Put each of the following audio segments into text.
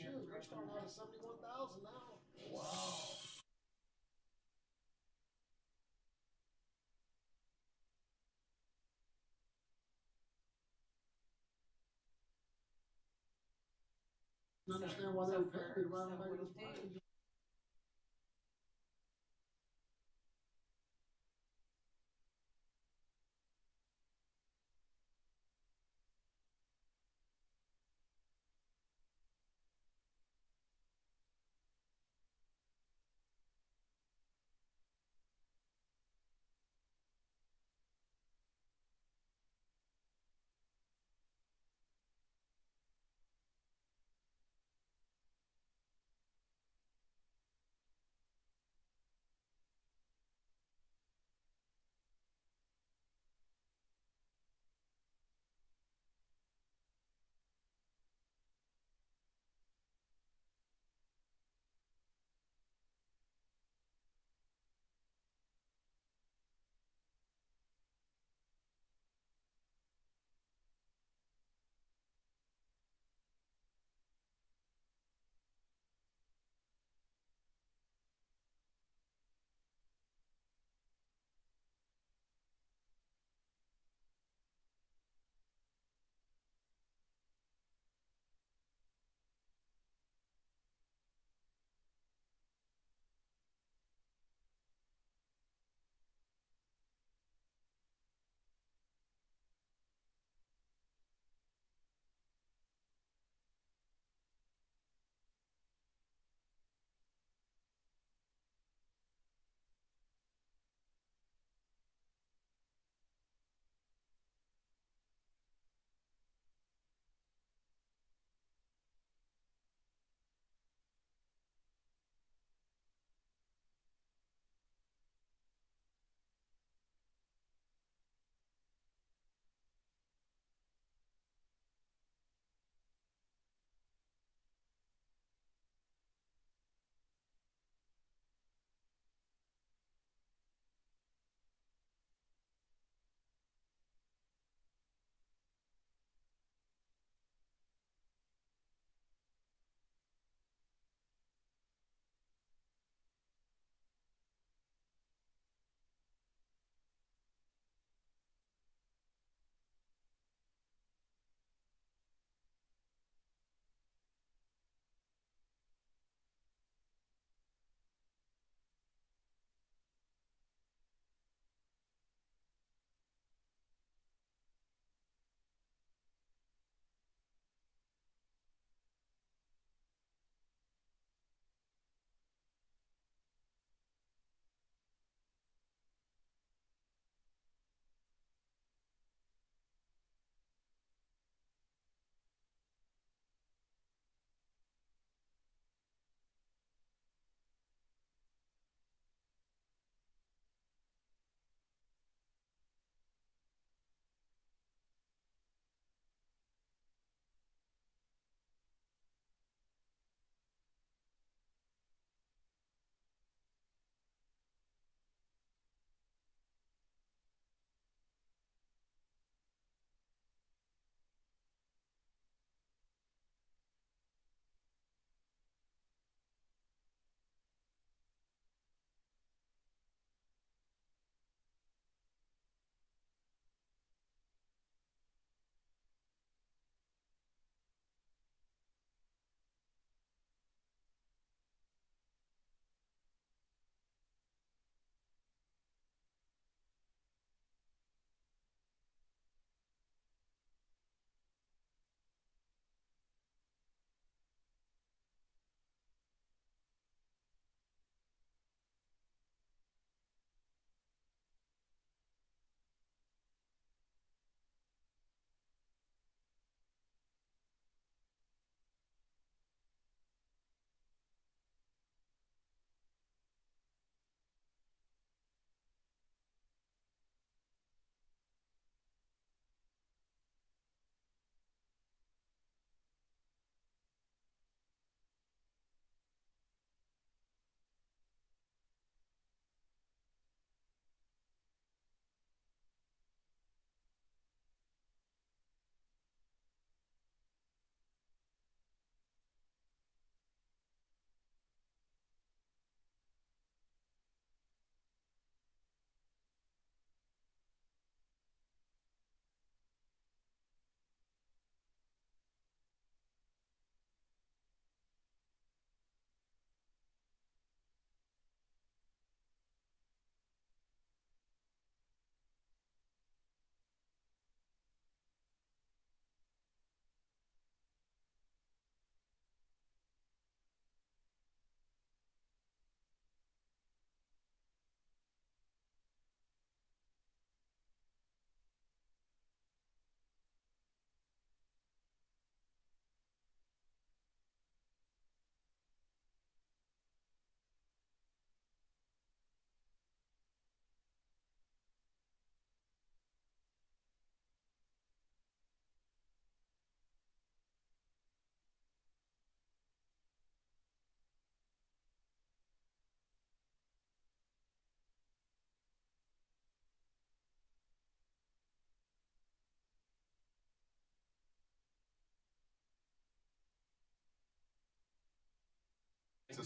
shoot, we're starting out at seventy-one thousand now. Wow. Understand why they So were for- paid around so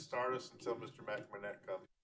start us until Mr. McManette comes.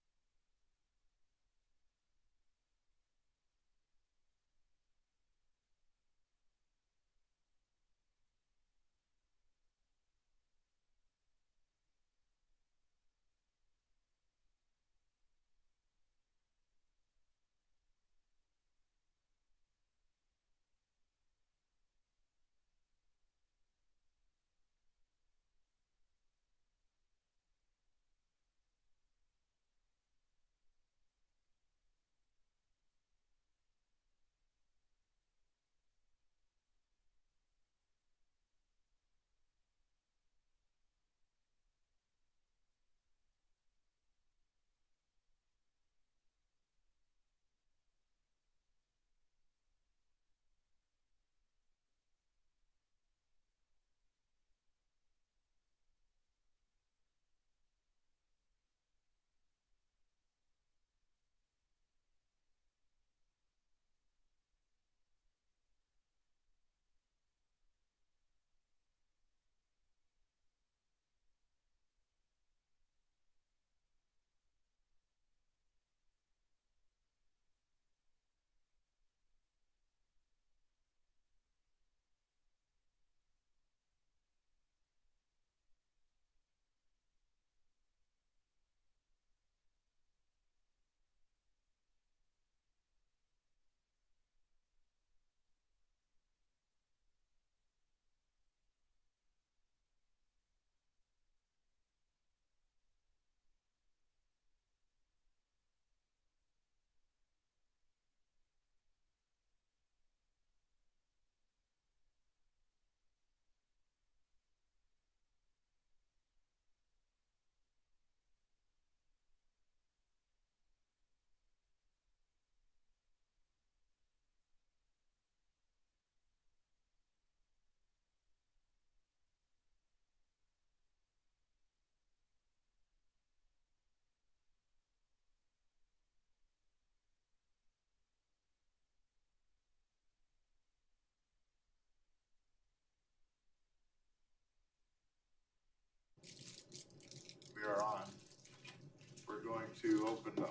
To open our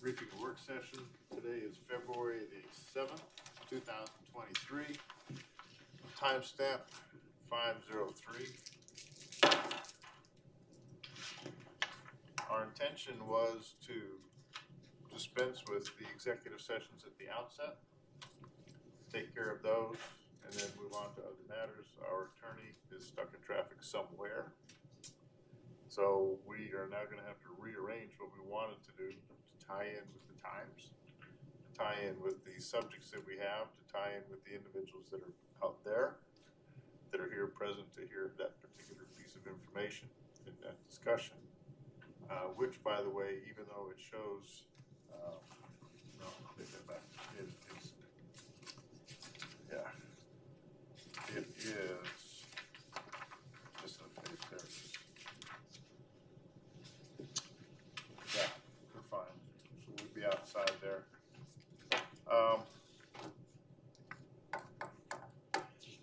briefing work session. Today is February the seventh, two thousand twenty-three. Timestamp five zero three. Our intention was to dispense with the executive sessions at the outset, take care of those, and then move on to other matters. Our attorney is stuck in traffic somewhere. So we are now gonna have to rearrange what we wanted to do to tie in with the times, tie in with the subjects that we have, to tie in with the individuals that are out there, that are here present to hear that particular piece of information in that discussion. Uh, which, by the way, even though it shows, um, no, I'll take that back, it is, yeah. It is, just on the page there. Yeah, we're fine, so we'll be outside there. Um,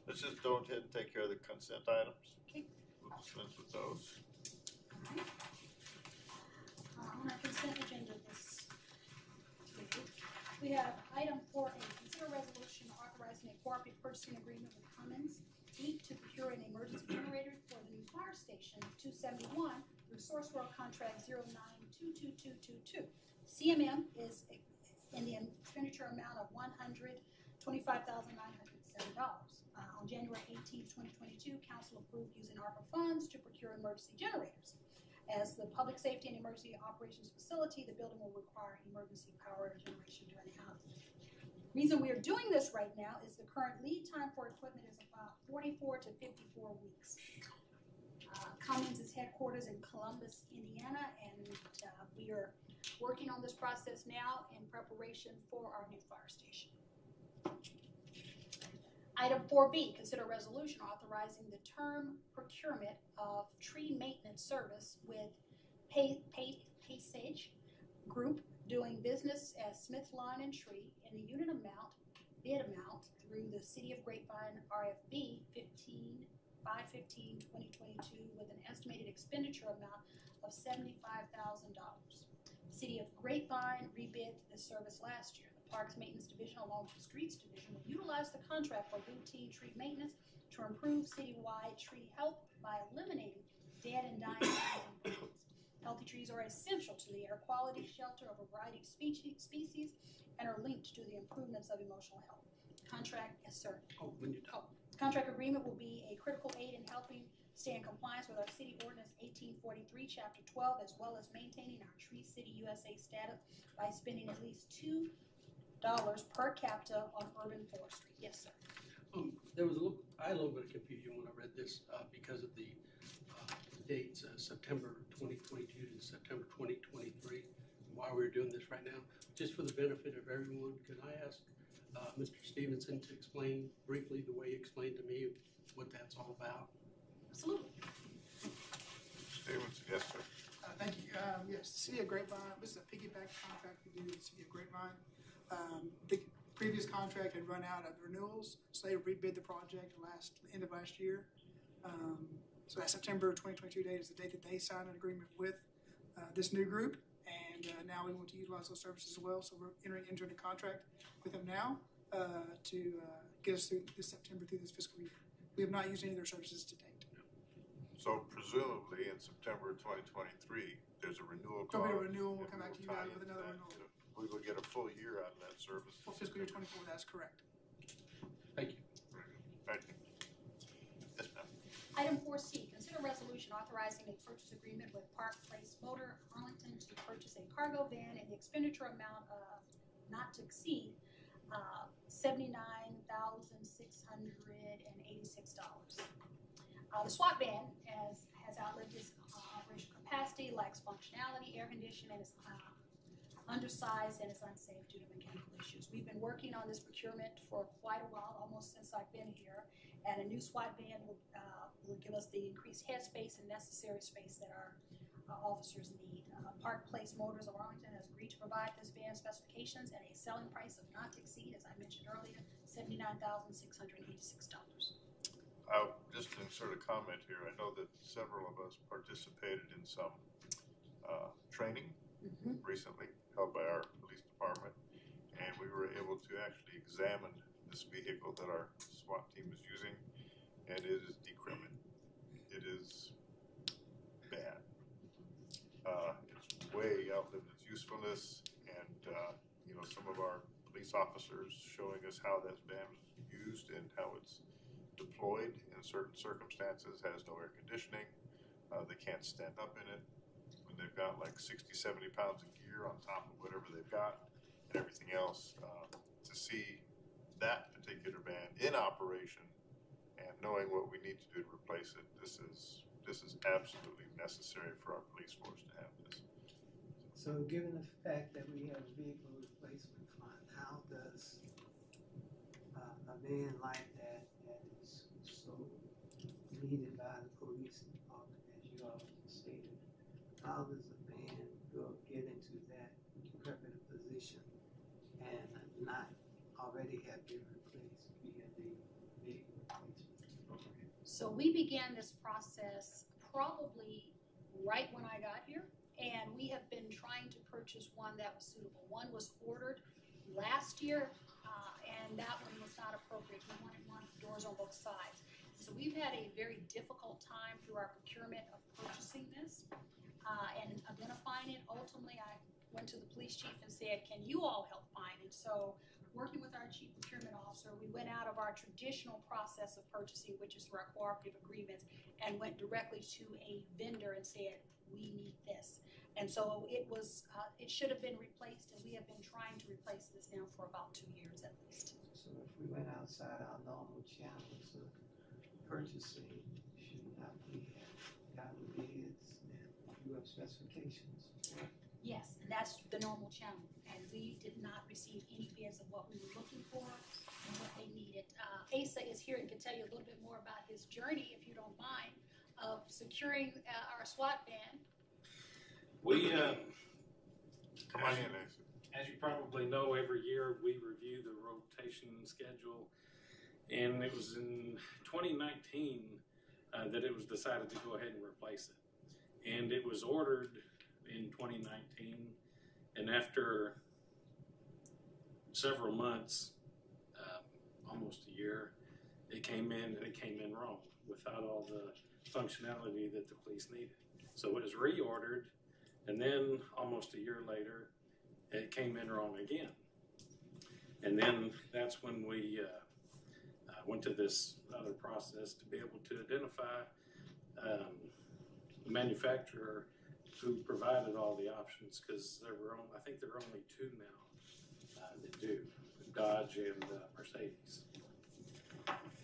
Let's just go ahead and take care of the consent items. Okay. We'll dispense with those. Uh, on our consent agenda this week, we have item four A, consider resolution authorizing a cooperative purchasing agreement with Cummins Inc. to procure an emergency generator for the new fire station two seventy-one through Sourcewell Contract zero nine two two two two two. CMM is in the expenditure amount of one hundred twenty-five thousand nine hundred seven dollars. Uh, on January eighteenth, twenty twenty-two, council approved using ARPA funds to procure emergency generators. As the public safety and emergency operations facility, the building will require emergency power generation during outages. Reason we are doing this right now is the current lead time for equipment is about forty-four to fifty-four weeks. Uh, Cummins is headquarters in Columbus, Indiana, and uh, we are working on this process now in preparation for our new fire station. Item four B, consider resolution authorizing the term procurement of tree maintenance service with Pay, Pay, Paysage Group doing business as Smith Lawn and Tree in the unit amount, bid amount through the City of Grapevine RFB 15 515 2022 with an estimated expenditure amount of seventy-five thousand dollars. City of Grapevine rebid this service last year. Parks Maintenance Division along with the Streets Division will utilize the contract for routine tree maintenance to improve citywide tree health by eliminating dead and dying trees. Healthy trees are essential to the air quality, shelter of a variety of species, and are linked to the improvements of emotional health. Contract, yes, sir. Oh, when you're done. Oh, contract agreement will be a critical aid in helping stay in compliance with our city ordinance eighteen forty-three, chapter twelve, as well as maintaining our Tree City USA status by spending at least two dollars per capita on urban forestry. Yes, sir. Um, there was a little, I had a little bit of confusion when I read this, uh, because of the, uh, dates, uh, September twenty twenty-two to September twenty twenty-three. Why we're doing this right now, just for the benefit of everyone, could I ask, uh, Mr. Stevenson to explain briefly the way he explained to me what that's all about? Absolutely. Stevenson, yes, sir. Uh, thank you. Um, yes, the city of Grapevine, this is a piggyback contract we do with the city of Grapevine. Um, the previous contract had run out of renewals, so they rebid the project last, end of last year. Um, so that September twenty twenty-two date is the date that they signed an agreement with, uh, this new group. And, uh, now we want to utilize those services as well, so we're entering into a contract with them now, uh, to, uh, get us through this September, through this fiscal year. We have not used any of their services to date. So presumably in September twenty twenty-three, there's a renewal There'll be a renewal, we'll come back to you guys with another renewal. We will get a full year out of that service. For fiscal year twenty-four, that's correct. Thank you. Thank you. Yes, ma'am. Item four C, consider resolution authorizing a purchase agreement with Park Place Motor Arlington to purchase a cargo van in the expenditure amount of not to exceed uh, seventy-nine thousand six hundred and eighty-six dollars. Uh, the SWAT van has, has outlived its uh, operational capacity, lacks functionality, air conditioning, and is uh, undersized and is unsafe due to mechanical issues. We've been working on this procurement for quite a while, almost since I've been here. And a new SWAT van will, uh, will give us the increased headspace and necessary space that our uh, officers need. Uh, Park Place Motors of Arlington has agreed to provide this van specifications at a selling price of not to exceed, as I mentioned earlier, seventy-nine thousand six hundred and eighty-six dollars. Uh, just to sort of comment here, I know that several of us participated in some, uh, training recently held by our police department. And we were able to actually examine this vehicle that our SWAT team is using, and it is decrepit. It is bad. Uh, it's way outlived its usefulness, and, uh, you know, some of our police officers showing us how that van is used and how it's deployed in certain circumstances, has no air conditioning, uh, they can't stand up in it, they've got like 60, 70 pounds of gear on top of whatever they've got and everything else, uh, to see that particular van in operation and knowing what we need to do to replace it, this is, this is absolutely necessary for our police force to have this. So given the fact that we have a vehicle replacement fund, how does uh, a van like that, that is so needed by the police department, as you already stated, go get into that decrepit position and not already have been replaced via the vehicle replacement? So we began this process probably right when I got here, and we have been trying to purchase one that was suitable. One was ordered last year, uh, and that one was not appropriate. We wanted one with doors on both sides. So we've had a very difficult time through our procurement of purchasing this uh, and identifying it. Ultimately, I went to the police chief and said, "Can you all help find it?" So working with our chief procurement officer, we went out of our traditional process of purchasing, which is through our cooperative agreements, and went directly to a vendor and said, we need this. And so it was, uh, it should have been replaced, and we have been trying to replace this now for about two years at least. So if we went outside our normal channels of purchasing, should not we have gotten bids and you have specifications? Yes, and that's the normal channel, and we did not receive any bids of what we were looking for and what they needed. Uh, Asa is here and can tell you a little bit more about his journey, if you don't mind, of securing uh, our SWAT van. We, uh, Come on in, Asa. as you probably know, every year we review the rotation schedule. And it was in 2019 uh, that it was decided to go ahead and replace it. And it was ordered in twenty nineteen, and after several months, um, almost a year, it came in and it came in wrong without all the functionality that the police needed. So it was reordered, and then almost a year later, it came in wrong again. And then that's when we uh, uh, went to this other process to be able to identify um, the manufacturer who provided all the options, because there were, on- I think there are only two now uh, that do, Dodge and uh, Mercedes.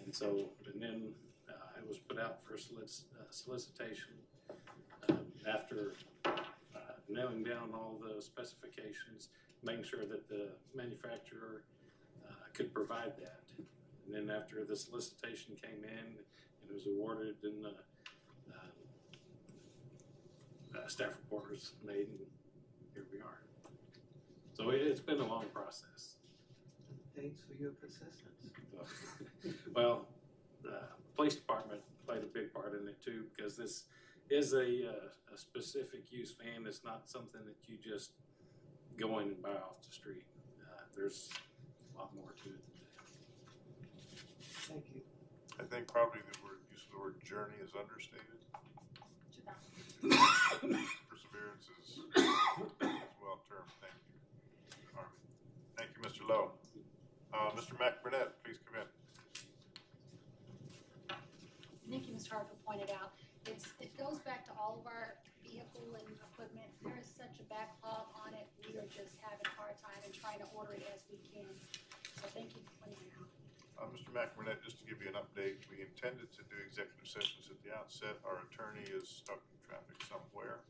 And so, and then uh, it was put out for solic- uh, solicitation um, after uh, nailing down all the specifications, making sure that the manufacturer uh, could provide that. And then after the solicitation came in and it was awarded, then the uh, staff report was made, and here we are. So it, it's been a long process. Thanks for your persistence. Well, the police department played a big part in it too, because this is a, uh, a specific use van. It's not something that you just go in and buy off the street. Uh, there's a lot more to it than that. Thank you. I think probably the word, use of the word journey is understated. Perseverance is, well termed, thank you. Harvey. Thank you, Mr. Lowe. Uh, Mr. McBurnett, please come in. Thank you, Mr. Harper pointed out, it's, it goes back to all of our vehicle and equipment. There is such a backlog on it. We are just having a hard time and trying to order it as we can. So thank you for pointing out. Uh, Mr. McBurnett, just to give you an update, we intended to do executive sessions at the outset. Our attorney is stuck in traffic somewhere.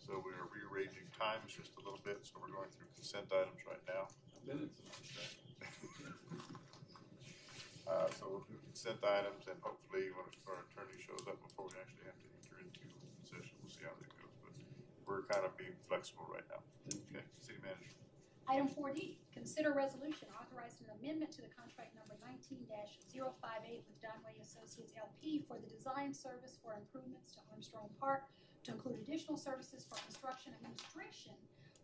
So we are rearranging times just a little bit, so we're going through consent items right now. Uh, so we'll do consent items and hopefully when our attorney shows up before we actually have to enter into session, we'll see how that goes. But we're kind of being flexible right now. Okay, city manager. Item four D, consider resolution authorizing an amendment to the contract number nineteen 58 with Dunaway Associates LP for the design service for improvements to Armstrong Park to include additional services for construction administration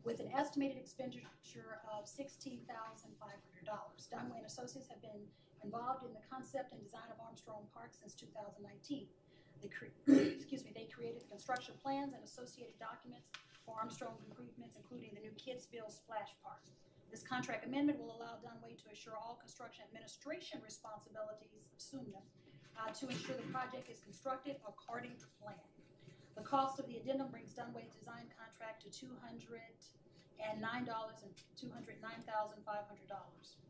with an estimated expenditure of sixteen thousand five hundred dollars. Dunaway and Associates have been involved in the concept and design of Armstrong Park since two thousand nineteen. They cre- excuse me, they created construction plans and associated documents for Armstrong improvements, including the new Kidsville Splash Park. This contract amendment will allow Dunaway to assure all construction administration responsibilities, assume them, uh, to ensure the project is constructed according to plan. The cost of the addendum brings Dunaway's design contract to two hundred and nine dollars and two hundred nine thousand five hundred dollars,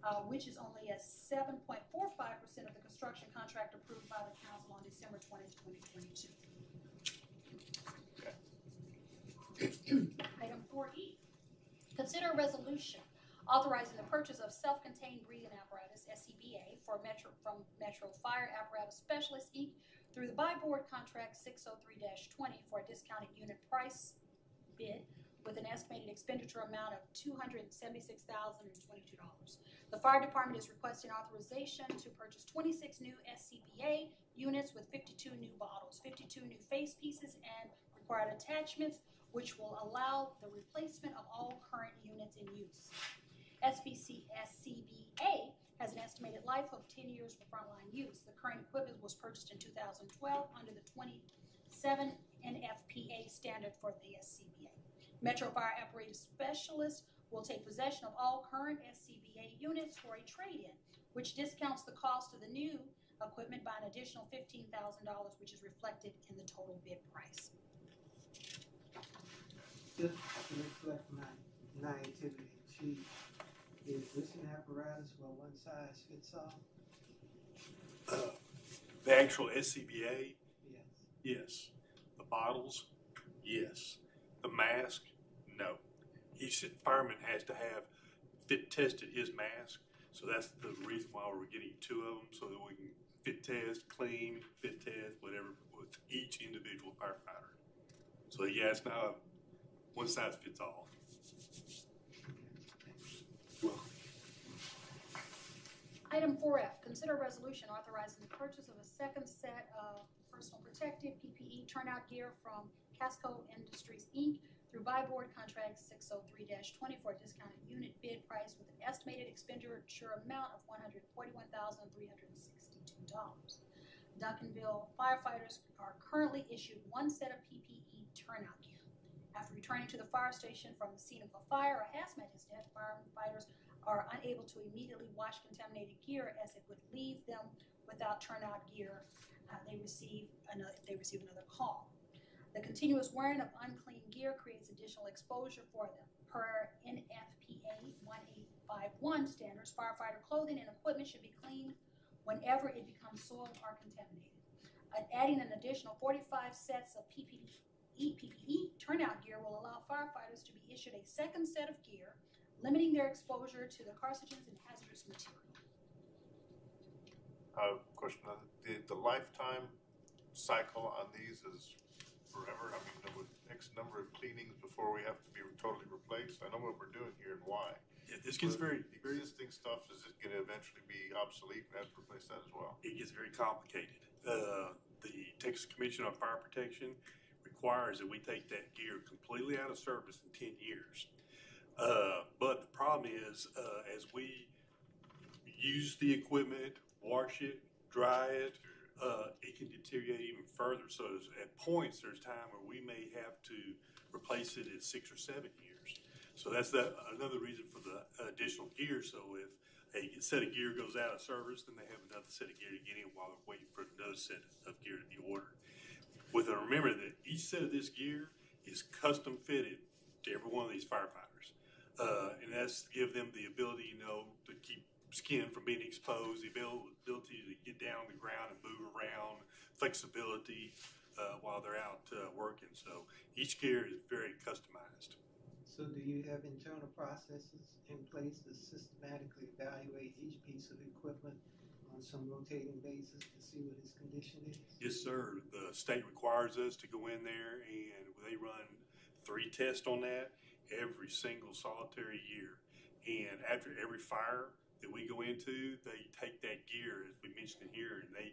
uh, which is only a seven point four five percent of the construction contract approved by the council on December twentieth, twenty twenty-two. Item four E, consider a resolution authorizing the purchase of self-contained breathing apparatus, SCBA, for Metro, from Metro Fire Apparatus Specialist Inc. through the buy board contract 603-20 for a discounted unit price bid with an estimated expenditure amount of two hundred and seventy-six thousand and twenty-two dollars. The fire department is requesting authorization to purchase twenty-six new SCBA units with fifty-two new bottles, fifty-two new face pieces, and required attachments, which will allow the replacement of all current units in use. SBC SCBA has an estimated life of ten years for frontline use. The current equipment was purchased in two thousand twelve under the twenty-seven NFPA standard for the SCBA. Metro Fire Apparatus Specialist will take possession of all current SCBA units for a trade-in, which discounts the cost of the new equipment by an additional fifteen thousand dollars, which is reflected in the total bid price. Just to reflect my naivety, is this an apparatus where one size fits all? Uh, The actual SCBA, Yes. yes. The bottles, yes. The mask, no. Each fireman has to have fit tested his mask, so that's the reason why we're getting two of them, so that we can fit test, clean, fit test, whatever, with each individual firefighter. So yeah, it's not a one size fits all. Item four F, consider a resolution authorizing the purchase of a second set of personal protective PPE turnout gear from Casco Industries, Inc. through buy board contract six oh three twenty for a discounted unit bid price with an estimated expenditure amount of one hundred forty-one thousand three hundred sixty-two dollars. Duncanville firefighters are currently issued one set of PPE turnout gear. After returning to the fire station from the scene of a fire or hazmat incident, firefighters are unable to immediately wash contaminated gear as it would leave them without turnout gear. Uh, they receive another, they receive another call. The continuous wearing of unclean gear creates additional exposure for them. Per NFPA 1851 standards, firefighter clothing and equipment should be cleaned whenever it becomes soiled or contaminated. Uh, adding an additional 45 sets of PPE, PPE turnout gear will allow firefighters to be issued a second set of gear, limiting their exposure to the carcinogens and hazardous material. Uh, question, the, the lifetime cycle on these is forever? I mean, there would X number of cleanings before we have to be totally replaced? I know what we're doing here and why. Yeah, this gets very, The very, Existing stuff, is it gonna eventually be obsolete and have to replace that as well? it gets very complicated. Uh, the Texas Commission on Fire Protection requires that we take that gear completely out of service in ten years. Uh, but the problem is, uh, as we use the equipment, wash it, dry it, uh, it can deteriorate even further. So at points, there's time where we may have to replace it in six or seven years. So that's the, another reason for the additional gear. So if a set of gear goes out of service, then they have another set of gear to get in while they're waiting for another set of gear to be ordered. With a remember that each set of this gear is custom fitted to every one of these firefighters. Uh, and that's to give them the ability, you know, to keep skin from being exposed, the ability to get down on the ground and move around, flexibility uh, while they're out uh, working. So each gear is very customized. So do you have internal processes in place to systematically evaluate each piece of equipment on some rotating basis to see what its condition is? Yes, sir. The state requires us to go in there and they run three tests on that every single solitary year. And after every fire that we go into, they take that gear, as we mentioned here, and they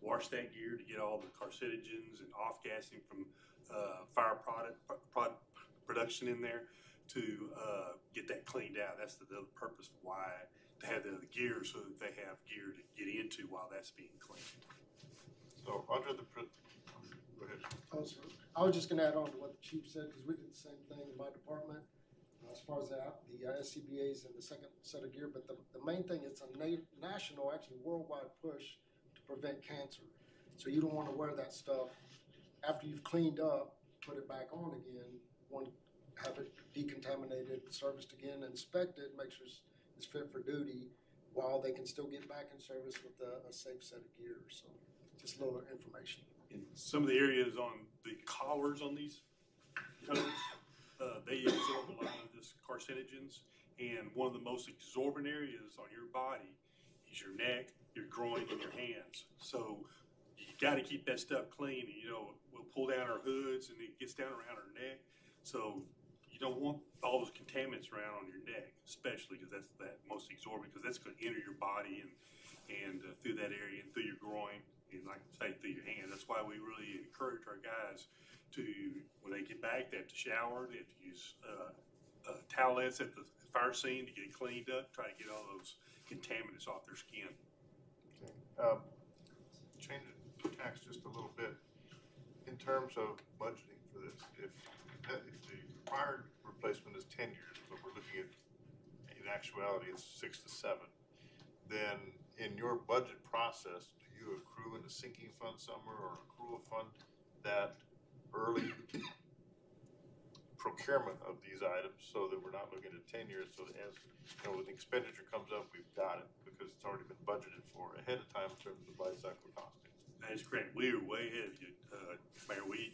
wash that gear to get all the carcinogens and off-gassing from uh, fire product, product production in there to uh, get that cleaned out. That's the, the purpose why have the, the gear so that they have gear to get into while that's being cleaned. So under the, pr- go ahead. Oh, sir. I was just gonna add on to what the chief said, because we did the same thing in my department, uh, as far as the, the uh, SCBA's and the second set of gear, but the, the main thing, it's a na- national, actually worldwide push to prevent cancer. So you don't wanna wear that stuff after you've cleaned up, put it back on again, one, have it decontaminated, serviced again, inspected, make sure it's, it's fit for duty, while they can still get back in service with a, a safe set of gear, so just a little information. in some of the areas on the collars on these coats, uh, they absorb a lot of this carcinogens. And one of the most absorbent areas on your body is your neck, your groin, and your hands. So you got to keep that stuff clean. And, you know, we'll pull down our hoods and it gets down around our neck. So you don't want all those contaminants around on your neck, especially because that's that most absorbent because that's going to enter your body and and uh, through that area and through your groin and like I say through your hand. That's why we really encourage our guys to when they get back, they have to shower, they have to use uh, uh, towelettes at the fire scene to get cleaned up, try to get all those contaminants off their skin. Okay. Um, change the tax just a little bit in terms of budgeting for this. If, if the required replacement is ten years, but we're looking at, in actuality, it's six to seven, then in your budget process, do you accrue in a sinking fund somewhere or accrue a fund that early procurement of these items so that we're not looking at ten years, so that as, you know, when the expenditure comes up, we've got it because it's already been budgeted for ahead of time in terms of life cycle costing. That is correct. We are way ahead of you, uh, Mayor. We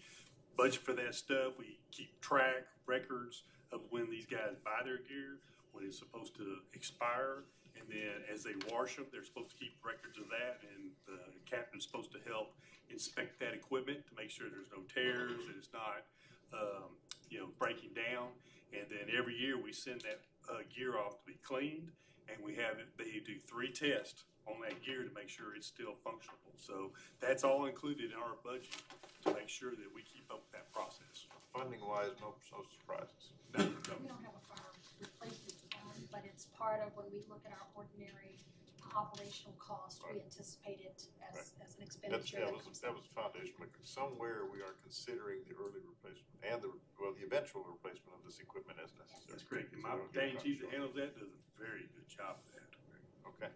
budget for that stuff. We keep track, records of when these guys buy their gear, when it's supposed to expire, and then as they wash them, they're supposed to keep records of that, and the captain's supposed to help inspect that equipment to make sure there's no tears, that it's not, um, you know, breaking down. And then every year we send that uh, gear off to be cleaned, and we have it. They do three tests on that gear to make sure it's still functional. So that's all included in our budget to make sure that we keep up with that process. Funding wise, no, no surprises. No, no, We don't have a fire replacement fund, but it's part of when we look at our ordinary operational cost, we Right. anticipate it as, as an That's, expenditure. yeah, that was, comes that was foundation, but somewhere we are considering the early replacement and the, well, the eventual replacement of this equipment as necessary. that's great. And my, So we don't get Danny caught Chief that short. handles that does a very good job of that. Okay,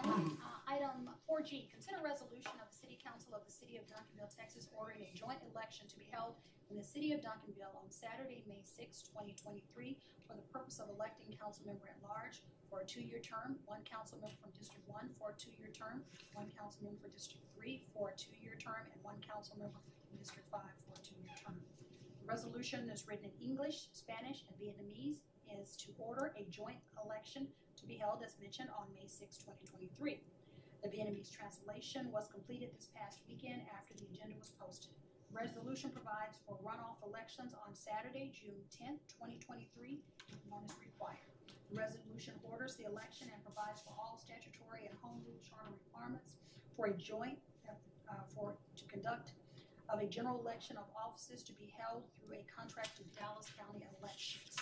Uh, item four G, consider resolution of the city council of the city of Duncanville, Texas, ordering a joint election to be held in the city of Duncanville on Saturday, May 6, twenty twenty-three, for the purpose of electing council member at large for a two-year term, one council member from District One for a two-year term, one council member for District Three for a two-year term, and one council member from District Five for a two-year term. The resolution is written in English, Spanish, and Vietnamese, is to order a joint election to be held as mentioned on May 6, 2023. The Vietnamese translation was completed this past weekend after the agenda was posted. Resolution provides for runoff elections on Saturday, June 10, 2023, if one is required. The resolution orders the election and provides for all statutory and home rule charter requirements for a joint, uh, for, to conduct of a general election of offices to be held through a contract with Dallas County Elections.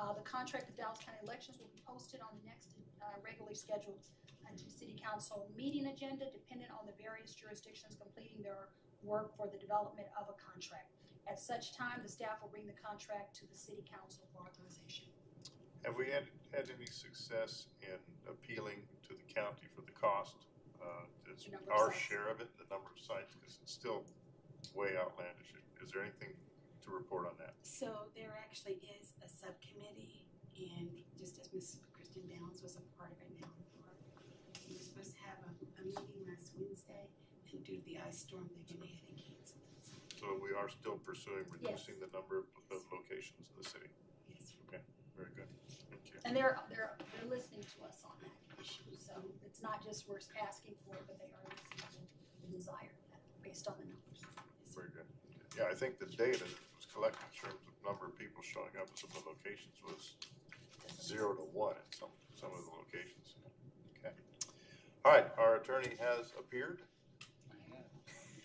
Uh, the contract of Dallas County Elections will be posted on the next, uh, regularly scheduled, uh, city council meeting agenda, dependent on the various jurisdictions completing their work for the development of a contract. At such time, the staff will bring the contract to the city council for authorization. have we had, had any success in appealing to the county for the cost? Uh, it's The of our share of it, the number of sites, because it's still way outlandish. Is there anything to report on that? So there actually is a subcommittee, and just as Ms. Kristen Downs was a part of it now, we were supposed to have a, a meeting last Wednesday, and due to the ice storm, they've been ahead and canceled it. So we are still pursuing reducing the number of, of locations in the city. Yes, Okay, Very good. Thank you. And they're, they're, they're listening to us on that issue, so it's not just we're asking for it, but they are listening to the desire of that, based on the numbers. Very good. Yeah, I think the data that was collected in terms of number of people showing up at some of the locations was zero to one at some, some of the locations. Okay. All right, our attorney has appeared.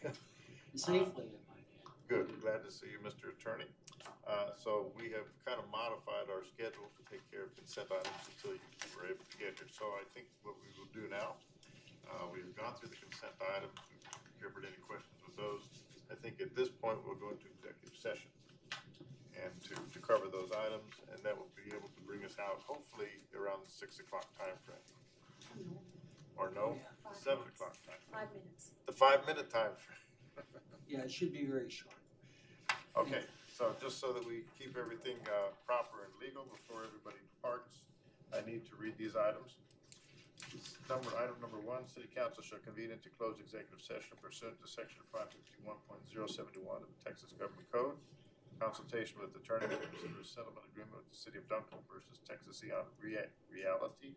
Safely, it might be. Good, glad to see you, Mr. Attorney. Uh, so we have kind of modified our schedule to take care of consent items until you were able to get here. So I think what we will do now, uh, we've gone through the consent items, we've covered any questions with those. I think at this point, we'll go into executive session and to, to cover those items, and that will be able to bring us out hopefully around the six o'clock timeframe. Or no, Five seven minutes. o'clock time, Five minutes. the five-minute timeframe. Yeah, it should be very short. Okay, so just so that we keep everything uh, proper and legal before everybody departs, I need to read these items. Number, item number one, city council shall convene into closed executive session pursuant to section five fifty-one point zero seventy-one of the Texas Government Code. Consultation with attorney to consider a settlement agreement with the city of Duncan versus Texas Ea- Rea- Reality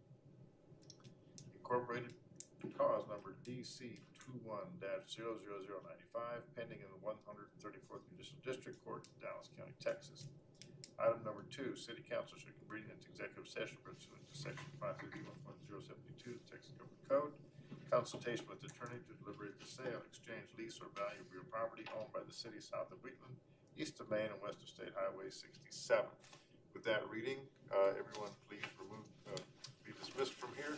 Incorporated, cause number DC two-one dash zero-zero-zero-ninety-five, pending in the one hundred thirty-fourth Judicial District Court, Dallas County, Texas. Item number two, city council should convene into executive session pursuant to section five fifty-one point zero seventy-two of the Texas Government Code. Consultation with attorney to deliberate the sale, exchange, lease, or value of real property owned by the city south of Wheatland, east of Main and west of State Highway sixty-seven. With that reading, uh, everyone please remove, uh, be dismissed from here.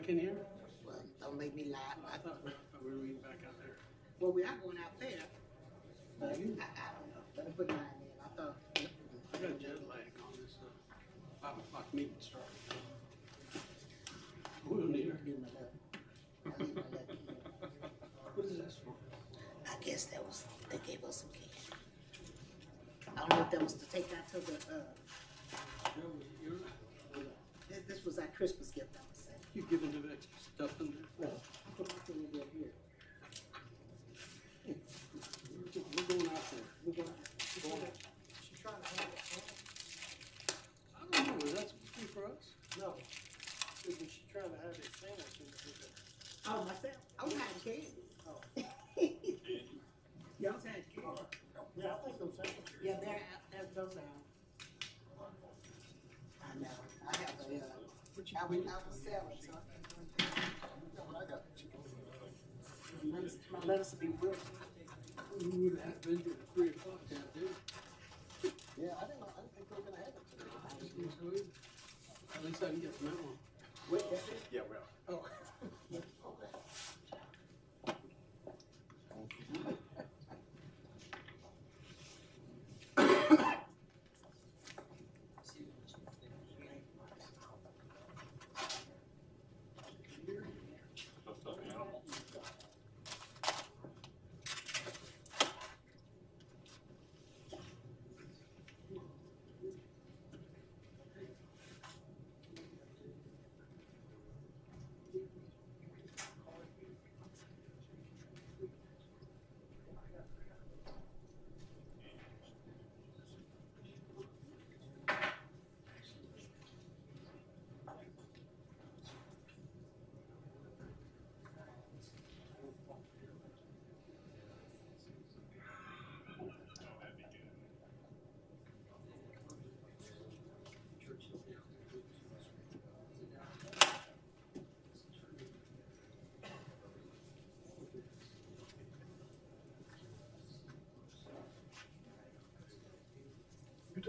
Back in here? Well, don't make me lie. I thought we were reading back out there. Well, we are going out there. But I, I don't know. Better put mine in. I thought. I got jet lag on this, uh, five o'clock meeting start. We'll need her. Give my letter. I'll leave my. What is this for? I guess that was, they gave us some candy. I don't know if that was to take out to the, uh, this, this was our Christmas gift, I would say. You giving them extra stuff in there? No, put my thing in here. We're going out there. We're going, we're going. She trying to have it, I don't know, is that something for us? No, she trying to have a sandwich in the Oh, myself, I was hiding candy. Oh. Yeah, I was hiding candy. Yeah, I think those sandwiches. Yeah, they're they're, those are. I know, I have a, uh, I was, I was selling, so. I got My letters will be with We would have been at three o'clock that day. Yeah, I didn't, I didn't think they were gonna have it today. I didn't think so either. At least I can get the memo. Wait, that's it?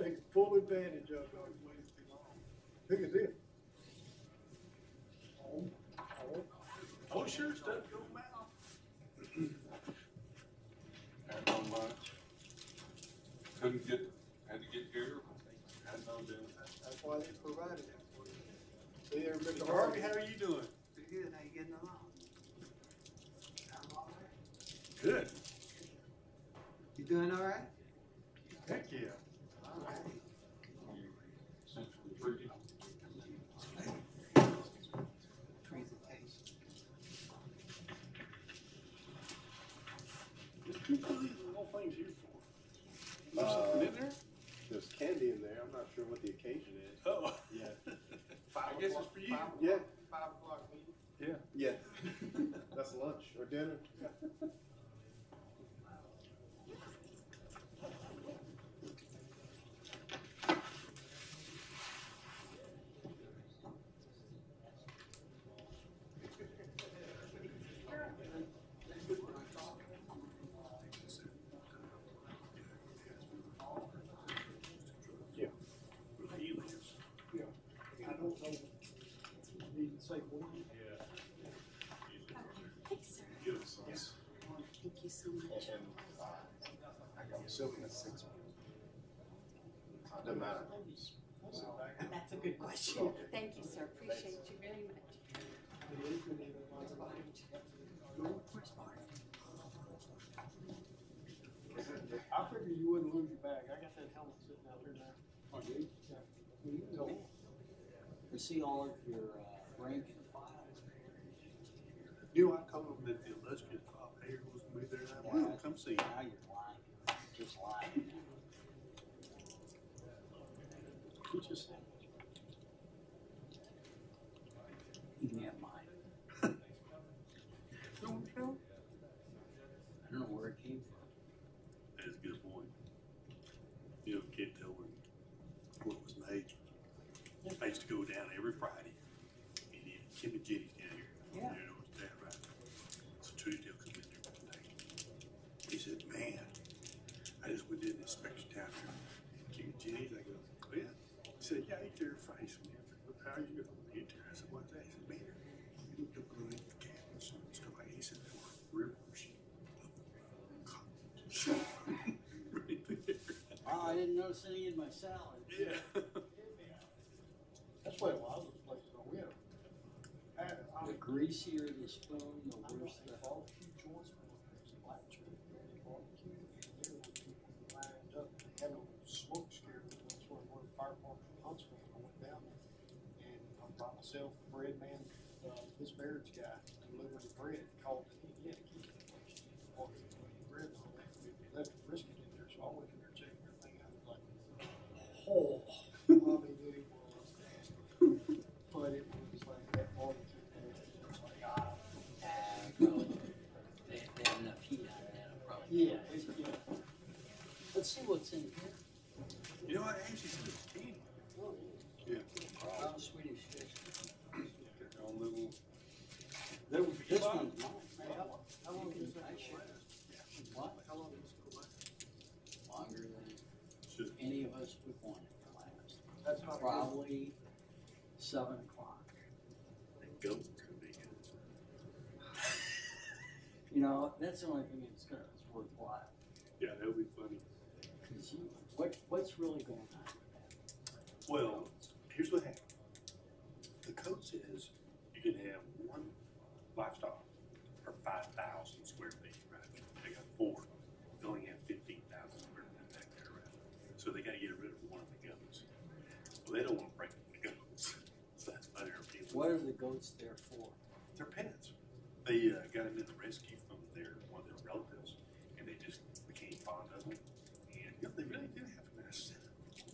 Take full advantage of it, always waiting too long. Look at this. Oh, sure, stuff go mouth. Had no lunch. Couldn't get, had to get here, had no dinner. That's why they provided it for you. See there, Mr. Mr. Harvey? Harvey, how are you doing? Pretty good, how you getting along? I'm all right. Good. You doing all right? Heck yeah. All right. Essentially free. Presentation. Just two things, the whole thing's here for. Uh, There's something in there? There's candy in there. I'm not sure what the occasion is. Oh. Yeah. I guess it's for you. Yeah. Five o'clock meeting. Yeah. Yeah. That's lunch or dinner. Yeah. Where he lives. I don't know. Need to say one. Yeah. Thanks, sir. Yes. Thank you so much. Silk is six. Doesn't matter. That's a good question. Thank you, sir. Appreciate you very much. I figured you wouldn't lose your bag. I got that helmet sitting out here now. Oh, do you? Yeah. You can go. To see all of your, uh, rank and file. You, I told him that the illustrious Bob Hager was gonna be there, that I will come see you. Now you're What you say? You can have mine. No, no. I don't know where it came from. That's a good point. You know, kid told me what was made. I used to go down every Friday and eat Kim and Jenny's down here. Yeah. You know, it's down right. So Tuesday will come in there one day. He said, man, I just went in and inspection down here. Kim and Jenny's, I go, quit? He said, yeah, he tear your face, man. How are you going? He tear. I said, what's that? He said, man, you look up underneath the cabin, so it's come like, he said, there were rivers of right there. Oh, I didn't notice any in my salad. Yeah. That's what a lot of those places are. We have, had, I The mean, greasier the spoon, the I'm worse not the. a barbecue joints, but there's a black tree, barbecue, there were people lined up, they had no smoke scare, but that's where one fire department from Huntsville, I went down there. And I brought bread man, uh, this Baird's guy, delivering the bread, called it, he had a key to the place. Walked in, put bread and all that, we left the brisket in there, so I went in there checking everything out, like, oh, I mean, it was nasty. But it was like that barbecue, and it was like, ah. Probably, They, they have enough heat on that, probably. Yeah, it's, yeah. Let's see what's in here. You know what? Actually, said it's candy. Yeah. Oh, Swedish fish. Their own little. There was, this one's mine. How long You is can- that? I share. What? How long is it last? Longer than Should- any of us would want it to last. That's not. Probably seven o'clock. Goat could be good. You know, that's the only thing that's gonna, it's worthwhile. Yeah, that would be funny. Cause you, what, what's really going on with that? Well, here's what happened. The code says you can have one livestock per five thousand square feet, right? They got four. They only have fifteen thousand square feet back there, right? So they gotta get rid of one of the goats. Well, they don't wanna break the goats. So that's why they're appealing. What are the goats there for? They're pets. They uh, got them in the rescue from their one of their relatives, and they just became fond of them. And you know, they really do have a nice setup.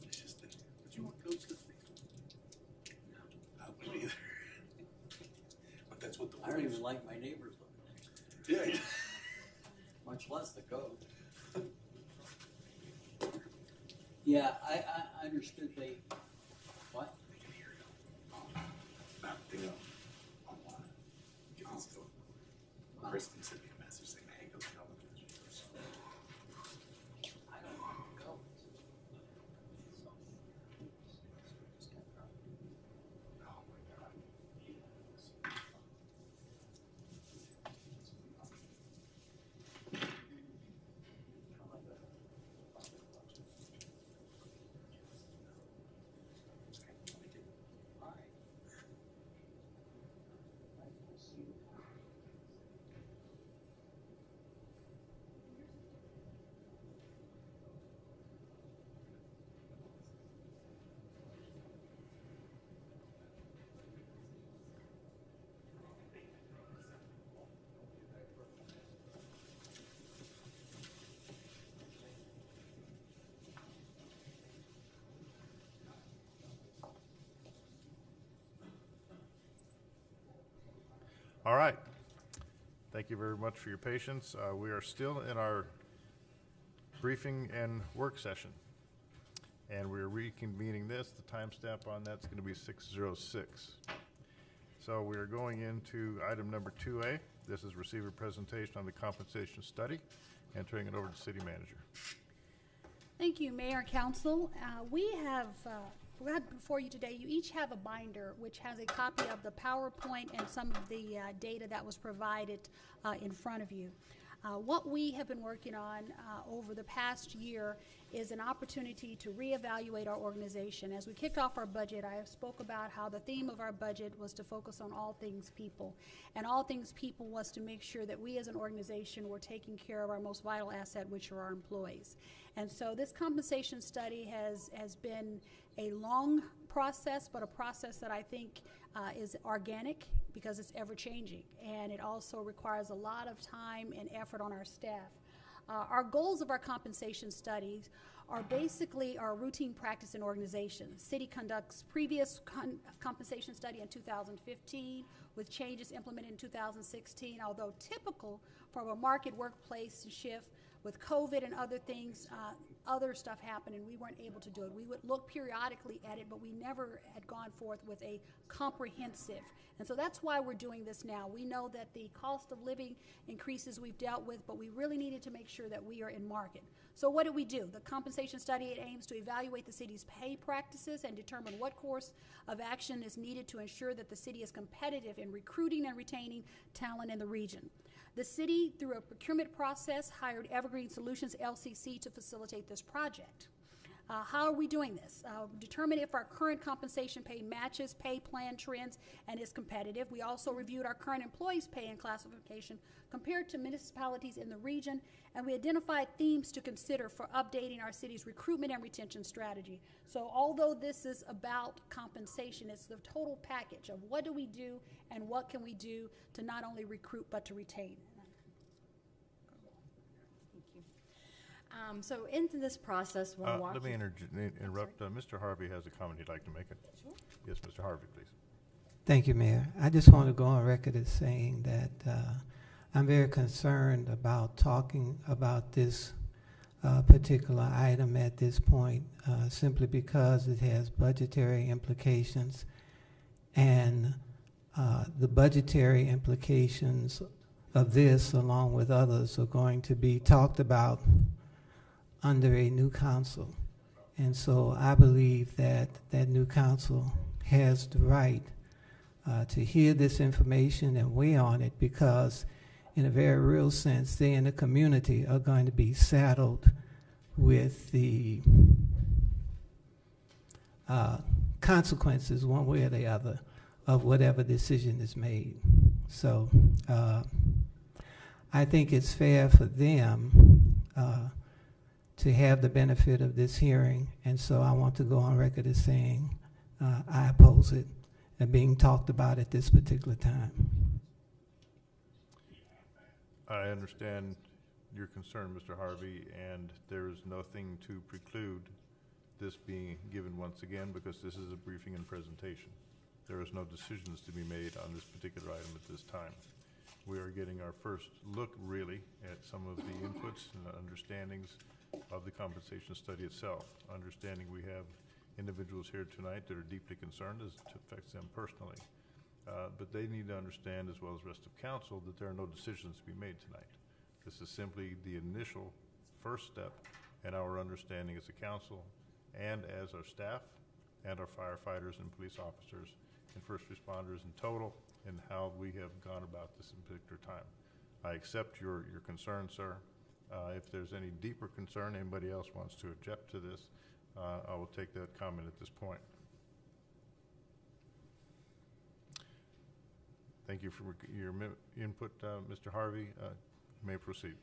It's just that, would you want goats to you? No, I wouldn't either. but that's what the I don't even like my neighbors living next to me, Yeah, yeah. much less the goat. Yeah, I, I understood they, what? They can hear you. About to go online. Get this going. Kristen sent me a message saying, "Hey, go tell them." I don't want goats. So, Oh my God. all right. I see. All right. Thank you very much for your patience. Uh, We are still in our briefing and work session. And we're reconvening this. The timestamp on that's going to be 6:06. So we are going into item number 2A. This is receive a presentation on the compensation study and turning it over to city manager. Thank you, Mayor Council. Uh, We have, uh, we have before you today, you each have a binder which has a copy of the PowerPoint and some of the uh, data that was provided uh, in front of you. Uh, What we have been working on uh, over the past year is an opportunity to reevaluate our organization. As we kicked off our budget, I spoke about how the theme of our budget was to focus on all things people. And all things people was to make sure that we as an organization were taking care of our most vital asset, which are our employees. And so this compensation study has, has been a long process, but a process that I think uh, is organic because it's ever changing. And it also requires a lot of time and effort on our staff. Uh, our goals of our compensation studies are basically our routine practice in organizations. City conducts previous con- compensation study in 2015 with changes implemented in 2016, although typical from a market workplace shift with COVID and other things, uh, other stuff happened and we weren't able to do it. We would look periodically at it, but we never had gone forth with a comprehensive. And so that's why we're doing this now. We know that the cost of living increases we've dealt with, but we really needed to make sure that we are in market. So what did we do? The compensation study it aims to evaluate the city's pay practices and determine what course of action is needed to ensure that the city is competitive in recruiting and retaining talent in the region. The city, through a procurement process, hired Evergreen Solutions LCC to facilitate this project. Uh, how are we doing this? Uh, determine if our current compensation pay matches pay plan trends and is competitive. We also reviewed our current employees' pay and classification compared to municipalities in the region, and we identified themes to consider for updating our city's recruitment and retention strategy. So, although this is about compensation, it's the total package of what do we do and what can we do to not only recruit but to retain. Um, so into this process, we'll Uh, Let me inter- interrupt. Uh, Mr. Harvey has a comment he'd like to make. Sure. Yes, Mr. Harvey, please. Thank you, Mayor. I just want to go on record as saying that uh, I'm very concerned about talking about this uh, particular item at this point, uh, simply because it has budgetary implications, and uh, the budgetary implications of this, along with others, are going to be talked about under a new council. And so I believe that that new council has the right uh, to hear this information and weigh on it because, in a very real sense, they in the community are going to be saddled with the uh, consequences, one way or the other, of whatever decision is made. So uh, I think it's fair for them uh, to have the benefit of this hearing, and so I want to go on record as saying uh, I oppose it and being talked about at this particular time. I understand your concern, Mr. Harvey, and there is nothing to preclude this being given once again because this is a briefing and presentation. There is no decisions to be made on this particular item at this time. We are getting our first look, really, at some of the inputs and understandings of the compensation study itself. Understanding we have individuals here tonight that are deeply concerned as it affects them personally. Uh, But they need to understand, as well as the rest of council, that there are no decisions to be made tonight. This is simply the initial first step in our understanding as a council and as our staff and our firefighters and police officers and first responders in total and how we have gone about this in particular time. I accept your, your concern, sir. Uh, If there's any deeper concern, anybody else wants to object to this, uh, I will take that comment at this point. Thank you for your input, uh, Mr. Harvey. Uh, you May proceed.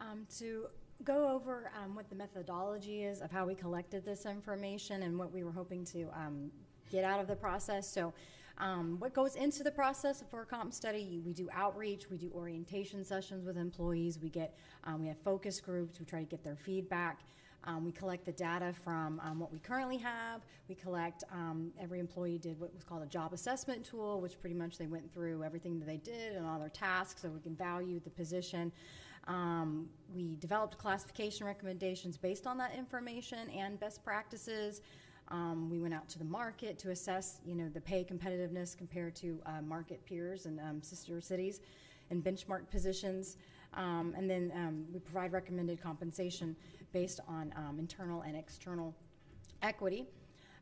Um, to go over um, what the methodology is of how we collected this information and what we were hoping to um, get out of the process. So, um, what goes into the process for a comp study? We do outreach, we do orientation sessions with employees, we get um, we have focus groups, we try to get their feedback. Um, we collect the data from um, what we currently have. We collect, um, every employee did what was called a job assessment tool, which pretty much they went through everything that they did and all their tasks so we can value the position. Um, we developed classification recommendations based on that information and best practices. Um, we went out to the market to assess, you know, the pay competitiveness compared to uh, market peers and um, sister cities and benchmark positions. Um, and then um, we provide recommended compensation based on um, internal and external equity.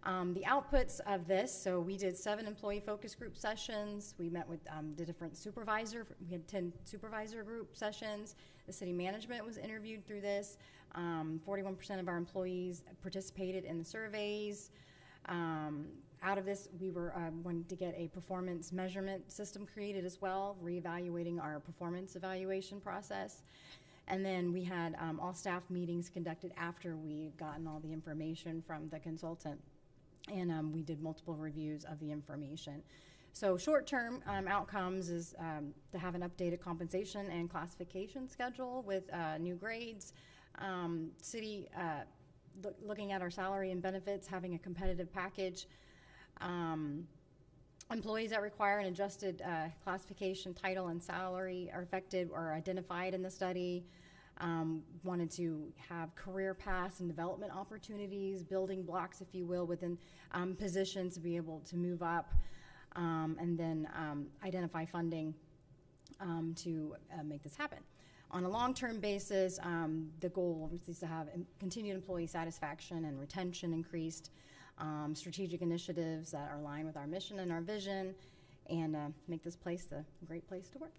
Um, the outputs of this, so we did seven employee focus group sessions. We met with the different supervisor, we had 10 supervisor group sessions. The city management was interviewed through this. Um, 41% of our employees participated in the surveys. Um, out of this, we were um, wanting to get a performance measurement system created as well, reevaluating our performance evaluation process. And then we had um, all staff meetings conducted after we had gotten all the information from the consultant. And um, we did multiple reviews of the information. So, short term um, outcomes is um, to have an updated compensation and classification schedule with uh, new grades. Um, city uh, look, looking at our salary and benefits, having a competitive package. Um, Employees that require an adjusted uh, classification, title, and salary are affected or identified in the study. Um, wanted to have career paths and development opportunities, building blocks, if you will, within um, positions to be able to move up, um, and then um, identify funding um, to uh, make this happen. On a long-term basis, um, the goal is to have continued employee satisfaction and retention increased, um, strategic initiatives that are aligned with our mission and our vision, and uh, make this place a great place to work.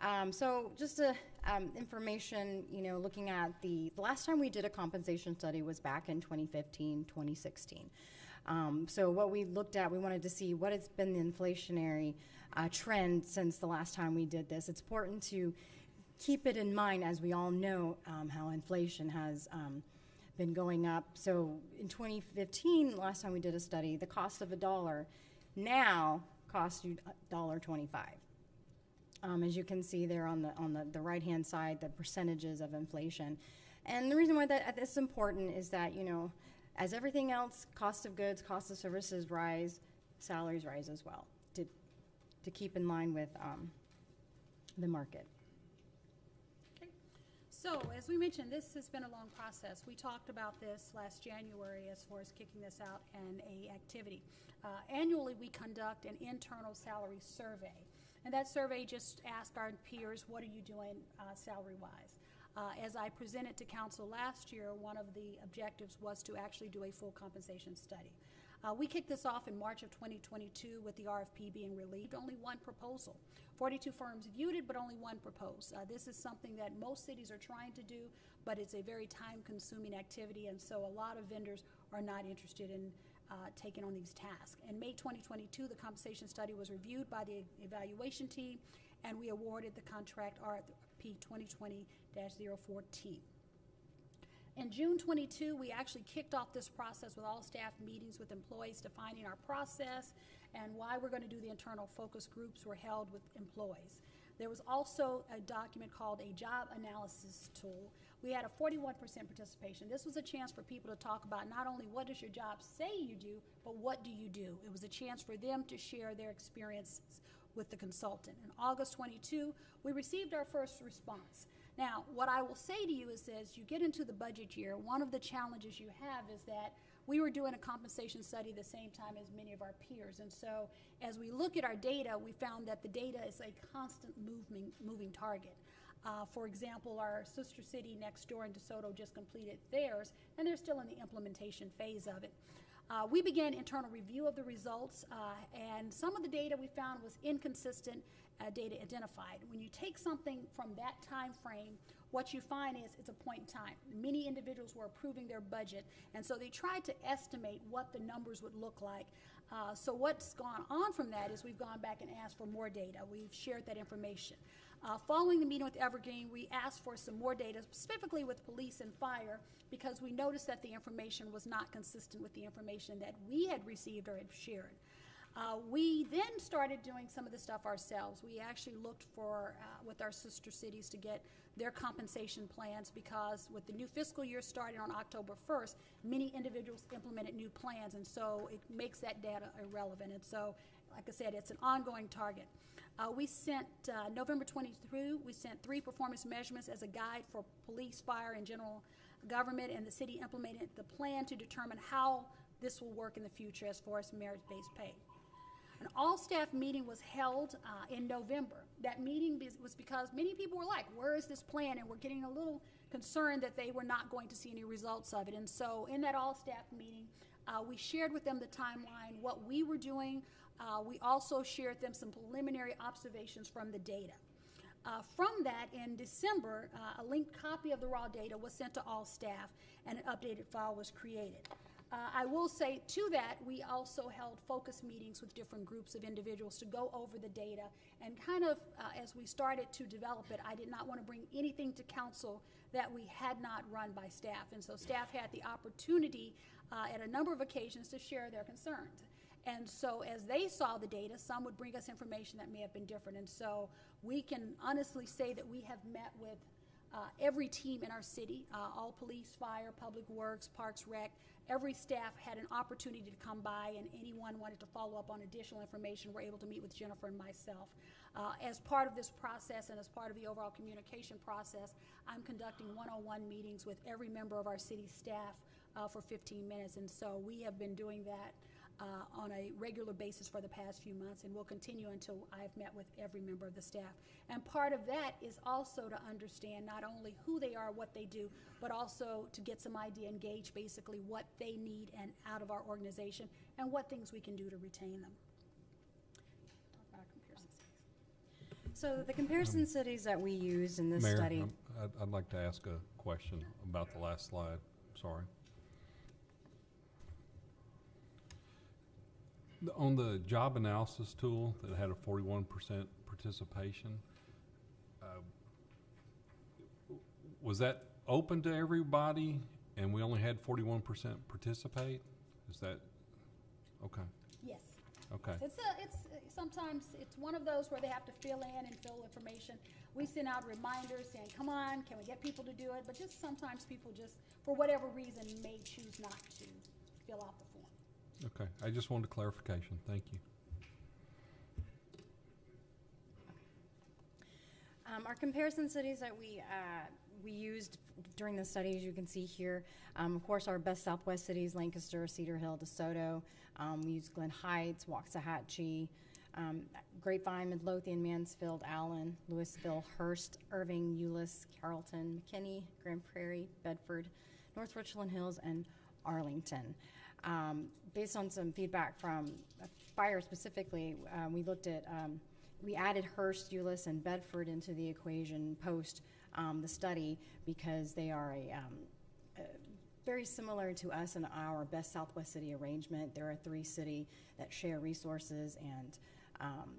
Um, so just a, um, information, you know, looking at the, the last time we did a compensation study was back in 2015, 2016. Um, so what we looked at, we wanted to see what has been the inflationary uh, trend since the last time we did this. It's important to keep it in mind, as we all know um, how inflation has um, been going up. So in 2015, last time we did a study, the cost of a dollar now costs you $1.25. Um, as you can see there on the on the, the right hand side, the percentages of inflation, and the reason why that is important is that you know, as everything else, cost of goods, cost of services rise, salaries rise as well to keep in line with um, the market. So, as we mentioned, this has been a long process. We talked about this last January as far as kicking this out and a activity. Uh, annually, we conduct an internal salary survey. And that survey just asked our peers, what are you doing uh, salary-wise? Uh, as I presented to council last year, one of the objectives was to actually do a full compensation study. Uh, we kicked this off in March of 2022 with the RFP being released. Only one proposal. 42 firms viewed it, but only one proposed. Uh, this is something that most cities are trying to do, but it's a very time-consuming activity, and so a lot of vendors are not interested in uh, taking on these tasks. In May 2022, the compensation study was reviewed by the evaluation team, and we awarded the contract RFP 2020-014. In June 22, we actually kicked off this process with all staff meetings with employees defining our process and why we're going to do the internal focus groups were held with employees. There was also a document called a job analysis tool. We had a 41% participation. This was a chance for people to talk about not only what does your job say you do, but what do you do? It was a chance for them to share their experiences with the consultant. In August 22, we received our first response. Now, what I will say to you is as you get into the budget year, one of the challenges you have is that we were doing a compensation study the same time as many of our peers. And so as we look at our data, we found that the data is a constant moving, moving target. Uh, for example, our sister city next door in DeSoto just completed theirs, and they're still in the implementation phase of it. Uh, we began internal review of the results, uh, and some of the data we found was inconsistent uh, data identified. When you take something from that time frame, what you find is it's a point in time. Many individuals were approving their budget, and so they tried to estimate what the numbers would look like. Uh, so what's gone on from that is we've gone back and asked for more data. We've shared that information. Uh, following the meeting with Evergreen, we asked for some more data, specifically with police and fire, because we noticed that the information was not consistent with the information that we had received or had shared. Uh, we then started doing some of the stuff ourselves. We actually looked for, uh, with our sister cities, to get their compensation plans because with the new fiscal year starting on October 1st, many individuals implemented new plans, and so it makes that data irrelevant. And so, like I said, it's an ongoing target. Uh, we sent uh, November 23, we sent three performance measurements as a guide for police, fire, and general government, and the city implemented the plan to determine how this will work in the future as far as merit-based pay. An all-staff meeting was held uh, in November. That meeting was because many people were like, where is this plan? And we're getting a little concerned that they were not going to see any results of it. And so in that all-staff meeting, uh, we shared with them the timeline, what we were doing. Uh, we also shared them some preliminary observations from the data. Uh, from that, in December, uh, a linked copy of the raw data was sent to all staff and an updated file was created. Uh, I will say to that, we also held focus meetings with different groups of individuals to go over the data. And kind of uh, as we started to develop it, I did not want to bring anything to council that we had not run by staff. And so staff had the opportunity uh, at a number of occasions to share their concerns. And so as they saw the data, some would bring us information that may have been different. And so we can honestly say that we have met with uh, every team in our city, uh, all police, fire, public works, parks, rec, every staff had an opportunity to come by, and anyone wanted to follow up on additional information, were able to meet with Jennifer and myself. Uh, As part of this process and as part of the overall communication process, I'm conducting one-on-one meetings with every member of our city staff uh, for 15 minutes. And so we have been doing that uh, on a regular basis for the past few months, and will continue until I've met with every member of the staff. And part of that is also to understand not only who they are, what they do, but also to get some idea and gauge basically what they need and out of our organization, and what things we can do to retain them. Talk about our comparison studies. So the comparison studies that we used in this Mayor, study. I'd, I'd like to ask a question about the last slide, sorry. On the job analysis tool that had a forty-one percent participation, uh, was that open to everybody and we only had forty-one percent participate? Is that, okay, Yes. okay. It's a, it's, sometimes, it's one of those where they have to fill in and fill information. We send out reminders saying, come on, can we get people to do it? But just sometimes people just, for whatever reason, may choose not to fill out the form. Okay, I just wanted clarification, thank you. Um, our comparison studies that we, uh, we used during the study, as you can see here, um, of course, our best Southwest cities, Lancaster, Cedar Hill, DeSoto. Um, we used Glen Heights, Waxahachie, um, Grapevine, Midlothian, Mansfield, Allen, Lewisville, Hurst, Irving, Euless, Carrollton, McKinney, Grand Prairie, Bedford, North Richland Hills, and Arlington. Um, based on some feedback from fire specifically, uh, we looked at, um, we added Hurst, Euless, and Bedford into the equation post um, the study because they are a, um, uh, very similar to us in our best Southwest city arrangement. There are three city that share resources and um,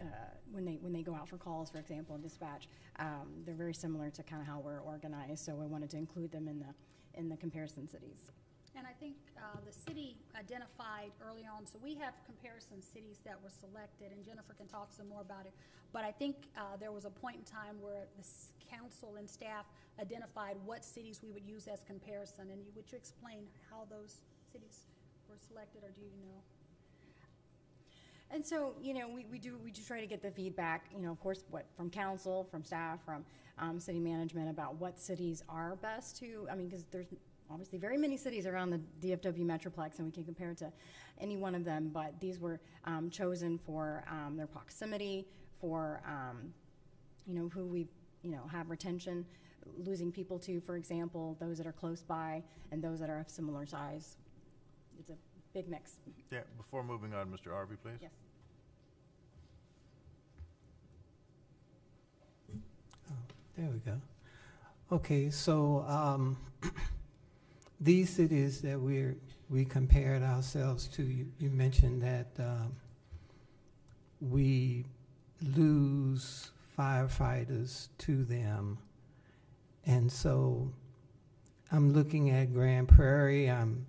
uh, when they when they go out for calls, for example, in dispatch, um, they're very similar to kind of how we're organized. So we wanted to include them in the in the comparison cities. And I think uh, the city identified early on, so we have comparison cities that were selected, and Jennifer can talk some more about it. But I think uh, there was a point in time where the council and staff identified what cities we would use as comparison. And you- would you explain how those cities were selected, or do you know? And so, you know, we, we do we do try to get the feedback, you know, of course, what from council, from staff, from um, city management about what cities are best to. I mean, because there's obviously very many cities around the DFW Metroplex, and we can compare it to any one of them. But these were um, chosen for um, their proximity, for um, you know who we you know have retention, losing people to, for example, those that are close by and those that are of similar size. It's a big mix. Yeah, before moving on, Mr. Harvey, please. Yes. There we go. Okay, so um, these cities that we're we compared ourselves to, you, you mentioned that um, we lose firefighters to them, and so I'm looking at Grand Prairie. I'm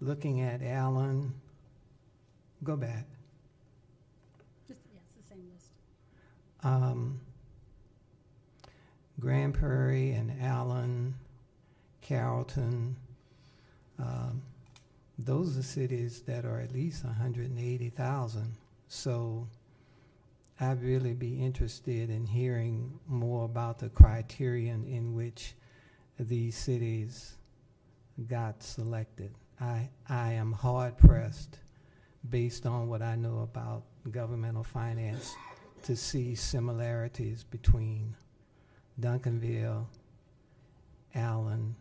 looking at Allen. Go back. Just, yeah, it's the same list. um, Grand Prairie and Allen, Carrollton. Um, those are cities that are at least 180,000. So I'd really be interested in hearing more about the criterion in which these cities got selected. I, I am hard pressed, based on what I know about governmental finance, to see similarities between Duncanville, Allen,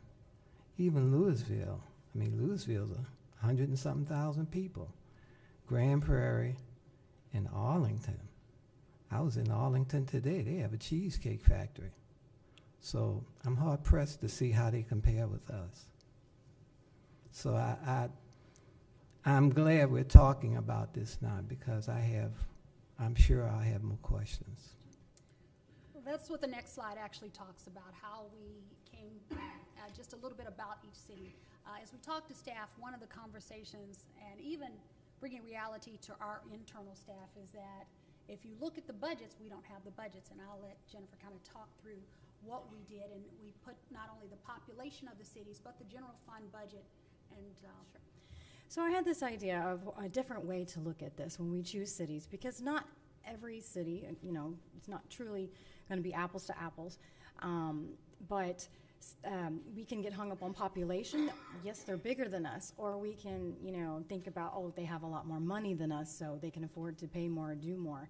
even Lewisville. I mean, Lewisville's a hundred and something thousand people. Grand Prairie and Arlington. I was in Arlington today. They have a cheesecake factory. So I'm hard pressed to see how they compare with us. So I, I I'm glad we're talking about this now because I have, I'm sure I'll have more questions. Well, that's what the next slide actually talks about, how we came, uh, just a little bit about each city. Uh, As we talk to staff, one of the conversations, and even bringing reality to our internal staff, is that if you look at the budgets, we don't have the budgets, and I'll let Jennifer kind of talk through what we did, and we put not only the population of the cities, but the general fund budget, and, uh, So I had this idea of a different way to look at this when we choose cities, because not every city, you know, it's not truly going to be apples to apples. Um, but um, we can get hung up on population. Yes, they're bigger than us, or we can, you know, think about oh, they have a lot more money than us, so they can afford to pay more or do more.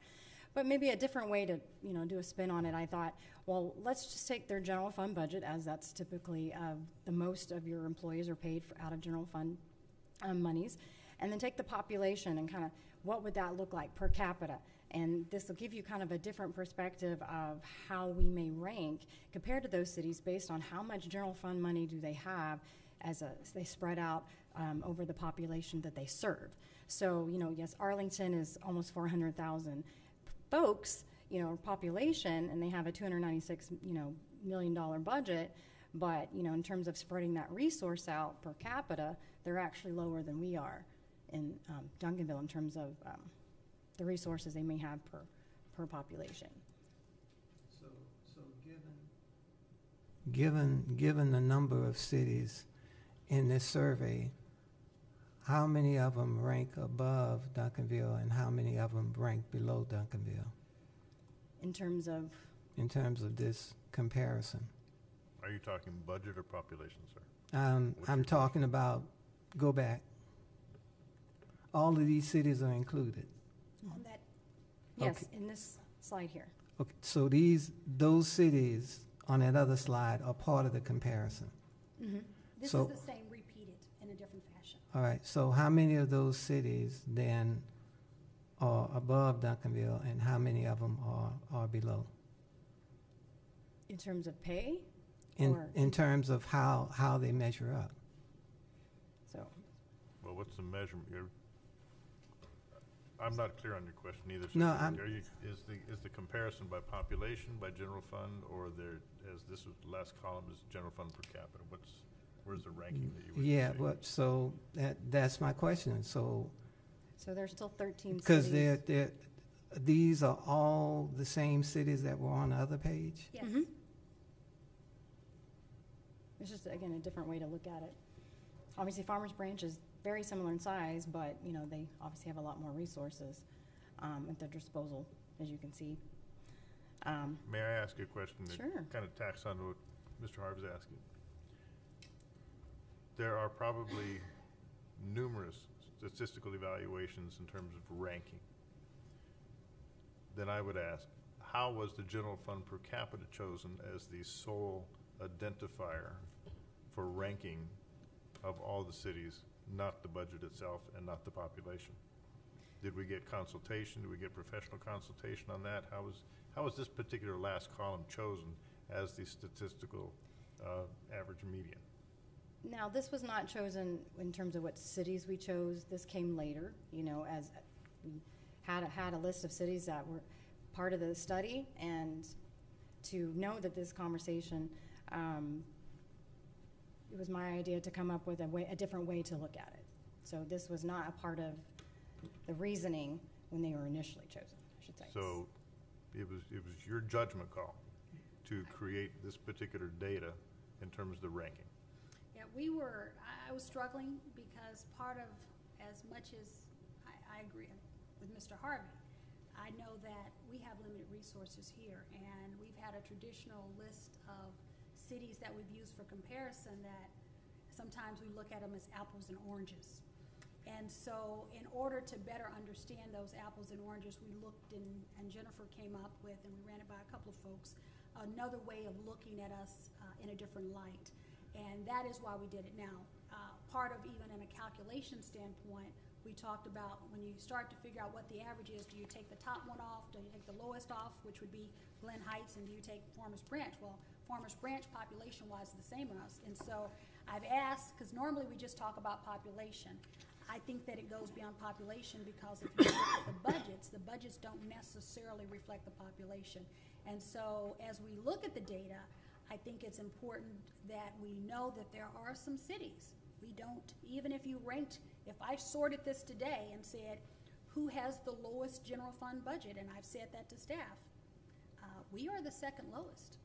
But maybe a different way to, you know, do a spin on it. I thought, well, let's just take their general fund budget, as that's typically uh, the most of your employees are paid for, out of general fund um, monies, and then take the population and kind of what would that look like per capita. And this will give you kind of a different perspective of how we may rank compared to those cities based on how much general fund money do they have as a, they spread out um, over the population that they serve. So, you know, yes, Arlington is almost 400,000 folks, you know, population, and they have a 296, you know, million dollar budget. But, you know, in terms of spreading that resource out per capita, they're actually lower than we are in um, Duncanville in terms of um, the resources they may have per, per population. So, so given, given, given the number of cities in this survey, how many of them rank above Duncanville and how many of them rank below Duncanville In terms of, in terms of this comparison? Are you talking budget or population, sir? Um, I'm your talking about, go back. All of these cities are included. On that, yes, Okay. in this slide here. Okay, so these, those cities on that other slide are part of the comparison. Mm-hmm. this is the same repeated in a different fashion. All right, so how many of those cities then are above Duncanville and how many of them are, are below? In terms of pay, In, Or- in terms of how, how they measure up? so Well, what's the measurement? You're, I'm not clear on your question either. sir. No, I'm- Are you, is the, is the comparison by population, by general fund, or there, as this was, the last column is general fund per capita? What's, where's the ranking that you would Yeah, say? but, so, that, that's my question, so, so there's still 13 because they're, they're, these are all the same cities that were on the other page? Yes. Mhm. It's just, again, a different way to look at it. Obviously, Farmers Branch is very similar in size, but, you know, they obviously have a lot more resources um, at their disposal, as you can see. Um, May I ask you a question that Sure. kind of tacks on to what Mr. Harvey's asking? There are probably numerous statistical evaluations in terms of ranking. Then I would ask, how was the general fund per capita chosen as the sole identifier for ranking of all the cities, not the budget itself and not the population? Did we get consultation? Did we get professional consultation on that? How was, how was this particular last column chosen as the statistical uh, average median? Now, this was not chosen in terms of what cities we chose. This came later, you know, as we had, a- had a list of cities that were part of the study. And to know that this conversation, um, it was my idea to come up with a way, a different way to look at it. So this was not a part of the reasoning when they were initially chosen, I should say. So it was, it was your judgment call to create this particular data in terms of the ranking. Yeah, we were, I, I was struggling because part of, as much as I, I agree with Mr. Harvey, I know that we have limited resources here, and we've had a traditional list of cities that we've used for comparison that sometimes we look at them as apples and oranges. And so, in order to better understand those apples and oranges, we looked and, and Jennifer came up with, and we ran it by a couple of folks, another way of looking at us uh, in a different light. And that is why we did it now. Uh, part of even in a calculation standpoint, we talked about when you start to figure out what the average is, do you take the top one off, do you take the lowest off, which would be Glen Heights, and do you take Farmers Branch? Well, Farmers Branch population-wise is the same as us, and so I've asked, because normally we just talk about population. I think that it goes beyond population because if you look at the budgets, the budgets don't necessarily reflect the population. And so as we look at the data, I think it's important that we know that there are some cities. We don't, even if you ranked, if I sorted this today and said, who has the lowest general fund budget, and I've said that to staff, uh, we are the second lowest.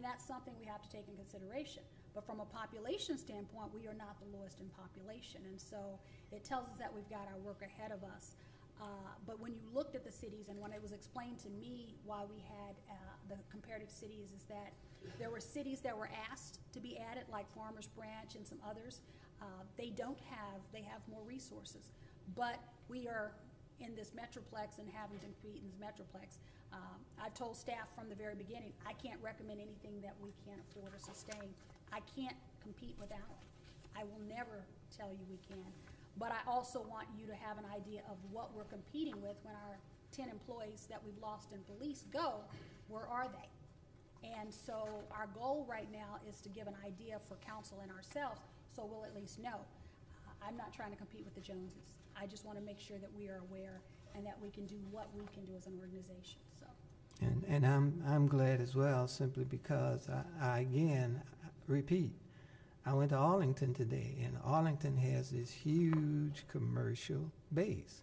And that's something we have to take in consideration. But from a population standpoint, we are not the lowest in population. And so it tells us that we've got our work ahead of us. Uh, But when you looked at the cities, and when it was explained to me why we had uh, the comparative cities, is that there were cities that were asked to be added, like Farmers Branch and some others. Uh, They don't have, they have more resources. But we are in this metroplex and having to compete in this metroplex. Um, I've told staff from the very beginning, I can't recommend anything that we can't afford or sustain. I can't compete without. I will never tell you we can. But I also want you to have an idea of what we're competing with when our ten employees that we've lost in police go, where are they? And so our goal right now is to give an idea for council and ourselves, so we'll at least know. Uh, I'm not trying to compete with the Joneses. I just want to make sure that we are aware and that we can do what we can do as an organization. And, and I'm, I'm glad as well, simply because I, I again, repeat, I went to Arlington today, and Arlington has this huge commercial base.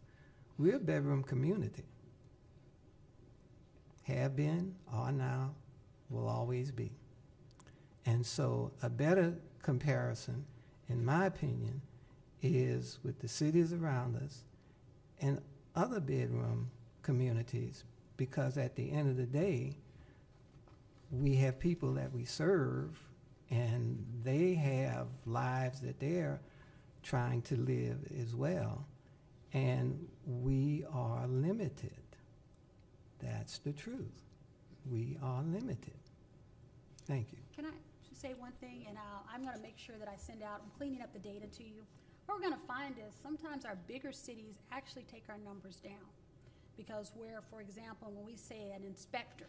We're a bedroom community. Have been, are now, will always be. And so a better comparison, in my opinion, is with the cities around us and other bedroom communities, because at the end of the day, we have people that we serve and they have lives that they're trying to live as well. And we are limited. That's the truth. We are limited. Thank you. Can I say one thing, and uh, I'm gonna make sure that I send out, I'm cleaning up the data to you. What we're gonna find is sometimes our bigger cities actually take our numbers down. Because where, for example, when we say an inspector,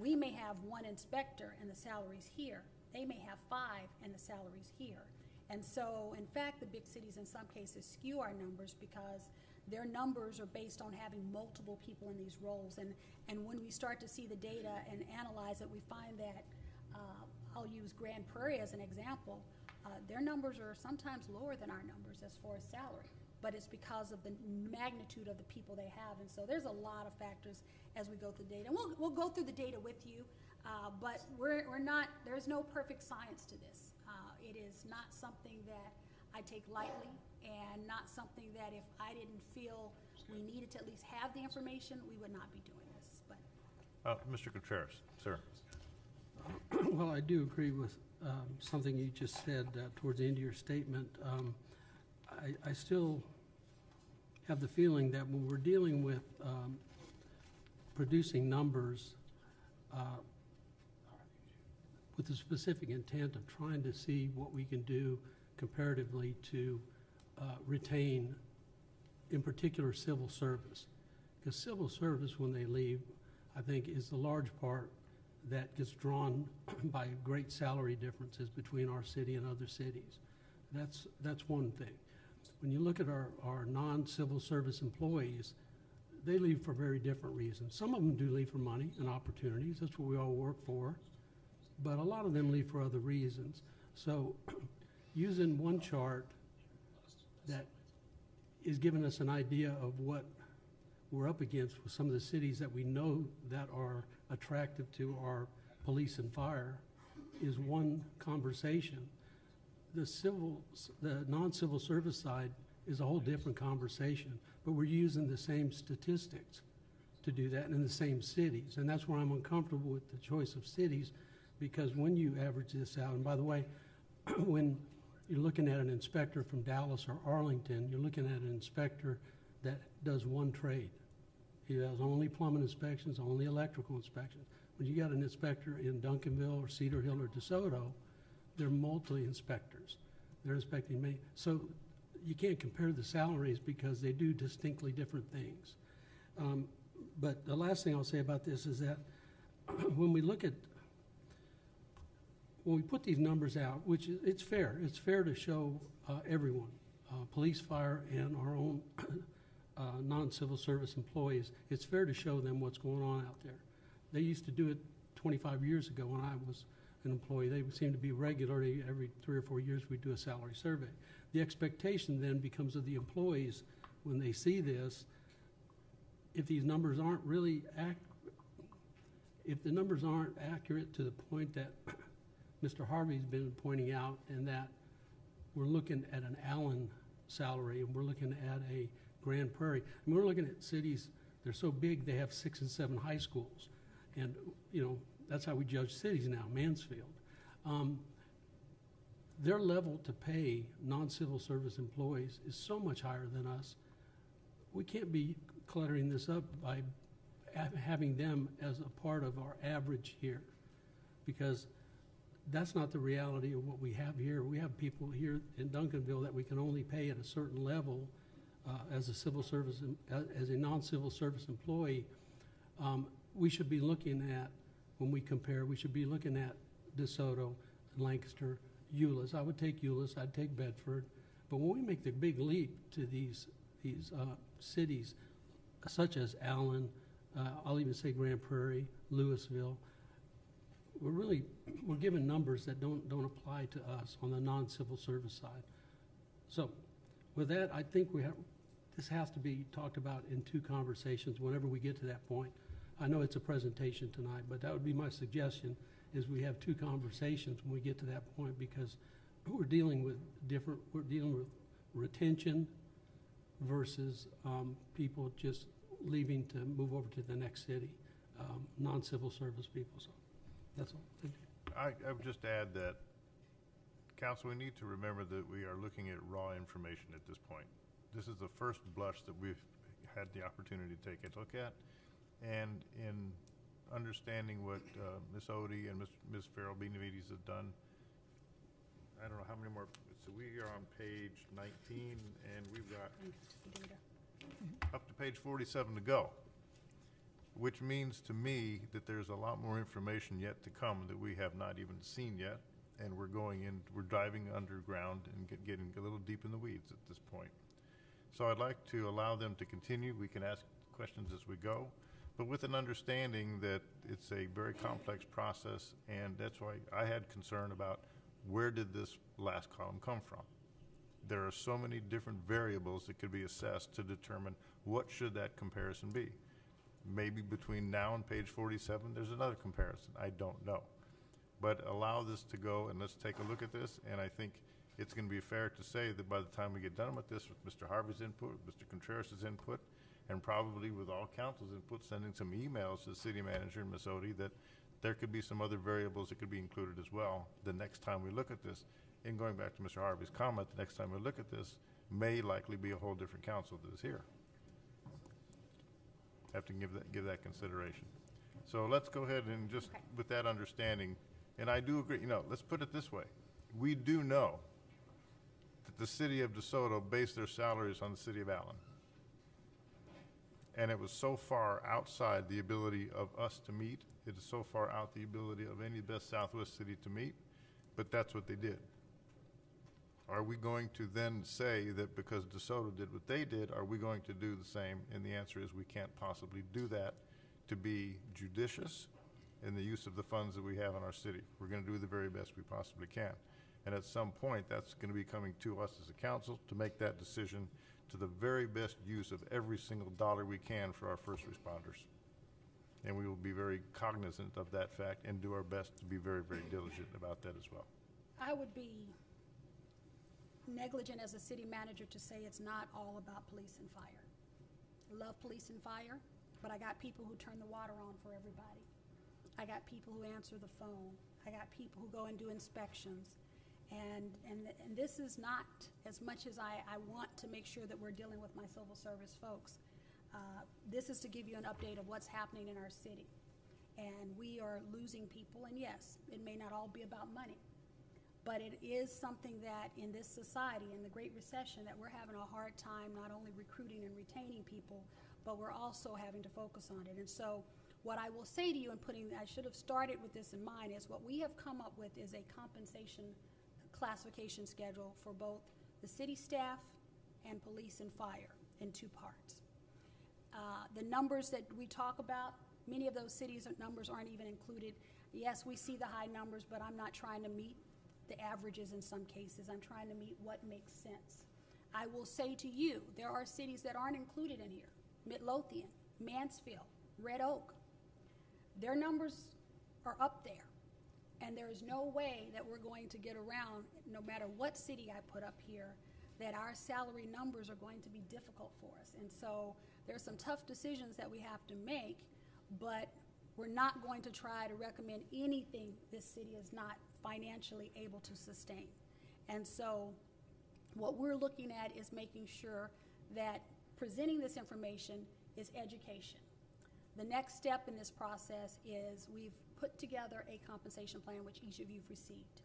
we may have one inspector and the salaries here. They may have five and the salaries here. And so, in fact, the big cities in some cases skew our numbers because their numbers are based on having multiple people in these roles. And, and when we start to see the data and analyze it, we find that, uh, I'll use Grand Prairie as an example, uh, their numbers are sometimes lower than our numbers as far as salary. But it's because of the magnitude of the people they have. And so there's a lot of factors as we go through the data. And we'll, we'll go through the data with you, uh, but we're, we're not, there's no perfect science to this. Uh, it is not something that I take lightly and not something that if I didn't feel we needed to at least have the information, we would not be doing this. But Uh, Mr. Contreras, sir. Well, I do agree with um, something you just said uh, towards the end of your statement. Um, I, I still have the feeling that when we're dealing with um, producing numbers uh, with the specific intent of trying to see what we can do comparatively to uh, retain, in particular, civil service. Because civil service, when they leave, I think is the large part that gets drawn by great salary differences between our city and other cities. That's, that's one thing. When you look at our, our non-civil service employees, they leave for very different reasons. Some of them do leave for money and opportunities. That's what we all work for. But a lot of them leave for other reasons. So using one chart that is giving us an idea of what we're up against with some of the cities that we know that are attractive to our police and fire is one conversation. The civil, the non-civil service side is a whole different conversation, but we're using the same statistics to do that in the same cities. And that's where I'm uncomfortable with the choice of cities, because when you average this out, and by the way, when you're looking at an inspector from Dallas or Arlington, you're looking at an inspector that does one trade. He does only plumbing inspections, only electrical inspections. When you got an inspector in Duncanville or Cedar Hill or DeSoto, they're multi-inspectors. They're inspecting me. So you can't compare the salaries because they do distinctly different things. Um, but the last thing I'll say about this is that when we look at when we put these numbers out, which is, it's fair, it's fair to show uh, everyone, uh, police, fire, and our own uh, non-civil service employees, it's fair to show them what's going on out there. They used to do it 25 years ago when I was an employee. They seem to be regularly, every three or four years, we do a salary survey. The expectation then becomes of the employees, when they see this, if these numbers aren't really if the numbers aren't accurate to the point that Mr. Harvey's been pointing out, and that we're looking at an Allen salary, and we're looking at a Grand Prairie, and we're looking at cities, they're so big, they have six and seven high schools. And, you know, that's how we judge cities now, Mansfield. Um, their level to pay non-civil service employees is so much higher than us. We can't be cluttering this up by ha- having them as a part of our average here, because that's not the reality of what we have here. We have people here in Duncanville that we can only pay at a certain level uh, as a civil service, as a non-civil service employee. Um, we should be looking at, when we compare, we should be looking at DeSoto, Lancaster, Euless. I would take Euless, I'd take Bedford. But when we make the big leap to these, these uh, cities, such as Allen, uh, I'll even say Grand Prairie, Lewisville, we're really, we're given numbers that don't, don't apply to us on the non-civil service side. So with that, I think we have, this has to be talked about in two conversations whenever we get to that point. I know it's a presentation tonight, but that would be my suggestion, is we have two conversations when we get to that point, because we're dealing with different, we're dealing with retention versus um, people just leaving to move over to the next city, um, non-civil service people, so that's all. Thank you. I, I would just add that, council, we need to remember that we are looking at raw information at this point. This is the first blush that we've had the opportunity to take a look at. And in understanding what uh, Ms. Odie and Ms. Farrell Benavides have done, I don't know how many more, so we are on page nineteen, and we've got up to page forty-seven to go, which means to me that there's a lot more information yet to come that we have not even seen yet, and we're going in, we're diving underground and get- getting a little deep in the weeds at this point. So I'd like to allow them to continue. We can ask questions as we go, but with an understanding that it's a very complex process, and that's why I had concern about where did this last column come from? There are so many different variables that could be assessed to determine what should that comparison be. Maybe between now and page forty-seven, there's another comparison. I don't know. But allow this to go and let's take a look at this, and I think it's gonna be fair to say that by the time we get done with this, with Mr. Harvey's input, Mr. Contreras' input, and probably with all council's input, sending some emails to the city manager and Ms. That there could be some other variables that could be included as well, the next time we look at this. And going back to Mr. Harvey's comment, the next time we look at this, may likely be a whole different council that is here. Have to give that, give that consideration. So let's go ahead and just, Okay. with that understanding, and I do agree, you know, let's put it this way. We do know that the city of DeSoto based their salaries on the city of Allen. And it was so far outside the ability of us to meet, it is so far out the ability of any best Southwest city to meet, but that's what they did. Are we going to then say that because DeSoto did what they did, are we going to do the same? And the answer is we can't possibly do that to be judicious in the use of the funds that we have in our city. We're gonna do the very best we possibly can. And at some point, that's gonna be coming to us as a council to make that decision to the very best use of every single dollar we can for our first responders. And we will be very cognizant of that fact and do our best to be very, very diligent about that as well. I would be negligent as a city manager to say it's not all about police and fire. I Love police and fire, but I got people who turn the water on for everybody. I got people who answer the phone. I got people who go and do inspections. And, and, and this is not, as much as I, I want to make sure that we're dealing with my civil service folks, uh, this is to give you an update of what's happening in our city. And we are losing people, and yes, it may not all be about money. But it is something that in this society, in the Great Recession, that we're having a hard time not only recruiting and retaining people, but we're also having to focus on it. And so what I will say to you and putting, I should have started with this in mind, is what we have come up with is a compensation classification schedule for both the city staff and police and fire in two parts. Uh, The numbers that we talk about, many of those cities' numbers aren't even included. Yes, we see the high numbers, but I'm not trying to meet the averages in some cases. I'm trying to meet what makes sense. I will say to you, there are cities that aren't included in here. Midlothian, Mansfield, Red Oak. Their numbers are up there. And there is no way that we're going to get around, no matter what city I put up here, that our salary numbers are going to be difficult for us. And so there are some tough decisions that we have to make, but we're not going to try to recommend anything this city is not financially able to sustain. And so what we're looking at is making sure that presenting this information is education. The next step in this process is we've put together a compensation plan which each of you've received.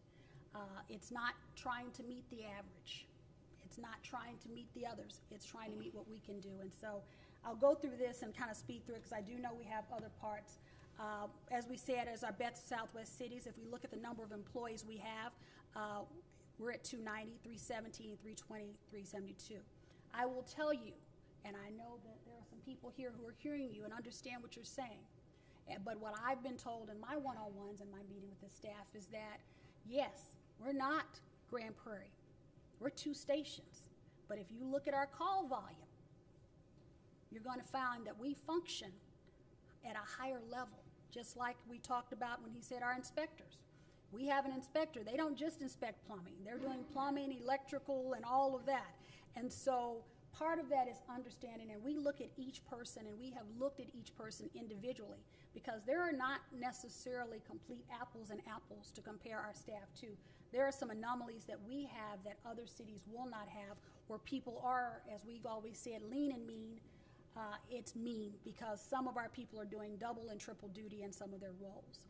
Uh, it's not trying to meet the average. It's not trying to meet the others. It's trying to meet what we can do. And so I'll go through this and kind of speed through it because I do know we have other parts. Uh, as we said, as our best Southwest cities, if we look at the number of employees we have, uh, we're at 290, 317, 320, 372. I will tell you, and I know that there are some people here who are hearing you and understand what you're saying. But what I've been told in my one-on-ones and my meeting with the staff is that, yes, we're not Grand Prairie. We're two stations. But if you look at our call volume, you're going to find that we function at a higher level, just like we talked about when he said our inspectors. We have an inspector. They don't just inspect plumbing. They're doing plumbing, electrical, and all of that. And so part of that is understanding, and we look at each person, and we have looked at each person individually because there are not necessarily complete apples and apples to compare our staff to. There are some anomalies that we have that other cities will not have, where people are, as we've always said, lean and mean. Uh, it's mean because some of our people are doing double and triple duty in some of their roles.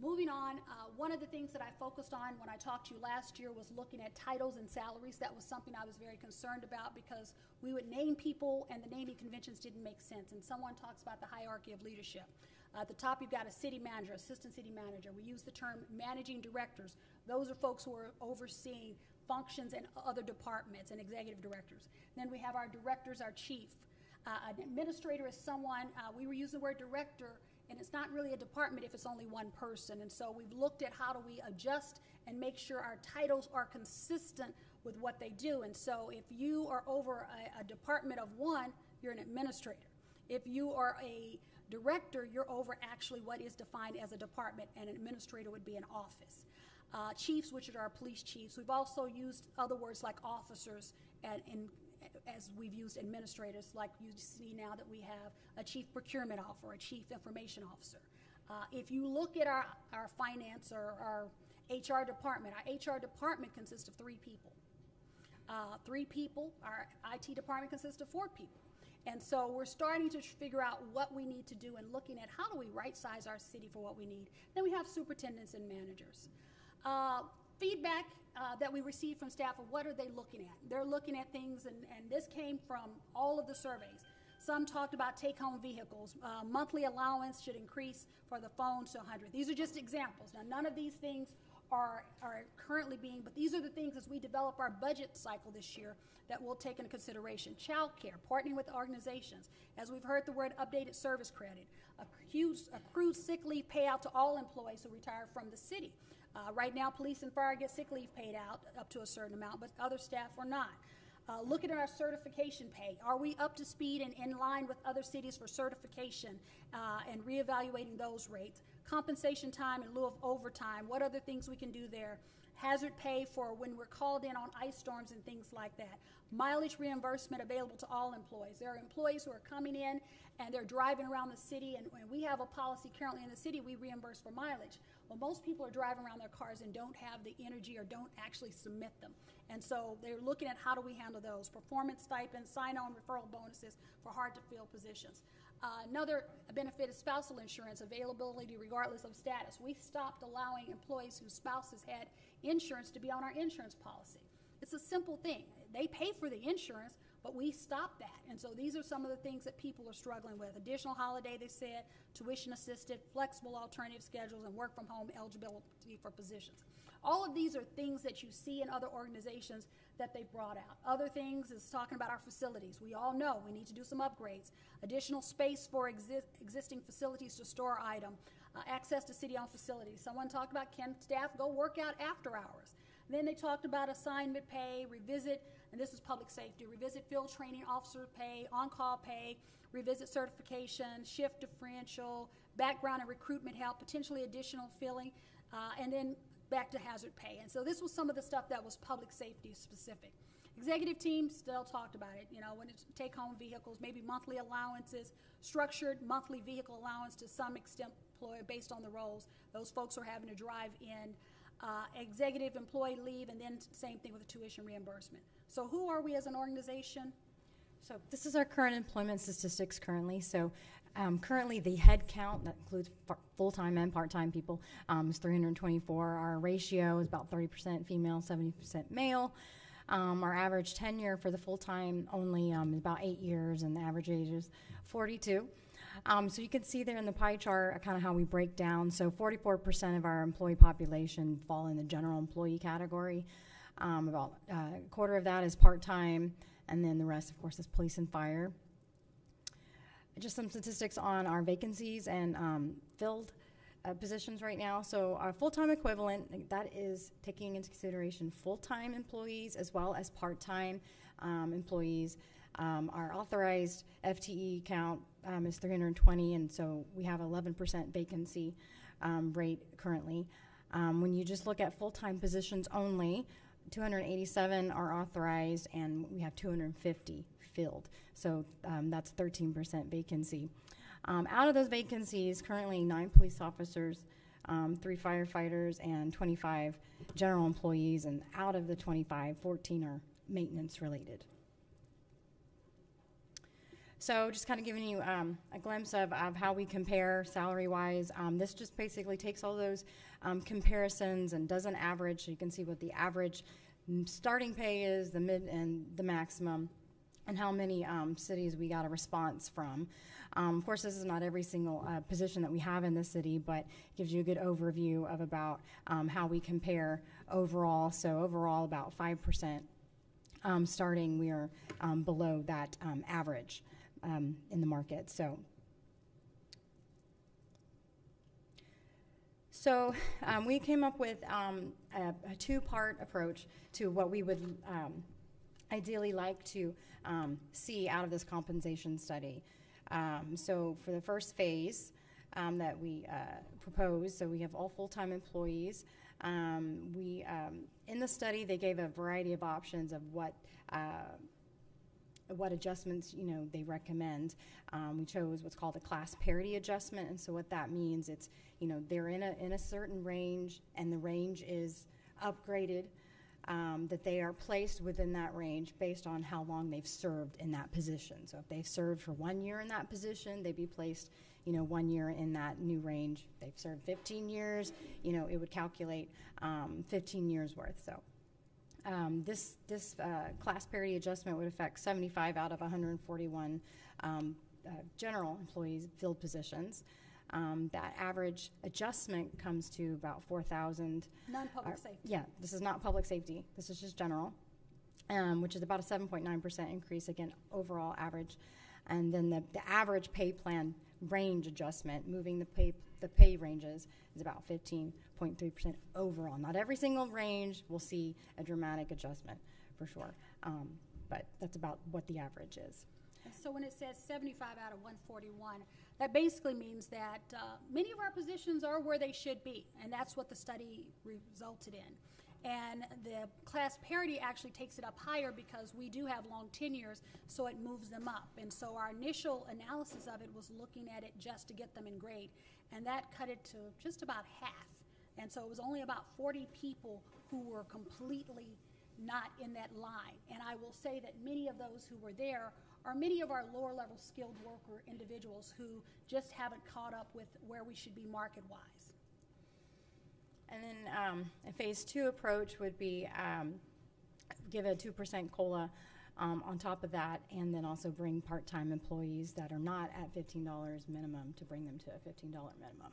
Moving on, uh, one of the things that I focused on when I talked to you last year was looking at titles and salaries. That was something I was very concerned about because we would name people and the naming conventions didn't make sense. And someone talks about the hierarchy of leadership. Uh, at the top, you've got a city manager, assistant city manager. We use the term managing directors. Those are folks who are overseeing functions and other departments and executive directors. Then we have our directors, our chief. Uh, an administrator is someone, uh, we were using the word director and it's not really a department if it's only one person. And so we've looked at how do we adjust and make sure our titles are consistent with what they do. And so if you are over a, a department of one, you're an administrator. If you are a director, you're over actually what is defined as a department, and an administrator would be an office. Uh, chiefs, which are our police chiefs, we've also used other words like officers and, and as we've used administrators, like you see now that we have a chief procurement officer, a chief information officer. Uh, if you look at our, our finance or our HR department, our HR department consists of three people. Uh, three people, our IT department consists of four people. And so we're starting to figure out what we need to do and looking at how do we right size our city for what we need. Then we have superintendents and managers. Uh, feedback uh, that we receive from staff of what are they looking at. They're looking at things, and, and this came from all of the surveys. Some talked about take-home vehicles. Uh, monthly allowance should increase for the phone to 100. These are just examples. Now, none of these things are, are currently being, but these are the things as we develop our budget cycle this year that we'll take into consideration. Child care, partnering with organizations. As we've heard the word updated service credit, accrued, accrued sick leave payout to all employees who retire from the city. Uh, right now, police and fire get sick leave paid out up to a certain amount, but other staff are not. Uh, looking at our certification pay, are we up to speed and in line with other cities for certification uh, and reevaluating those rates? Compensation time in lieu of overtime, what other things we can do there? Hazard pay for when we're called in on ice storms and things like that. Mileage reimbursement available to all employees. There are employees who are coming in and they're driving around the city, and, and we have a policy currently in the city, we reimburse for mileage. Well, most people are driving around their cars and don't have the energy or don't actually submit them. And so they're looking at how do we handle those performance stipends, sign on referral bonuses for hard to fill positions. Uh, another benefit is spousal insurance availability regardless of status. We stopped allowing employees whose spouses had insurance to be on our insurance policy. It's a simple thing. They pay for the insurance, but we stopped that. And so these are some of the things that people are struggling with. Additional holiday, they said, tuition assisted, flexible alternative schedules, and work from home eligibility for positions. All of these are things that you see in other organizations that they've brought out. Other things is talking about our facilities. We all know we need to do some upgrades. Additional space for exi- existing facilities to store item. Uh, access to city-owned facilities. Someone talked about can staff go work out after hours. Then they talked about assignment pay, revisit, and this is public safety, revisit field training officer pay, on-call pay, revisit certification, shift differential, background and recruitment help, potentially additional filling, uh, and then back to hazard pay. And so this was some of the stuff that was public safety specific. Executive team still talked about it, you know, when it's take-home vehicles, maybe monthly allowances, structured monthly vehicle allowance to some extent based on the roles. Those folks are having to drive in. Uh, executive employee leave, and then same thing with the tuition reimbursement. So who are we as an organization? So this is our current employment statistics currently. So um, currently the head count, that includes full-time and part-time people, um, is 324. Our ratio is about 30% female, 70% male. Um, our average tenure for the full-time only um, is about eight years, and the average age is 42. Um, so you can see there in the pie chart kind of how we break down. So 44% of our employee population fall in the general employee category. Um, about uh, a quarter of that is part-time, and then the rest, of course, is police and fire. Just some statistics on our vacancies and um, filled uh, positions right now. So our full-time equivalent, that is taking into consideration full-time employees as well as part-time um, employees. Um, our authorized FTE count um, is 320, and so we have 11% vacancy um, rate currently. Um, when you just look at full-time positions only, 287 are authorized, and we have 250 filled. So um, that's 13% vacancy. Um, out of those vacancies, currently nine police officers, um, three firefighters, and 25 general employees. And out of the 25, 14 are maintenance related. So just kind of giving you um, a glimpse of, of how we compare salary wise. Um, this just basically takes all those um, comparisons and does an average. So you can see what the average mm, starting pay is, the mid and the maximum, and how many um, cities we got a response from. Um, of course, this is not every single uh, position that we have in the city, but gives you a good overview of about how we compare overall. So overall, about five percent um, starting, we are um, below that um, average um, in the market. So, so um, we came up with um, a, a two-part approach to what we would um, ideally like to um, see out of this compensation study. Um, so, for the first phase that we uh, propose, so we have all full-time employees. We in the study they gave a variety of options of what. Uh, what adjustments you know they recommend. Um, we chose what's called a class parity adjustment, and so what that means it's you know they're in a in a certain range, and the range is upgraded. Um, that they are placed within that range based on how long they've served in that position. So if they've served for one year in that position, they'd be placed, you know, one year in that new range. They've served 15 years, you know, it would calculate um, 15 years worth. So um, this this uh, class parity adjustment would affect 75 out of 141 um, uh, general employees filled positions. Um, that average adjustment comes to about 4,000. Non-public uh, safety. Yeah, this is not public safety. This is just general, um, which is about a 7.9% increase again overall average. And then the, the average pay plan range adjustment, moving the pay the pay ranges, is about 15.3% overall. Not every single range will see a dramatic adjustment for sure, um, but that's about what the average is. So when it says 75 out of 141, that basically means that uh, many of our positions are where they should be, and that's what the study resulted in. And the class parity actually takes it up higher because we do have long tenures, so it moves them up. And so our initial analysis of it was looking at it just to get them in grade, and that cut it to just about half. And so it was only about 40 people who were completely not in that line. And I will say that many of those who were there are many of our lower level skilled worker individuals who just haven't caught up with where we should be market wise. And then um, a phase two approach would be um, give a 2% COLA um, on top of that, and then also bring part time employees that are not at $15 minimum to bring them to a $15 minimum.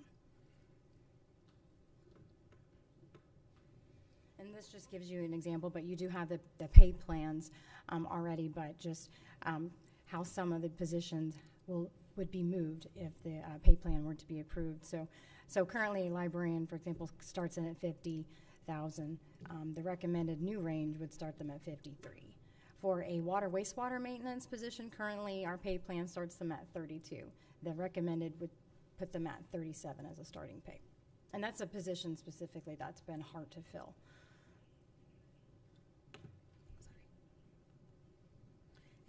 And this just gives you an example, but you do have the, the pay plans um, already, but just um, how some of the positions will would be moved if the uh, pay plan were to be approved. So, so currently, a librarian, for example, starts in at 50. thousand. Um, the recommended new range would start them at fifty-three. For a water wastewater maintenance position, currently our pay plan starts them at thirty-two. The recommended would put them at thirty-seven as a starting pay. And that's a position specifically that's been hard to fill.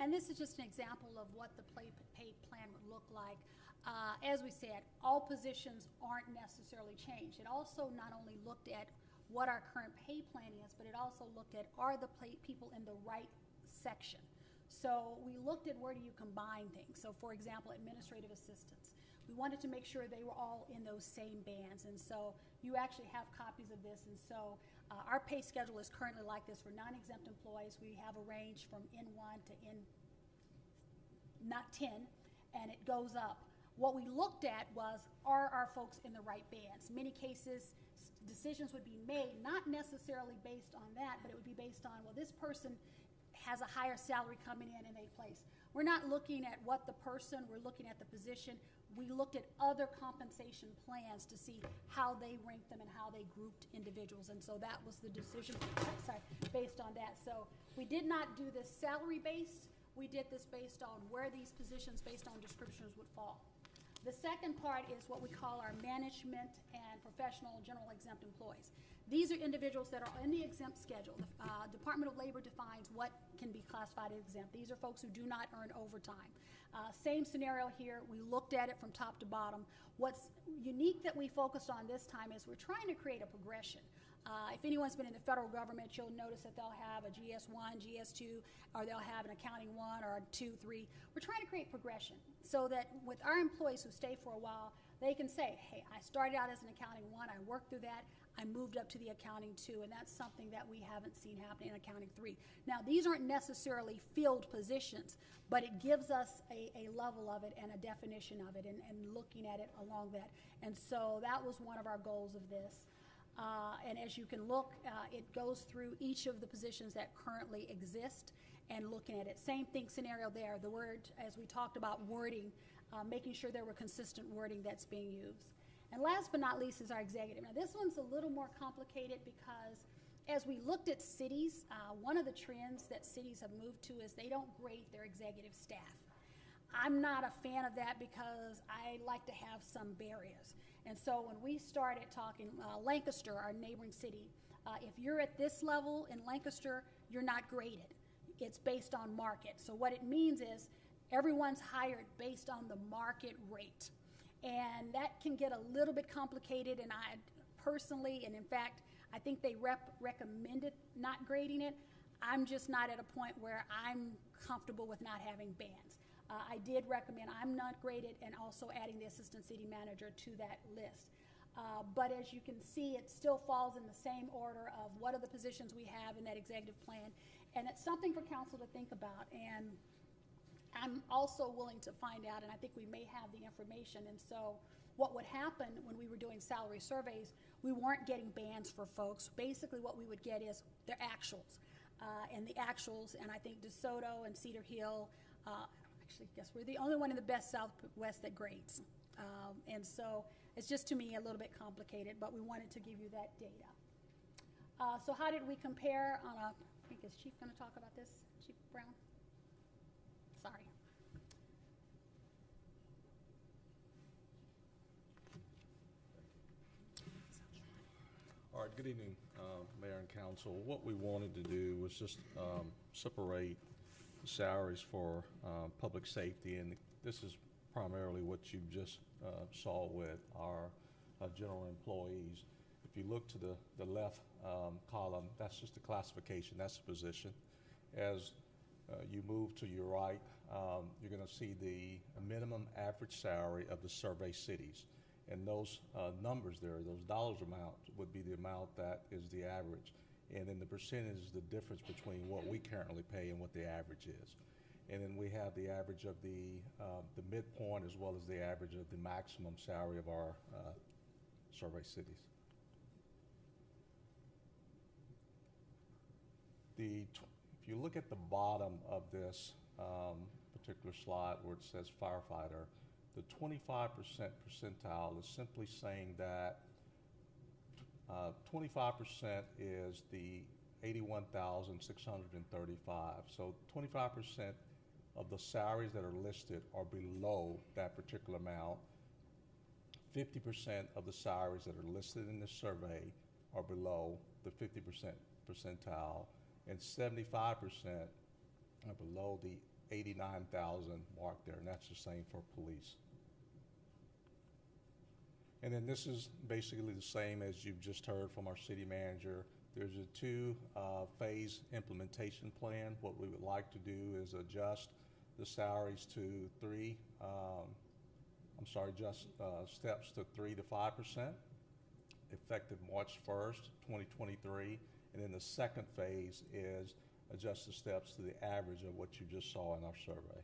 And this is just an example of what the pay, plan would look like. Uh, as we said, all positions aren't necessarily changed. It also not only looked at what our current pay plan is, but it also looked at are the people in the right section. So we looked at where do you combine things. So for example, administrative assistants. We wanted to make sure they were all in those same bands. And so you actually have copies of this. And so uh, our pay schedule is currently like this for non-exempt employees. We have a range from N1 to N, not 10, and it goes up. What we looked at was are our folks in the right bands? Many cases, decisions would be made not necessarily based on that, but it would be based on well, this person has a higher salary coming in in a place. We're not looking at what the person, we're looking at the position. We looked at other compensation plans to see how they ranked them and how they grouped individuals. And so that was the decision, sorry, based on that. So we did not do this salary based. We did this based on where these positions, based on descriptions, would fall. The second part is what we call our management and professional general exempt employees. These are individuals that are in the exempt schedule. The uh, Department of Labor defines what can be classified as exempt. These are folks who do not earn overtime. Uh, same scenario here. We looked at it from top to bottom. What's unique that we focused on this time is we're trying to create a progression. Uh, if anyone's been in the federal government, you'll notice that they'll have a GS1, GS2, or they'll have an accounting one or a two, three. We're trying to create progression so that with our employees who stay for a while, they can say, hey, I started out as an accounting one, I worked through that, I moved up to the accounting two, and that's something that we haven't seen happen in accounting three. Now, these aren't necessarily filled positions, but it gives us a, a level of it and a definition of it and, and looking at it along that. And so that was one of our goals of this. Uh, and as you can look, uh, it goes through each of the positions that currently exist and looking at it. Same thing scenario there. The word, as we talked about wording, uh, making sure there were consistent wording that's being used. And last but not least is our executive. Now, this one's a little more complicated because as we looked at cities, uh, one of the trends that cities have moved to is they don't grade their executive staff. I'm not a fan of that because I like to have some barriers. And so when we started talking, uh, Lancaster, our neighboring city, uh, if you're at this level in Lancaster, you're not graded. It's based on market. So what it means is everyone's hired based on the market rate. And that can get a little bit complicated, and I personally, and in fact, I think they rep- recommended not grading it. I'm just not at a point where I'm comfortable with not having bands. Uh, I did recommend, I'm not graded, and also adding the assistant city manager to that list. Uh, but as you can see, it still falls in the same order of what are the positions we have in that executive plan. And it's something for council to think about. And I'm also willing to find out, and I think we may have the information. And so, what would happen when we were doing salary surveys, we weren't getting bands for folks. Basically, what we would get is their actuals. Uh, and the actuals, and I think DeSoto and Cedar Hill, uh, actually, guess we're the only one in the best Southwest that grades. Um, and so, it's just to me a little bit complicated, but we wanted to give you that data. Uh, so, how did we compare on a, I think, is Chief going to talk about this? Chief Brown? Sorry. All good evening, uh, Mayor and Council. What we wanted to do was just um, separate salaries for uh, public safety, and this is primarily what you just uh, saw with our uh, general employees. If you look to the, the left um, column, that's just the classification, that's the position. As uh, you move to your right, um, you're going to see the minimum average salary of the survey cities. And those uh, numbers there, those dollars amount, would be the amount that is the average. And then the percentage is the difference between what we currently pay and what the average is. And then we have the average of the, uh, the midpoint as well as the average of the maximum salary of our uh, survey cities. The, if you look at the bottom of this um, particular slide where it says firefighter, the 25% percentile is simply saying that Uh, Twenty-five percent is the eighty-one thousand six hundred and thirty-five. So twenty-five percent of the salaries that are listed are below that particular amount. Fifty percent of the salaries that are listed in this survey are below the fifty percent percentile, and seventy-five percent are below the eighty-nine thousand mark there, and that's the same for police. And then this is basically the same as you've just heard from our city manager. There's a two-phase implementation plan. What we would like to do is adjust the salaries to three, um, I'm sorry, just uh, steps to three to five percent, effective March first, twenty twenty-three. And then the second phase is adjust the steps to the average of what you just saw in our survey.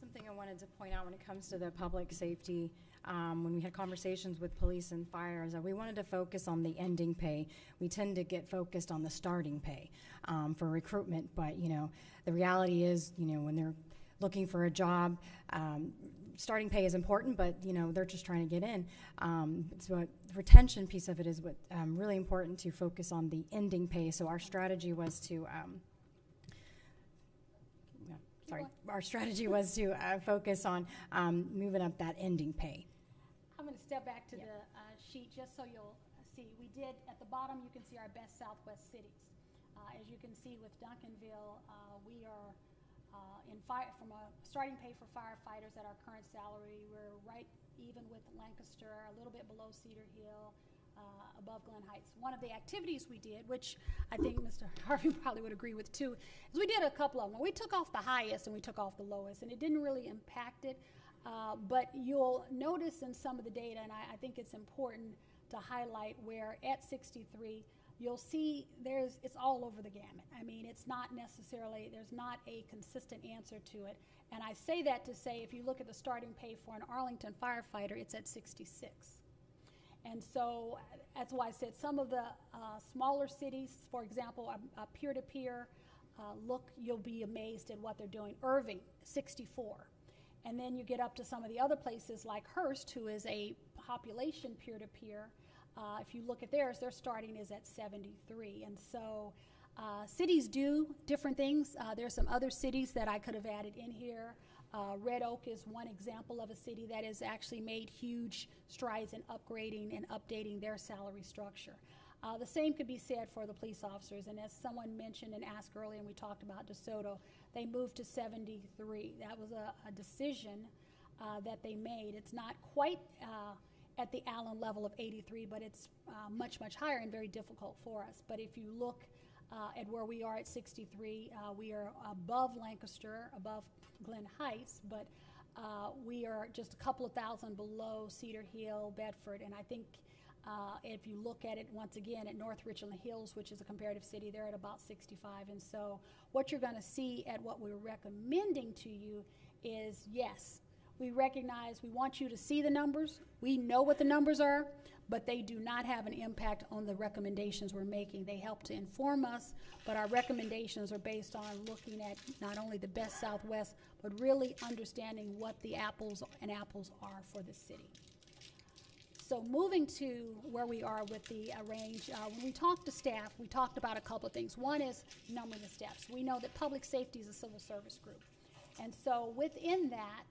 Something I wanted to point out when it comes to the public safety, um, when we had conversations with police and fire, is that we wanted to focus on the ending pay. We tend to get focused on the starting pay um, for recruitment, but you know, the reality is, you know, when they're looking for a job, um, starting pay is important, but you know, they're just trying to get in. Um, so the retention piece of it is what um, really important to focus on the ending pay. So our strategy was to um, no, sorry, our strategy was to uh, focus on um, moving up that ending pay. I'm gonna step back to the uh, sheet just so you'll see. We did, at the bottom, you can see our best southwest cities. Uh, As you can see with Duncanville, uh, we are uh, in fire, from a starting pay for firefighters at our current salary, we're right even with Lancaster, a little bit below Cedar Hill, uh, above Glen Heights. One of the activities we did, which I think Mr. Harvey probably would agree with too, is we did a couple of them. We took off the highest and we took off the lowest, and it didn't really impact it. Uh, but you'll notice in some of the data, and I, I think it's important to highlight where at 63, you'll see there's it's all over the gamut. I mean, it's not necessarily there's not a consistent answer to it. And I say that to say if you look at the starting pay for an Arlington firefighter, it's at 66. And so that's why I said some of the uh, smaller cities, for example, a, a peer-to-peer uh, look, you'll be amazed at what they're doing. Irving, 64. And then you get up to some of the other places like Hurst, who is a population peer-to-peer. Uh, if you look at theirs, their starting is at 73. And so uh, cities do different things. Uh, there are some other cities that I could have added in here. Uh, Red Oak is one example of a city that has actually made huge strides in upgrading and updating their salary structure. Uh, the same could be said for the police officers. And as someone mentioned and asked earlier, and we talked about DeSoto, they moved to 73. That was a, a decision uh, that they made. It's not quite uh, at the Allen level of 83, but it's uh, much, much higher and very difficult for us. But if you look uh, at where we are at 63, uh, we are above Lancaster, above Glen Heights, but uh, we are just a couple of thousand below Cedar Hill, Bedford, and I think uh, if you look at it once again at North Richland Hills, which is a comparative city, they're at about 65. And so, what you're going to see at what we're recommending to you is yes, we recognize we want you to see the numbers. We know what the numbers are, but they do not have an impact on the recommendations we're making. They help to inform us, but our recommendations are based on looking at not only the best Southwest, but really understanding what the apples and apples are for the city. So moving to where we are with the uh, range, uh, when we talked to staff, we talked about a couple of things. One is numbering the steps. We know that public safety is a civil service group. And so within that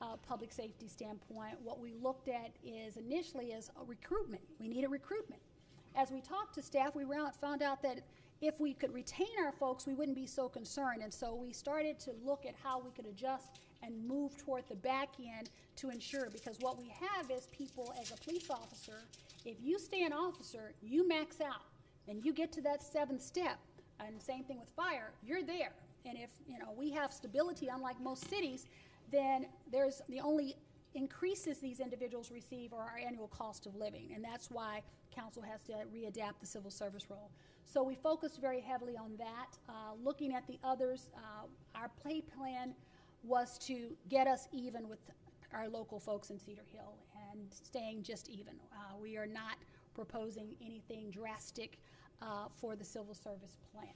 uh, public safety standpoint, what we looked at is initially is a recruitment. We needed recruitment. As we talked to staff, we found out that if we could retain our folks, we wouldn't be so concerned. And so we started to look at how we could adjust and move toward the back end to ensure because what we have is people as a police officer, if you stay an officer, you max out and you get to that seventh step. And same thing with fire, you're there. And if you know we have stability, unlike most cities, then there's the only increases these individuals receive are our annual cost of living, and that's why council has to readapt the civil service role. So we focused very heavily on that. Uh, looking at the others, uh, our play plan was to get us even with our local folks in Cedar Hill and staying just even. Uh, we are not proposing anything drastic uh, for the civil service plan.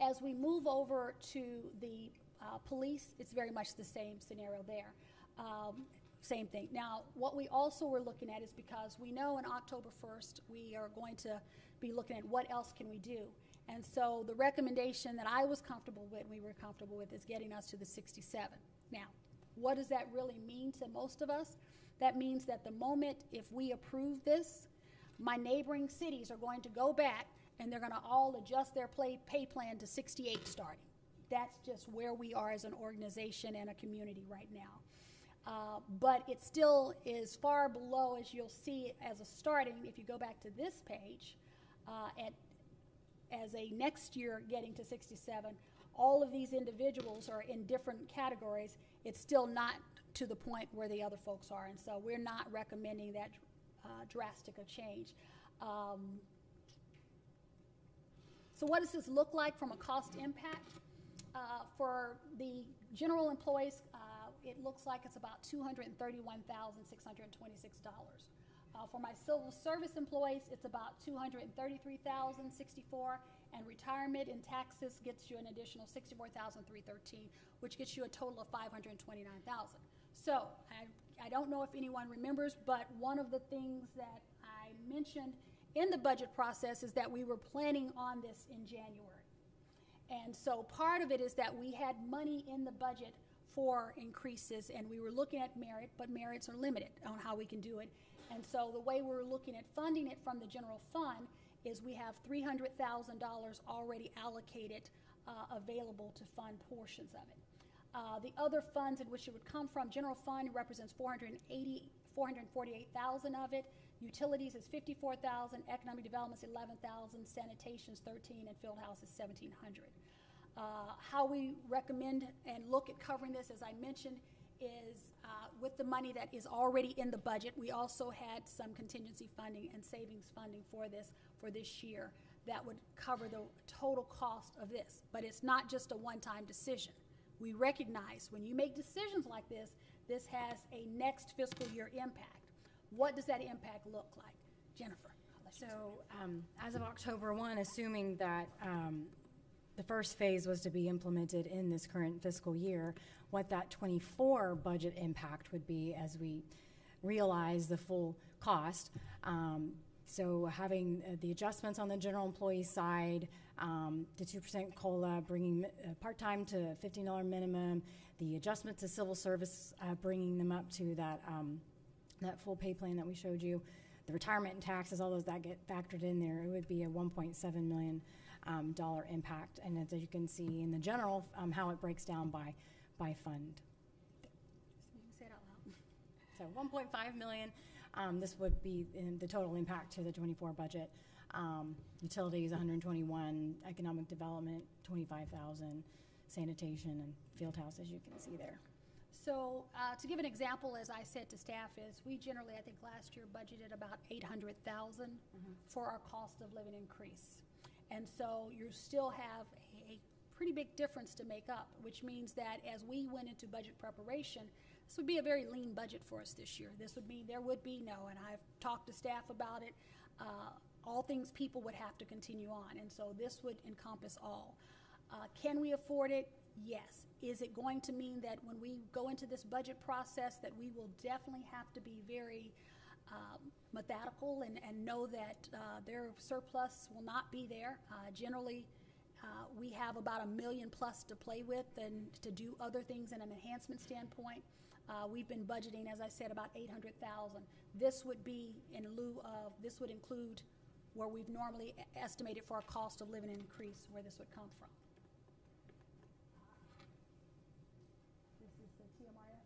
As we move over to the uh, police, it's very much the same scenario there. Um, same thing. Now, what we also were looking at is because we know in October 1st, we are going to be looking at what else can we do. And so the recommendation that I was comfortable with, we were comfortable with, is getting us to the 67. Now, what does that really mean to most of us? That means that the moment if we approve this, my neighboring cities are going to go back and they're going to all adjust their play, pay plan to 68 starting. That's just where we are as an organization and a community right now. Uh, but it still is far below, as you'll see as a starting, if you go back to this page, uh, at, as a next year getting to 67, all of these individuals are in different categories. It's still not to the point where the other folks are, and so we're not recommending that uh, drastic a change. Um, so what does this look like from a cost impact? Uh, for the general employees, uh, it looks like it's about $231,626. Uh, for my civil service employees, it's about 233,064, and retirement and taxes gets you an additional 64,313, which gets you a total of 529,000. So I, I don't know if anyone remembers, but one of the things that I mentioned in the budget process is that we were planning on this in January. And so part of it is that we had money in the budget for increases, and we were looking at merit, but merits are limited on how we can do it. And so the way we're looking at funding it from the general fund is we have $300,000 already allocated uh, available to fund portions of it. Uh, the other funds in which it would come from, general fund represents 480, 448,000 of it. Utilities is 54,000, economic development is 11,000, sanitation is 13, and field house is 1,700. Uh, how we recommend and look at covering this, as I mentioned, is uh, with the money that is already in the budget. We also had some contingency funding and savings funding for this for this year that would cover the total cost of this. But it's not just a one-time decision. We recognize when you make decisions like this, this has a next fiscal year impact. What does that impact look like? Jennifer. So, um, as of October 1, assuming that um, the first phase was to be implemented in this current fiscal year, what that 24 budget impact would be as we realize the full cost. Um, so, having uh, the adjustments on the general employee side, um, the 2% COLA, bringing uh, part time to $15 minimum, the adjustment to civil service, uh, bringing them up to that. That full pay plan that we showed you, the retirement and taxes, all those that get factored in there, it would be a 1.7 million um, dollar impact. And as you can see in the general, um, how it breaks down by by fund. Say it out loud. So 1.5 million. Um, this would be the total impact to the 24 budget. Um, utilities 121, economic development 25,000, sanitation and field house, as you can see there. So uh, to give an example, as I said to staff, is we generally, I think last year budgeted about 800,000 Mm-hmm. for our cost of living increase. And so you still have a, a pretty big difference to make up, which means that as we went into budget preparation, this would be a very lean budget for us this year. This would mean there would be no, and I've talked to staff about it, uh, all things people would have to continue on. And so this would encompass all. Uh, can we afford it? Yes. Is it going to mean that when we go into this budget process that we will definitely have to be very um, methodical and, and know that uh, their surplus will not be there? Uh, generally, uh, we have about a million plus to play with and to do other things in an enhancement standpoint. Uh, we've been budgeting, as I said, about 800,000. This would be in lieu of, this would include where we've normally estimated for a cost of living increase, where this would come from. This is the TMRS.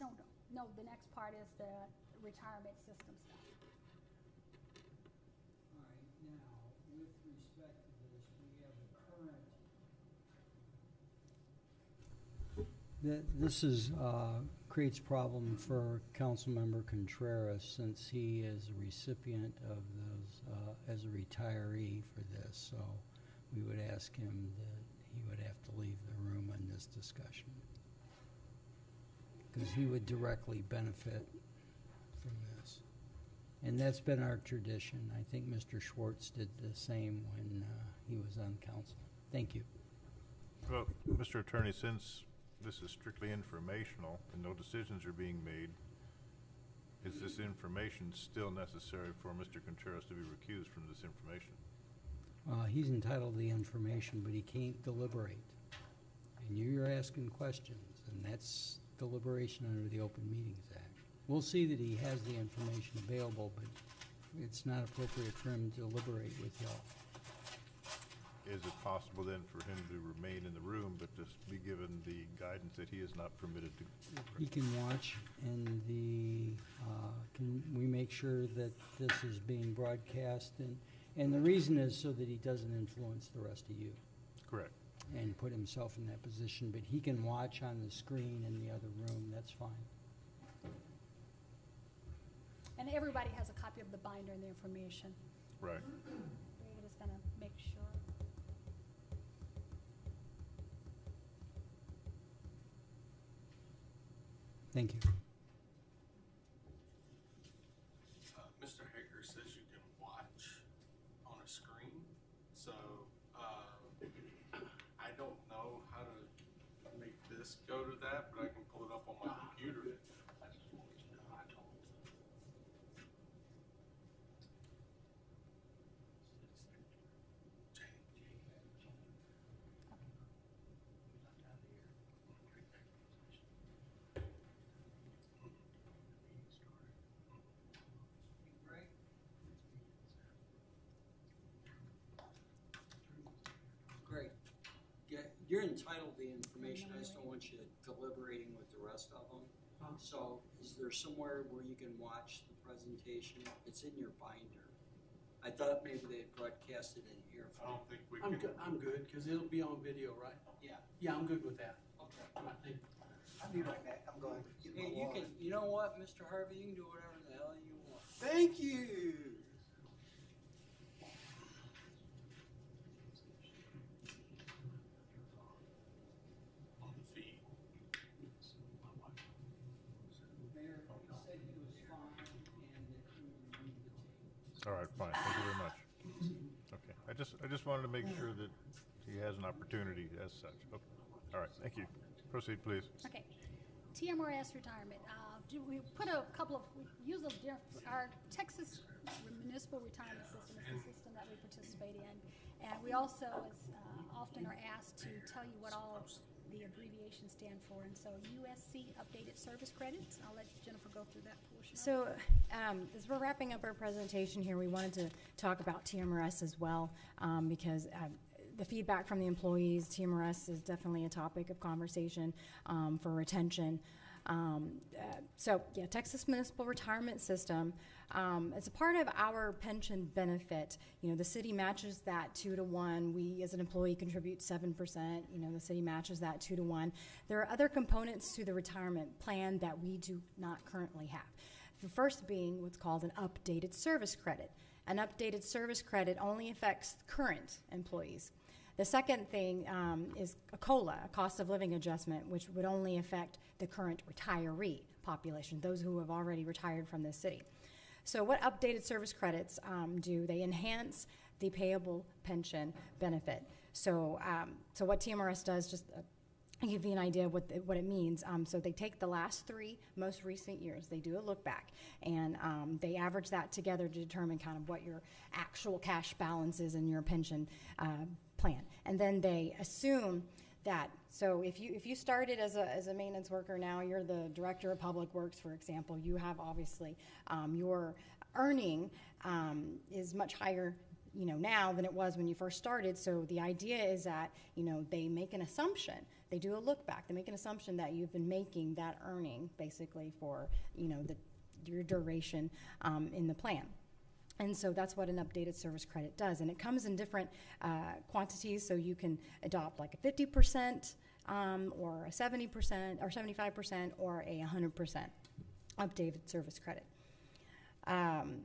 No, no, no, the next part is the retirement system stuff. All right, now, with respect to this, we have a current. Th- This is, uh, creates problem for Councilmember Contreras since he is a recipient of those, uh, as a retiree for this. So we would ask him that he would have to leave the room in this discussion. Because he would directly benefit from this. And that's been our tradition. I think Mr. Schwartz did the same when uh, he was on council. Thank you. Well, Mr. Attorney, since this is strictly informational and no decisions are being made, is this information still necessary for Mr. Contreras to be recused from this information? Uh, He's entitled to the information, but he can't deliberate. And you're asking questions, and that's deliberation under the Open Meetings Act. We'll see that he has the information available, but it's not appropriate for him to deliberate with y'all. Is it possible then for him to remain in the room, but just be given the guidance that he is not permitted to? He can watch, and the, uh, can we make sure that this is being broadcast? And, and the reason is so that he doesn't influence the rest of you Correct. And put himself in that position. But he can watch on the screen in the other room, that's fine. And everybody has a copy of the binder and the information. Right. We're just gonna make sure. Thank you. Uh, Mr. Hager says you can watch on a screen, so, uh, I don't know how to make this go to that, but I can pull it up on my computer. Great. Get, you're entitled to the information, I just don't want you deliberating with the rest of them. So is there somewhere where you can watch the presentation? It's in your binder. I thought maybe they broadcast it in here. I don't think we I'm can. good, I'm good, because it'll be on video, right? Yeah. Yeah, I'm good with that. Okay. I think, I'll be right back, I'm going. to get my Hey, you water. can, you know what, Mr. Harvey, you can do whatever the hell you want. Thank you. On the feed. Mayor, he said he was fine and that he would review the tape. All right, fine. Thank you very much. Okay. I just, I just wanted to make sure that he has an opportunity as such. Okay. All right, thank you. Proceed, please. Okay. TMRS retirement, uh, we put a couple of, we use a our Texas municipal retirement system is the system that we participate in. And we also, uh, often are asked to tell you what all the abbreviations stand for. And so USC updated service credits, I'll let Jennifer go through that portion. So, um, as we're wrapping up our presentation here, we wanted to talk about TMRS as well, um, because, um, the feedback from the employees, TMRS is definitely a topic of conversation, um, for retention. Um, uh, so, yeah, Texas Municipal Retirement System, um, as a part of our pension benefit, you know, the city matches that two to one. We, as an employee, contribute seven percent. You know, the city matches that two to one. There are other components to the retirement plan that we do not currently have. The first being what's called an updated service credit. An updated service credit only affects current employees. The second thing um, is a COLA, a cost of living adjustment, which would only affect the current retiree population, those who have already retired from this city. So, what updated service credits um, do? They enhance the payable pension benefit. So, um, so what TMRS does, just uh, give you an idea of what, the, what it means. Um, so they take the last three most recent years, they do a look back, and um, they average that together to determine kind of what your actual cash balance is in your pension uh, plan. And then they assume that, so if you, if you started as a, as a maintenance worker now, you're the director of public works, for example, you have obviously um, your earning um, is much higher you know now than it was when you first started. So the idea is that you know they make an assumption. They do a look back. They make an assumption that you've been making that earning basically for you know the your duration um, in the plan and so that's what an updated service credit does and it comes in different uh, quantities so you can adopt like a 50% um, or a 70% or 75% or a 100% updated service credit um,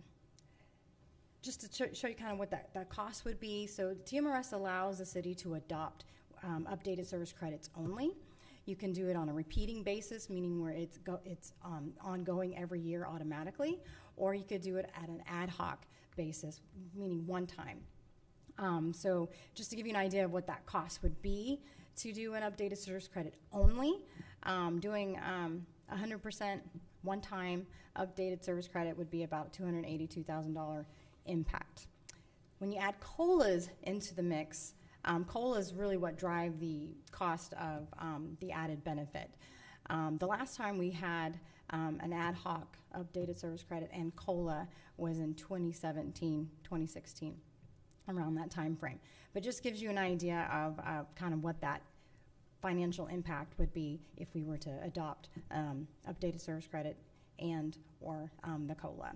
just to show, show you kind of what that, that cost would be. So TMRS allows the city to adopt um, updated service credits only. You can do it on a repeating basis, meaning where it's go, it's um, ongoing every year automatically, or you could do it at an ad hoc basis, meaning one time. Um, so just to give you an idea of what that cost would be to do an updated service credit only, um, doing um, 100% one-time updated service credit would be about $282,000 impact. When you add COLAs into the mix, um, is really what drive the cost of um, the added benefit. Um, the last time we had um, an ad hoc updated service credit and COLA was in 2017, 2016, around that time frame. But just gives you an idea of, of kind of what that financial impact would be if we were to adopt um, updated service credit and or um, the COLA.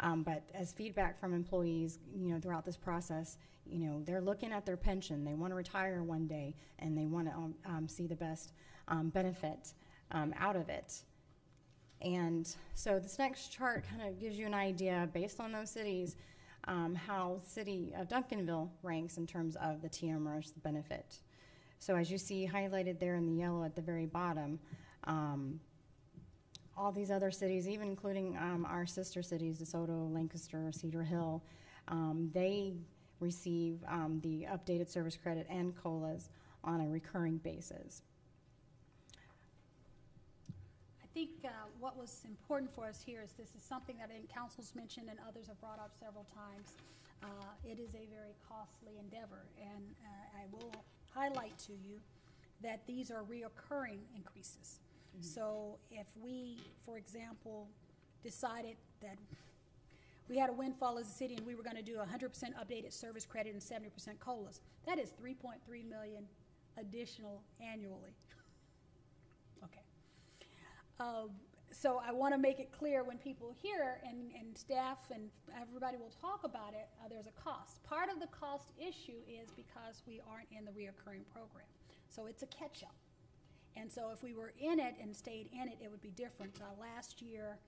Um, but as feedback from employees, you know, throughout this process, you know, they're looking at their pension. They want to retire one day, and they want to um, um, see the best um, benefit um, out of it. And so this next chart kind of gives you an idea, based on those cities, um, how city of Duncanville ranks in terms of the TMRS benefit. So as you see highlighted there in the yellow at the very bottom, um, all these other cities, even including um, our sister cities, DeSoto, Lancaster, Cedar Hill, um, they receive um, the updated service credit and COLAs on a recurring basis. I think uh, what was important for us here is this is something that I think council's mentioned and others have brought up several times. Uh, It is a very costly endeavor, and uh, I will highlight to you that these are reoccurring increases. So if we, for example, decided that we had a windfall as a city and we were gonna do hundred percent updated service credit and seventy percent COLAs, that is three point three million additional annually. Um, so I want to make it clear when people hear and, and staff and everybody will talk about it, uh, there's a cost. Part of the cost issue is because we aren't in the reoccurring program. So it's a catch-up. And so if we were in it and stayed in it, it would be different. Uh, last year,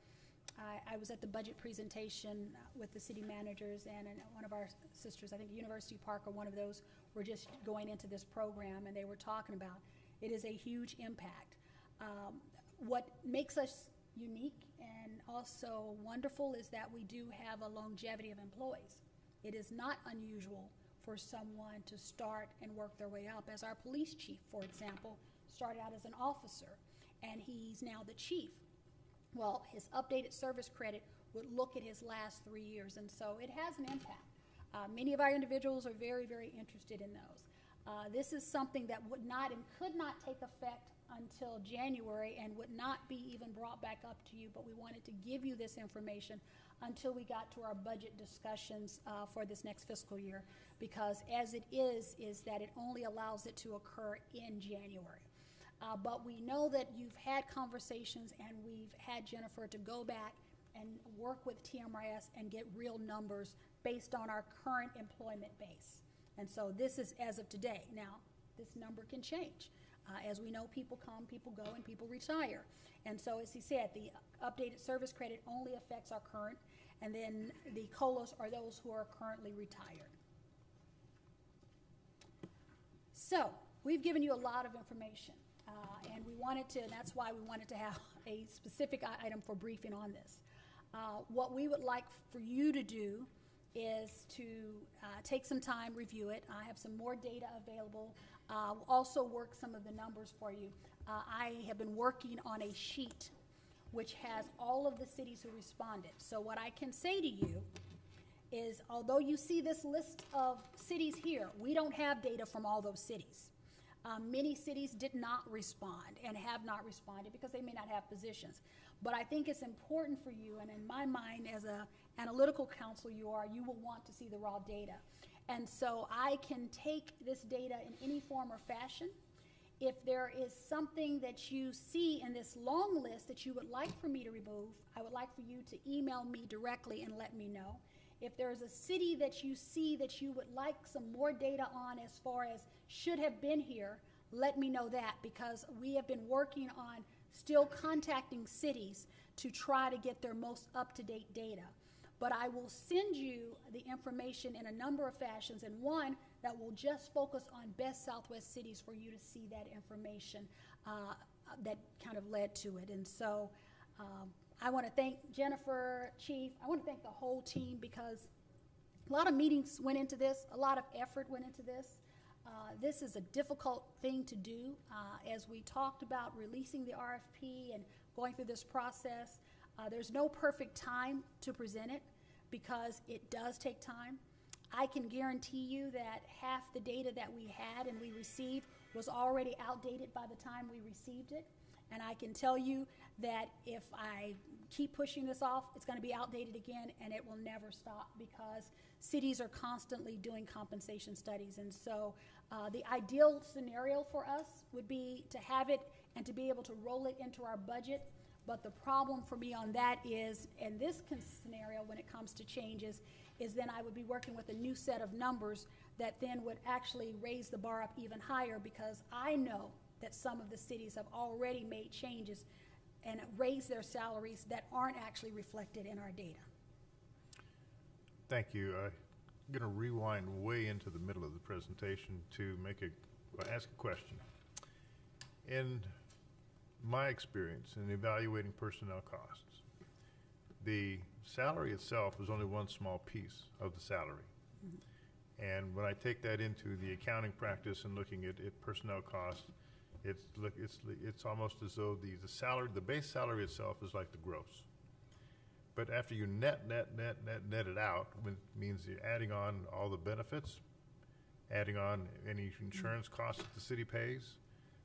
I, I was at the budget presentation uh, with the city managers and, and one of our sisters, I think University Park or one of those, were just going into this program and they were talking about it is a huge impact. Um, what makes us unique and also wonderful is that we do have a longevity of employees. It is not unusual for someone to start and work their way up. As our police chief, for example, started out as an officer and he's now the chief. Well, his updated service credit would look at his last three years, and so it has an impact. Uh, many of our individuals are very, very interested in those. Uh, this is something that would not and could not take effect until January and would not be even brought back up to you, but we wanted to give you this information until we got to our budget discussions uh, for this next fiscal year, because as it is, is that it only allows it to occur in January. Uh, but we know that you've had conversations and we've had Jennifer to go back and work with TMRS and get real numbers based on our current employment base. And so this is as of today. Now, this number can change. Uh, as we know, people come, people go, and people retire. And so, as he said, the updated service credit only affects our current, and then the COLAs are those who are currently retired. So, we've given you a lot of information, uh, and we wanted to, and that's why we wanted to have a specific item for briefing on this. Uh, what we would like for you to do is to uh, take some time, review it. I have some more data available. Uh, also work some of the numbers for you. Uh, I have been working on a sheet which has all of the cities who responded. So what I can say to you is, although you see this list of cities here, we don't have data from all those cities. Um, many cities did not respond and have not responded because they may not have positions. But I think it's important for you, and in my mind, as a analytical counsel you are, you will want to see the raw data. And so I can take this data in any form or fashion. If there is something that you see in this long list that you would like for me to remove, I would like for you to email me directly and let me know. If there's a city that you see that you would like some more data on as far as should have been here, let me know that because we have been working on still contacting cities to try to get their most up to date data. But I will send you the information in a number of fashions, and one that will just focus on best Southwest cities for you to see that information uh, that kind of led to it. And so um, I want to thank Jennifer, Chief. I want to thank the whole team because a lot of meetings went into this, a lot of effort went into this. Uh, this is a difficult thing to do. Uh, as we talked about releasing the RFP and going through this process, uh, there's no perfect time to present it because it does take time. I can guarantee you that half the data that we had and we received was already outdated by the time we received it. And I can tell you that if I keep pushing this off, it's going to be outdated again and it will never stop because cities are constantly doing compensation studies. And so uh, the ideal scenario for us would be to have it and to be able to roll it into our budget. But the problem for me on that is, in this scenario, when it comes to changes, is then I would be working with a new set of numbers that then would actually raise the bar up even higher because I know that some of the cities have already made changes and raised their salaries that aren't actually reflected in our data. Thank you. Uh, I'm going to rewind way into the middle of the presentation to make a, ask a question. In my experience in evaluating personnel costs, the salary itself is only one small piece of the salary. Mm-hmm. And when I take that into the accounting practice and looking at, at personnel costs, it's, look, it's, it's almost as though the, the salary, the base salary itself is like the gross. But after you net, net, net, net, net it out, which means you're adding on all the benefits, adding on any mm-hmm. insurance costs that the city pays,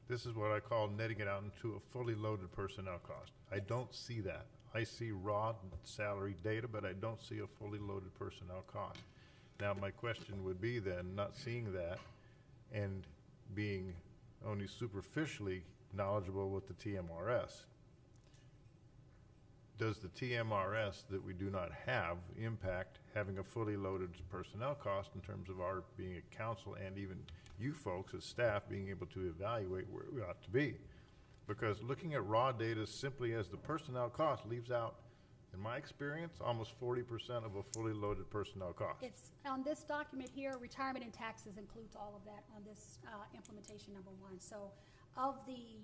this is what I call netting it out into a fully loaded personnel cost. I don't see that. I see raw salary data, but I don't see a fully loaded personnel cost. Now, my question would be then, not seeing that and being only superficially knowledgeable with the TMRS, does the TMRS that we do not have impact having a fully loaded personnel cost in terms of our being a council and even you folks as staff being able to evaluate where we ought to be? Because looking at raw data simply as the personnel cost leaves out, in my experience, almost forty percent of a fully loaded personnel cost. It's, on this document here, retirement and taxes includes all of that on this uh, implementation number one. So of the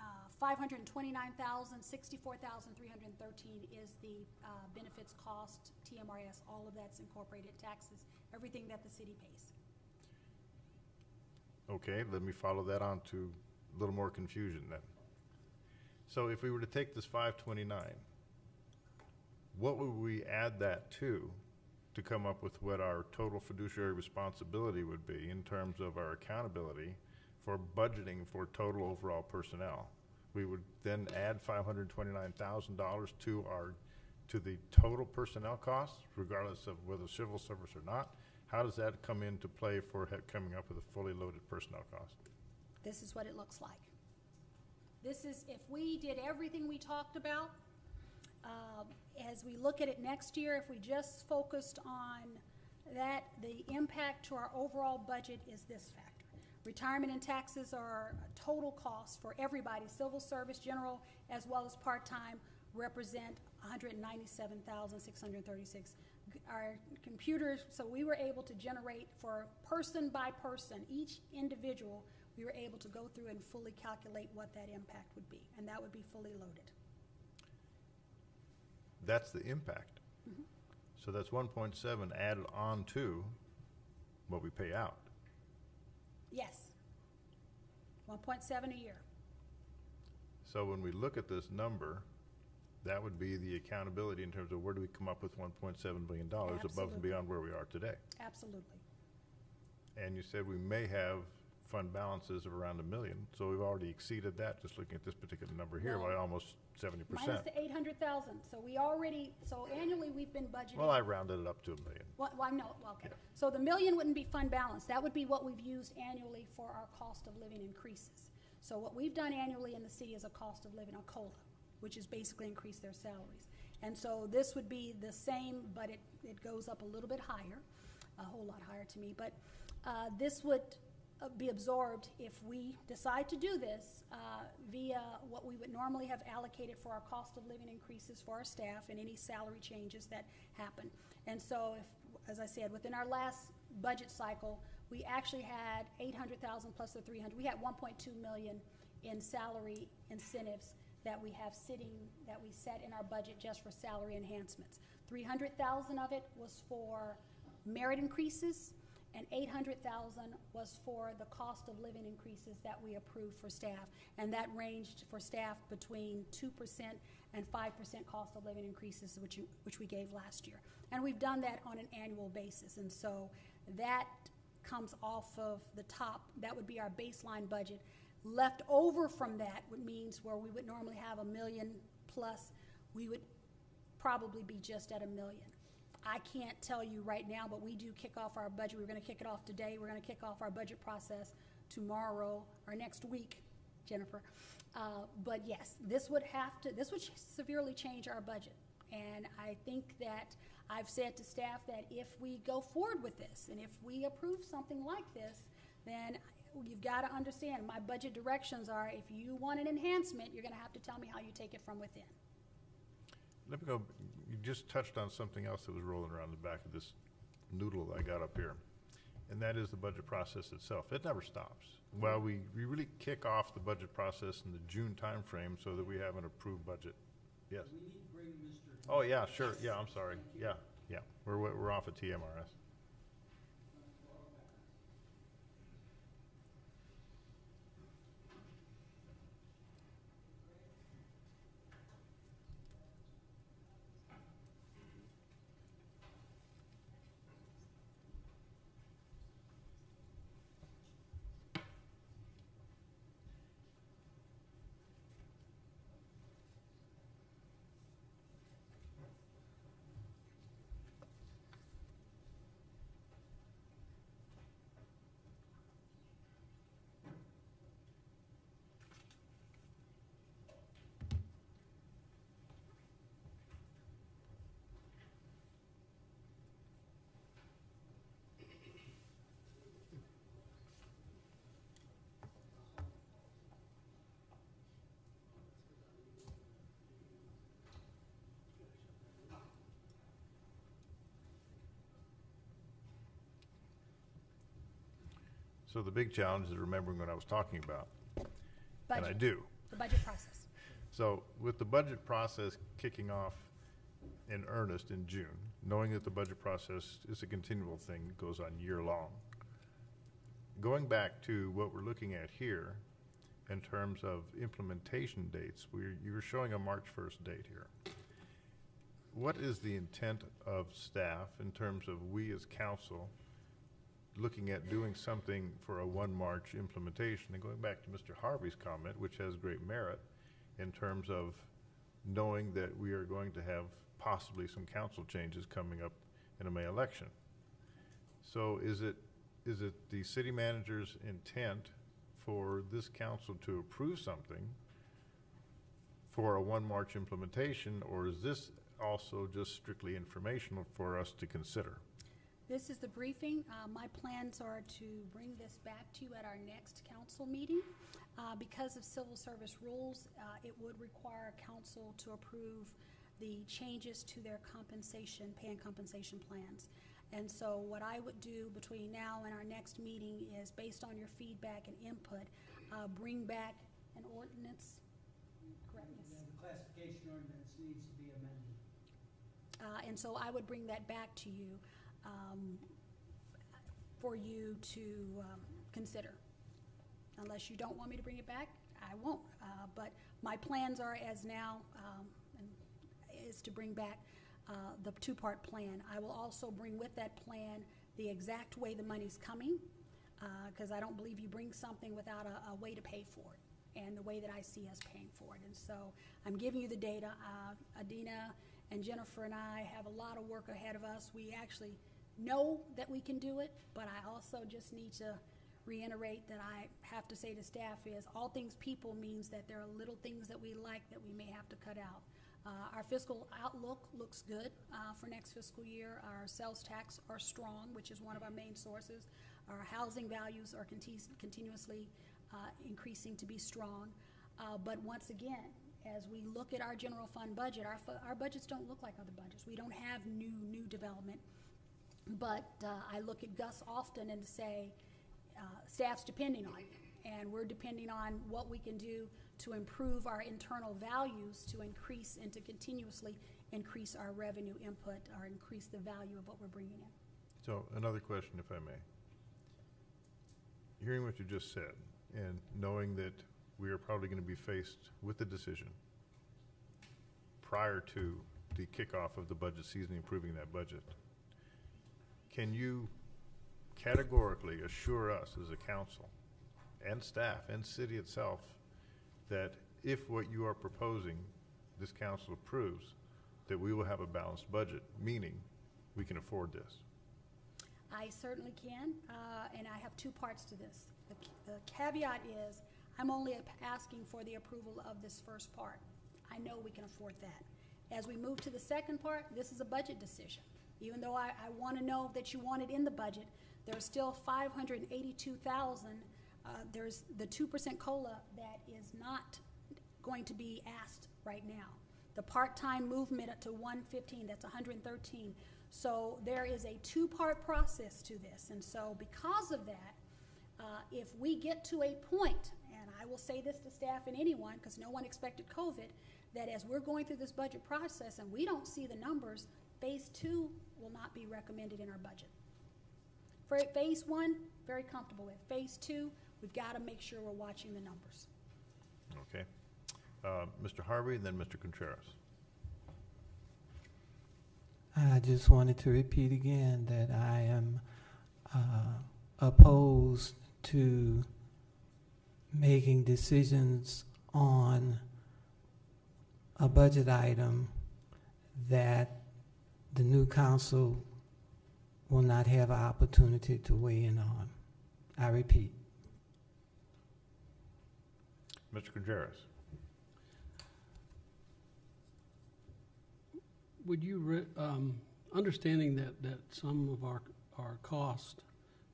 uh, 529,000, 64,313 is the uh, benefits cost, TMRS, all of that's incorporated, taxes, everything that the city pays. Okay, let me follow that on to a little more confusion then. So if we were to take this five twenty-nine, what would we add that to, to come up with what our total fiduciary responsibility would be in terms of our accountability for budgeting for total overall personnel? We would then add five hundred twenty-nine thousand dollars to our, to the total personnel costs, regardless of whether civil service or not? How does that come into play for coming up with a fully loaded personnel cost? This is what it looks like. This is if we did everything we talked about. Uh, as we look at it next year, if we just focused on that, the impact to our overall budget is this factor. Retirement and taxes are total costs for everybody, civil service, general, as well as part-time, represent 197,636 our computers, so we were able to generate for person by person, each individual, we were able to go through and fully calculate what that impact would be, and that would be fully loaded. That's the impact. Mm-hmm. So that's one point seven added on to what we pay out. Yes. One point seven a year. So when we look at this number, that would be the accountability in terms of where do we come up with one point seven billion dollars above and beyond where we are today? Absolutely. And you said we may have fund balances of around a million, so we've already exceeded that, just looking at this particular number here, by almost seventy Minus percent. the eight hundred thousand, so we already, so annually, we've been budgeting. Well, I rounded it up to a million. Well, well, I know, well, okay. So the million wouldn't be fund balance, that would be what we've used annually for our cost of living increases. So what we've done annually in the city is a cost of living, a COLA, which is basically increase their salaries. And so this would be the same, but it, it goes up a little bit higher, a whole lot higher to me, but, uh, this would uh, be absorbed if we decide to do this uh, via what we would normally have allocated for our cost of living increases for our staff and any salary changes that happen. And so, if, as I said, within our last budget cycle, we actually had 800,000 plus the 300. We had 1.2 million in salary incentives that we have sitting, that we set in our budget just for salary enhancements. 300,000 of it was for merit increases, and 800,000 was for the cost of living increases that we approved for staff. And that ranged for staff between 2% and 5% cost of living increases, which, you- which we gave last year. And we've done that on an annual basis. And so that comes off of the top, that would be our baseline budget. Left over from that would means where we would normally have a million plus, we would probably be just at a million. I can't tell you right now, but we do kick off our budget. We're gonna kick it off today. We're gonna kick off our budget process tomorrow or next week, Jennifer. Uh, but yes, this would have to, this would severely change our budget. And I think that I've said to staff that if we go forward with this and if we approve something like this, then you've got to understand, my budget directions are, if you want an enhancement, you're going to have to tell me how you take it from within. Let me go, you just touched on something else that was rolling around the back of this noodle I got up here. And that is the budget process itself. It never stops. Well, we, we really kick off the budget process in the June timeframe so that we have an approved budget. Yes? We need to bring Mr. Oh, yeah, sure, yeah, I'm sorry, yeah, yeah, we're, we're off of TMRS. So the big challenge is remembering what I was talking about. And I do. The budget process. So with the budget process kicking off in earnest in June, knowing that the budget process is a continual thing, that goes on year-long, going back to what we're looking at here in terms of implementation dates, we're, you were showing a March 1st date here. What is the intent of staff in terms of we as council looking at doing something for a 1 March implementation? And going back to Mr. Harvey's comment, which has great merit, in terms of knowing that we are going to have possibly some council changes coming up in a May election. So is it, is it the city manager's intent for this council to approve something for a one March implementation, or is this also just strictly informational for us to consider? This is the briefing. Uh, My plans are to bring this back to you at our next council meeting. Uh, Because of civil service rules, uh, it would require council to approve the changes to their compensation, pay and compensation plans. And so what I would do between now and our next meeting is, based on your feedback and input, uh, bring back an ordinance, correct. The classification ordinance needs to be amended. Uh, And so I would bring that back to you um, for you to um, consider. Unless you don't want me to bring it back, I won't. Uh, But my plans are as now, um, is to bring back uh, the two-part plan. I will also bring with that plan the exact way the money's coming, because I don't believe you bring something without a, a way to pay for it, and the way that I see us paying for it. And so I'm giving you the data. Uh, Adina and Jennifer and I have a lot of work ahead of us. We actually know that we can do it, but I also just need to reiterate that I have to say to staff is, all things people means that there are little things that we like that we may have to cut out. Uh, Our fiscal outlook looks good uh, for next fiscal year. Our sales tax are strong, which is one of our main sources. Our housing values are conti- continuously uh, increasing to be strong. Uh, But once again, as we look at our general fund budget, our, our budgets don't look like other budgets. We don't have new, new development. But uh, I look at Gus often and say, uh, staff's depending on you, And we're depending on what we can do to improve our internal values, to increase and to continuously increase our revenue input, or increase the value of what we're bringing in. So another question, if I may. Hearing what you just said, and knowing that we are probably going to be faced with the decision prior to the kickoff of the budget season, improving that budget, can you categorically assure us as a council and staff and city itself that if what you are proposing, this council approves, that we will have a balanced budget, meaning we can afford this? I certainly can, uh, and I have two parts to this. The the caveat is, I'm only asking for the approval of this first part. I know we can afford that. As we move to the second part, this is a budget decision. Even though I, I want to know that you want it in the budget, there's still five hundred and eighty-two thousand. Uh, there's the two percent COLA that is not going to be asked right now. The part-time movement up to one fifteen, that's hundred and thirteen. So there is a two-part process to this, and so because of that, uh, if we get to a point, and I will say this to staff and anyone, because no one expected COVID, that as we're going through this budget process and we don't see the numbers, phase two will not be recommended in our budget. For phase one, very comfortable with. Phase two, we've got to make sure we're watching the numbers. Okay. Uh, Mr. Harvey, and then Mr. Contreras. I just wanted to repeat again that I am uh, opposed to making decisions on a budget item that the new council will not have an opportunity to weigh in on. I repeat. Mr. Contreras. Would you, re- um, understanding that, that some of our, our costs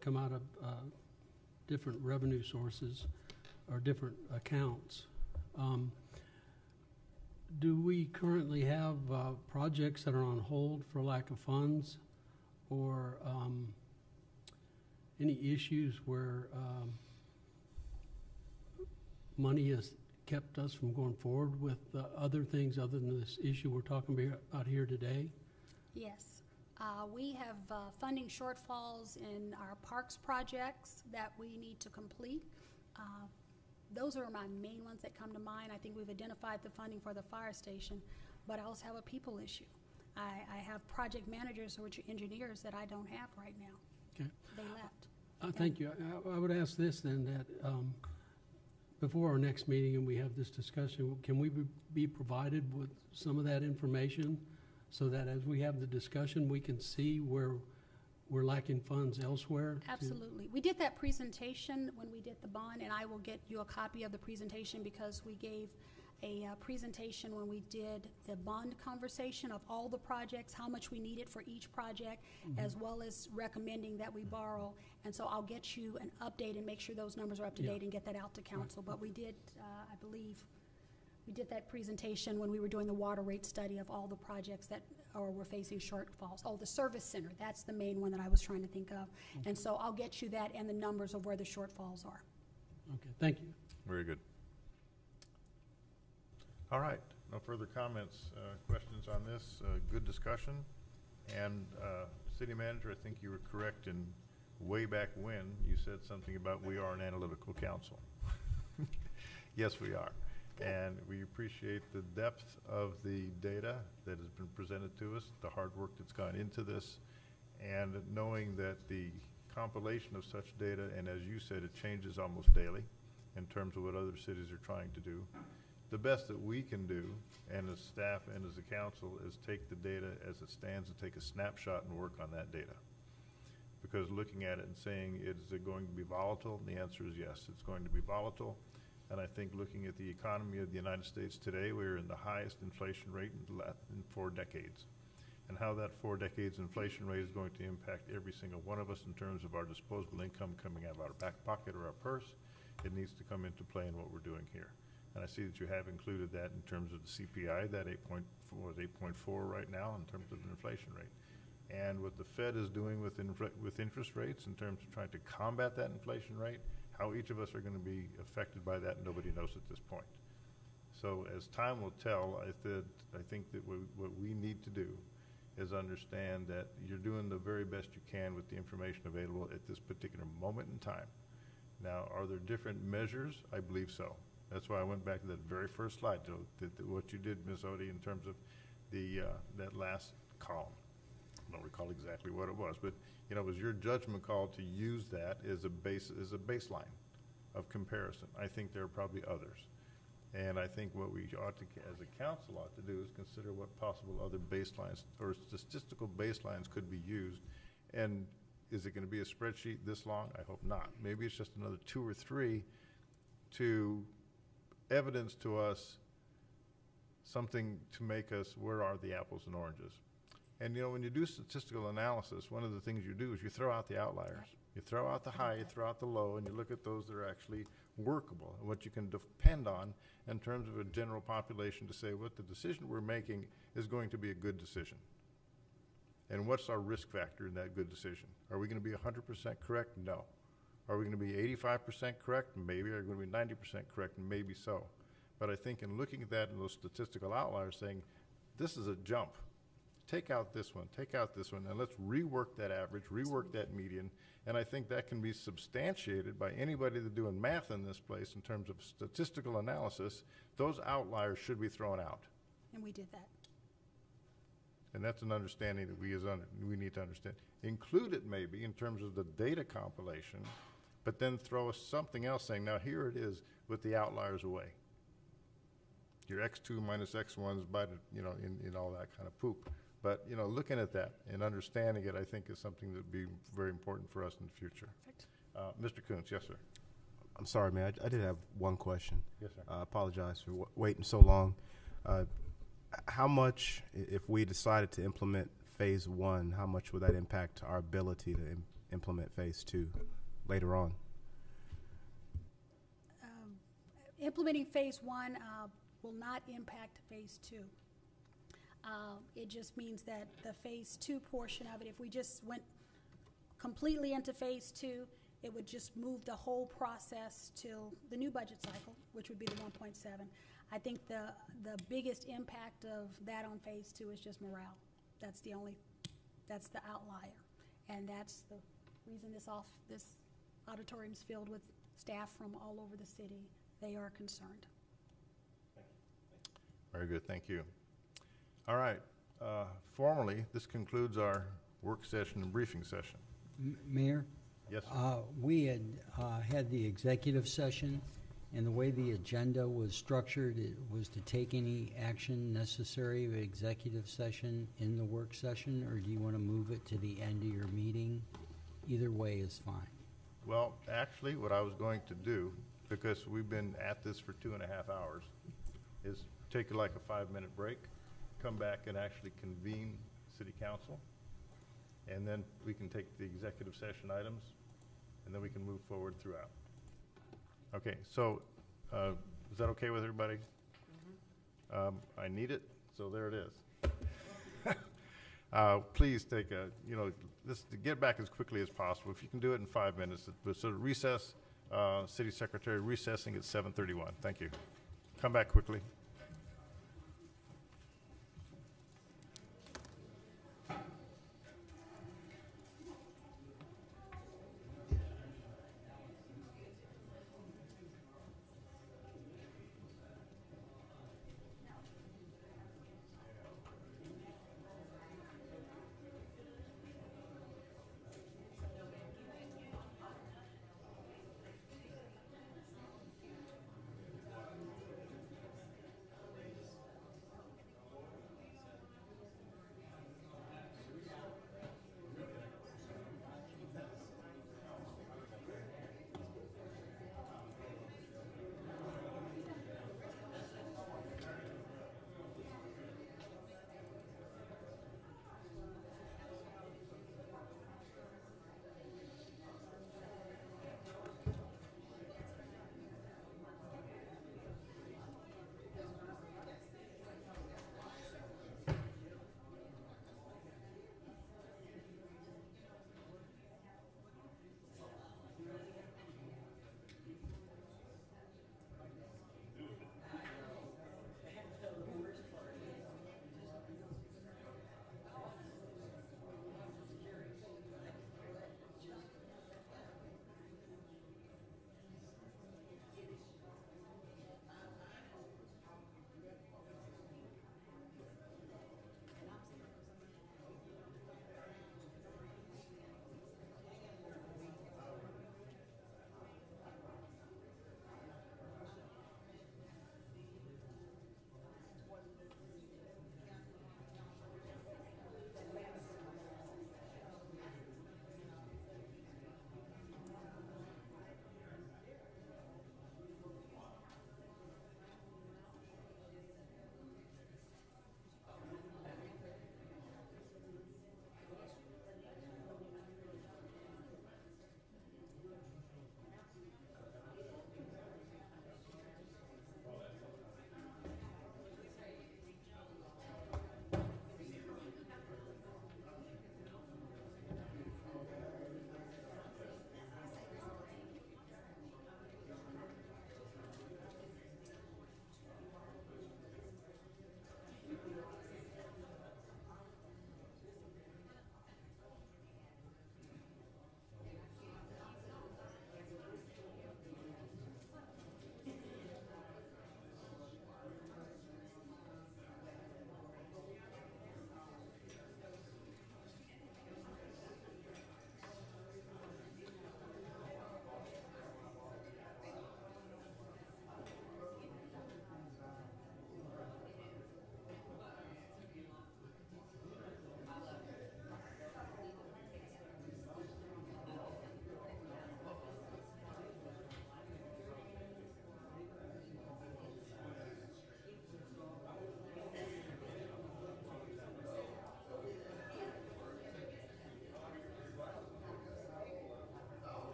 come out of, uh, different revenue sources or different accounts, um, do we currently have, uh, projects that are on hold for lack of funds? Or, um, any issues where, um, money has kept us from going forward with uh, other things other than this issue we're talking about here today? Yes. Uh, We have uh, funding shortfalls in our parks projects that we need to complete. Those are my main ones that come to mind. I think we've identified the funding for the fire station, but I also have a people issue. I, I have project managers which are engineers that I don't have right now. Okay. They left. Uh, thank you. I, I would ask this then, that, um, before our next meeting and we have this discussion, can we be- be provided with some of that information? So that as we have the discussion, we can see where we're lacking funds elsewhere? Absolutely. We did that presentation when we did the bond, and I will get you a copy of the presentation because we gave a uh, presentation when we did the bond conversation of all the projects, how much we needed for each project, Mhm. as well as recommending that we borrow. And so I'll get you an update and make sure those numbers are up to Yeah. date and get that out to council. But we did, uh, I believe, we did that presentation when we were doing the water rate study of all the projects that, or were facing shortfalls. Oh, the service center, that's the main one that I was trying to think of. And so I'll get you that and the numbers of where the shortfalls are. Okay, thank you. Very good. All right, no further comments, uh, questions on this. Uh, Good discussion. And uh, City Manager, I think you were correct in way back when, you said something about we are an analytical council. Yes, we are. And we appreciate the depth of the data that has been presented to us, the hard work that's gone into this, and knowing that the compilation of such data, and as you said, it changes almost daily in terms of what other cities are trying to do. The best that we can do, and as staff and as a council, is take the data as it stands and take a snapshot and work on that data. Because looking at it and saying, is it going to be volatile? And the answer is yes, it's going to be volatile. And I think looking at the economy of the United States today, we're in the highest inflation rate in in four decades. and how that four decades inflation rate is going to impact every single one of us in terms of our disposable income coming out of our back pocket or our purse. It needs to come into play in what we're doing here. And I see that you have included that in terms of the CPI, that 8.4 is 8.4 right now in terms of the inflation rate. And what the Fed is doing with, with interest rates in terms of trying to combat that inflation rate, how each of us are gonna be affected by that, nobody knows at this point. So as time will tell, I said, I think that what, what we need to do is understand that you're doing the very best you can with the information available at this particular moment in time. Now, are there different measures? I believe so. That's why I went back to that very first slide, to, that, that what you did, Ms. Odie, in terms of the, uh, that last column. I don't recall exactly what it was, but, you know, it was your judgment call to use that as a base, as a baseline of comparison. I think there are probably others. And I think what we ought to, as a council ought to do is consider what possible other baselines or statistical baselines could be used. And is it gonna be a spreadsheet this long? I hope not. Maybe it's just another two or three to evidence to us something to make us, where are the apples and oranges? And you know, when you do statistical analysis, one of the things you do is you throw out the outliers. You throw out the high, you throw out the low, and you look at those that are actually workable, and what you can depend on in terms of a general population to say what the decision we're making is going to be a good decision. And what's our risk factor in that good decision? Are we gonna be hundred percent correct? No. Are we gonna be eighty-five percent correct? Maybe. Are we gonna be ninety percent correct? Maybe so. But I think in looking at that and those statistical outliers, saying, this is a jump. Take out this one, take out this one, and let's rework that average, rework that median. And I think that can be substantiated by anybody that's doing math in this place in terms of statistical analysis. Those outliers should be thrown out. And we did that. And that's an understanding that we as, under- we need to understand. Include it maybe in terms of the data compilation, but then throw us something else saying, now here it is with the outliers away. Your X two minus X ones by the, you know, in, in all that kind of poop. But, you know, looking at that and understanding it, I think is something that'd be very important for us in the future. Perfect. Uh, Mr. Koontz, yes, sir. I'm sorry, man. I, I did have one question. Yes, sir. I apologize for w- waiting so long. Uh, how much, if we decided to implement phase one, how much would that impact our ability to Im- implement phase two later on? Um, Implementing phase one uh, will not impact phase two. Uh, It just means that the phase two portion of it, if we just went completely into phase two, it would just move the whole process till the new budget cycle, which would be the one point seven. I think the, the biggest impact of that on phase two is just morale. That's the only, that's the outlier. And that's the reason this off, this auditorium's filled with staff from all over the city. They are concerned. Very good, thank you. All right, uh, formally, this concludes our work session and briefing session. M- Mayor? Yes. Uh, we had, uh, had the executive session, and the way the agenda was structured, it was to take any action necessary of executive session in the work session, or do you want to move it to the end of your meeting? Either way is fine. Well, actually, what I was going to do, because we've been at this for two and a half hours, is take like a five-minute break, come back and actually convene city council, and then we can take the executive session items, and then we can move forward throughout. Okay, so, uh, is that okay with everybody? Um, I need it, so there it is. Uh, please take a, you know, this, to get back as quickly as possible. If you can do it in five minutes, but so recess, uh, city secretary recessing at seven thirty-one. Thank you. Come back quickly.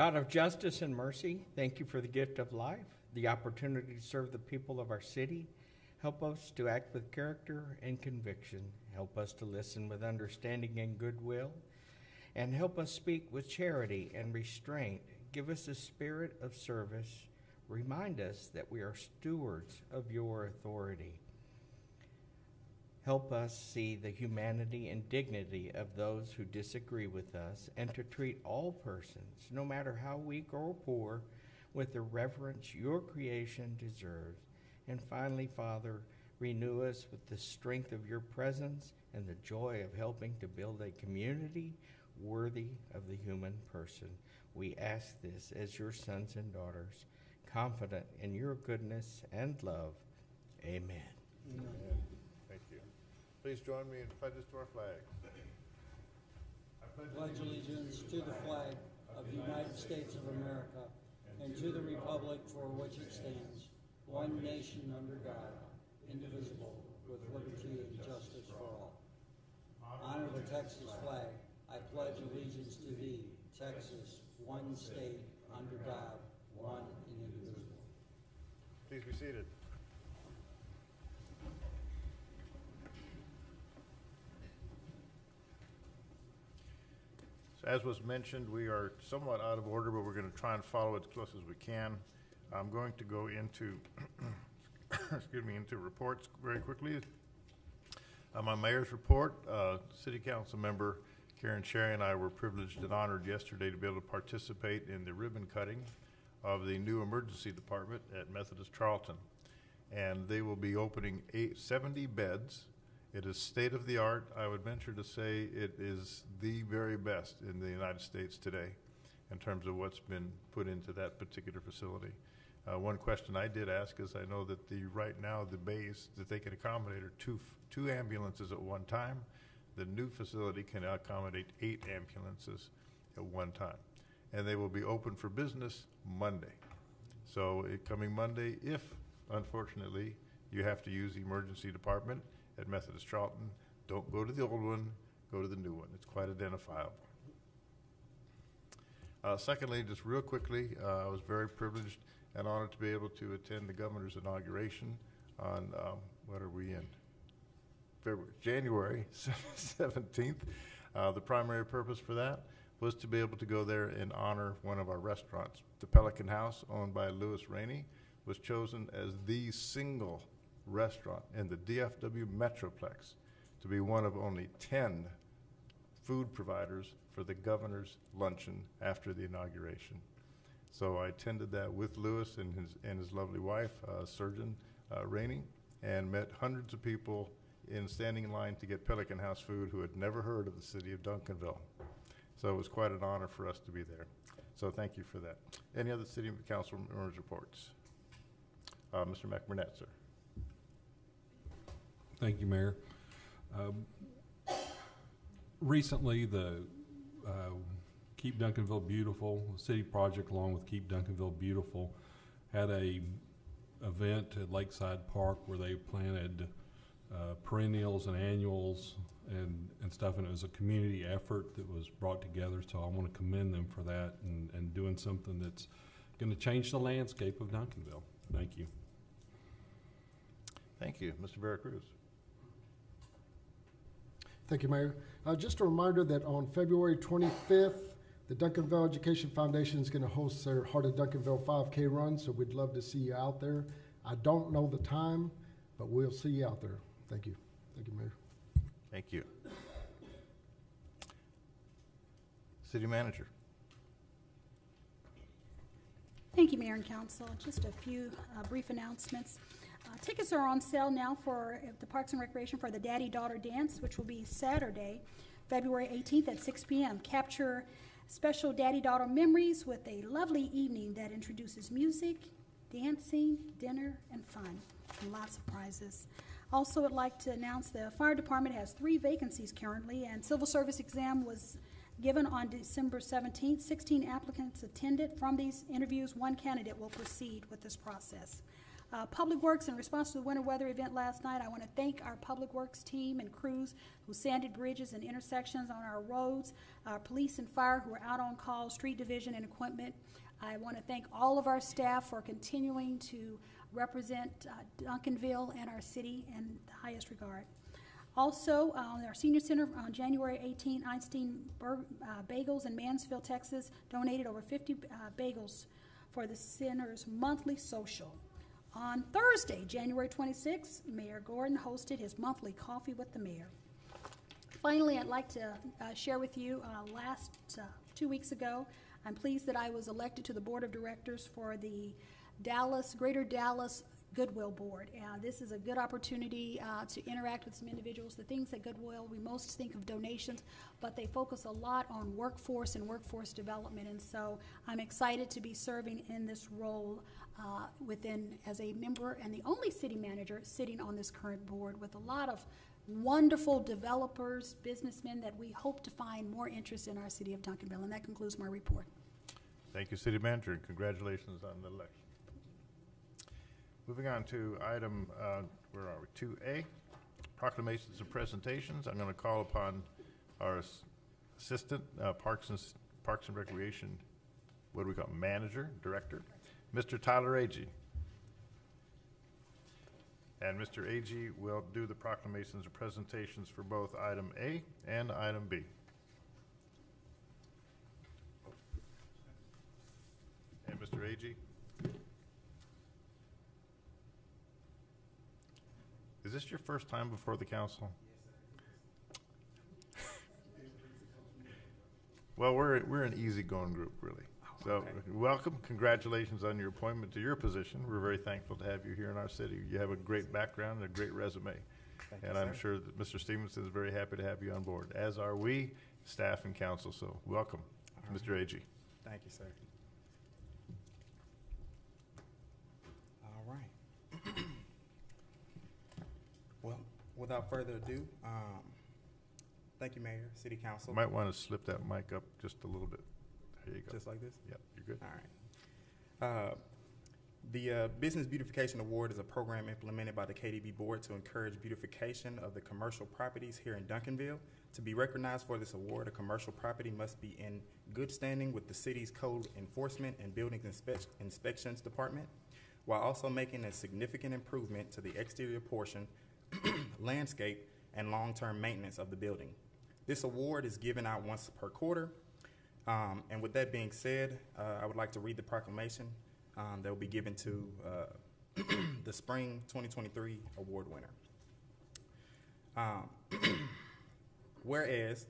God of justice and mercy, thank you for the gift of life, the opportunity to serve the people of our city. Help us to act with character and conviction. Help us to listen with understanding and goodwill. And help us speak with charity and restraint. Give us a spirit of service. Remind us that we are stewards of your authority. Help us see the humanity and dignity of those who disagree with us and to treat all persons, no matter how weak or poor, with the reverence your creation deserves. And finally, Father, renew us with the strength of your presence and the joy of helping to build a community worthy of the human person. We ask this as your sons and daughters, confident in your goodness and love. Amen. You. Please join me in pledges to our flag. I pledge allegiance to the flag of the United States of America and to the republic for which it stands, one nation under God, indivisible, with liberty and justice for all. Honor the Texas flag. I pledge allegiance to thee, Texas, one state, under God, one and indivisible. Please be seated. So as was mentioned, we are somewhat out of order, but we're going to try and follow it as close as we can. I'm going to go into, excuse me, into reports very quickly. Uh, my mayor's report, uh, City Council member Karen Sherry and I were privileged and honored yesterday to be able to participate in the ribbon cutting of the new emergency department at Methodist Charlton. And they will be opening eight, 70 beds. It is state of the art. I would venture to say it is the very best in the United States today in terms of what's been put into that particular facility. Uh, one question I did ask is I know that the right now the base that they can accommodate are two two ambulances at one time. The new facility can accommodate eight ambulances at one time, and they will be open for business Monday. So it coming Monday, if unfortunately you have to use the emergency department at Methodist Charlton, don't go to the old one, go to the new one. It's quite identifiable. Uh, secondly, just real quickly, uh, I was very privileged and honored to be able to attend the governor's inauguration on, um, what are we in? February, January 17th. Uh, the primary purpose for that was to be able to go there and honor one of our restaurants. The Pelican House, owned by Louis Rainey, was chosen as the single restaurant in the DFW Metroplex to be one of only 10 food providers for the governor's luncheon after the inauguration. So I attended that with Lewis and his, and his lovely wife, uh, Surgeon uh, Rainey, and met hundreds of people in standing in line to get Pelican House food who had never heard of the city of Duncanville. So it was quite an honor for us to be there. So thank you for that. Any other city council members' reports? Uh, Mr. McBurnett, sir. Thank you, Mayor. Um, recently, the uh, Keep Duncanville Beautiful city project, along with Keep Duncanville Beautiful, had a event at Lakeside Park where they planted uh, perennials and annuals and, and stuff, and it was a community effort that was brought together. So I want to commend them for that and, and doing something that's going to change the landscape of Duncanville. Thank you. Thank you, Mr. Veracruz. Thank you, Mayor. Uh, just a reminder that on February 25th, the Duncanville Education Foundation is going to host their Heart of Duncanville 5K run, so we'd love to see you out there. I don't know the time, but we'll see you out there. Thank you. Thank you, Mayor. Thank you. City Manager. Thank you, Mayor and Council. Just a few uh, brief announcements. Uh, tickets are on sale now for the Parks and Recreation for the Daddy Daughter Dance, which will be Saturday, February 18th at 6 p.m. Capture special daddy daughter memories with a lovely evening that introduces music, dancing, dinner, and fun, and lots of prizes. Also, would like to announce the fire department has three vacancies currently, and civil service exam was given on December 17th. 16 applicants attended. From these interviews, one candidate will proceed with this process. Uh, Public Works, in response to the winter weather event last night, I want to thank our Public Works team and crews who sanded bridges and intersections on our roads, our police and fire who are out on call, street division and equipment. I want to thank all of our staff for continuing to represent uh, Duncanville and our city in the highest regard. Also, uh, our senior center on January 18, Einstein Bur- uh, Bagels in Mansfield, Texas, donated over 50 uh, bagels for the center's monthly social. On Thursday, January 26, Mayor Gordon hosted his monthly Coffee with the Mayor. Finally, I'd like to uh, share with you, uh, last, uh, two weeks ago, I'm pleased that I was elected to the Board of Directors for the Dallas, Greater Dallas Goodwill Board. Uh, This is a good opportunity uh, to interact with some individuals. The things at Goodwill, we most think of donations, but they focus a lot on workforce and workforce development. And so I'm excited to be serving in this role uh, within, as a member and the only city manager sitting on this current board with a lot of wonderful developers, businessmen that we hope to find more interest in our city of Duncanville. And that concludes my report. Thank you, City Manager, and congratulations on the election. Moving on to item, uh, where are we, two A, proclamations and presentations. I'm gonna call upon our Assistant, uh, Parks and, Parks and Recreation, what do we call, Manager, Director, Mr. Tyler Agee. And Mr. Agee will do the proclamations and presentations for both item A and item B. And Mr. Agee? Is this your first time before the council? Well, we're, we're an easygoing group, really. So, welcome, congratulations on your appointment to your position. We're very thankful to have you here in our city. You have a great background and a great resume. Thank you, And I'm sir. sure that Mr. Stevenson is very happy to have you on board, as are we, staff and council, so welcome, All right. Mr. Agee. Thank you, sir. All right. Well, without further ado, um, thank you, Mayor, City Council. Might want to slip that mic up just a little bit. There you go. Just like this? Yep, you're good. All right. Uh, The uh, Business Beautification Award is a program implemented by the KDB Board to encourage beautification of the commercial properties here in Duncanville. To be recognized for this award, a commercial property must be in good standing with the city's code enforcement and buildings inspec- inspections department, while also making a significant improvement to the exterior portion, landscape, and long-term maintenance of the building. This award is given out once per quarter. Um, and with that being said, uh, I would like to read the proclamation um, that will be given to uh, the Spring 2023 award winner. Um, whereas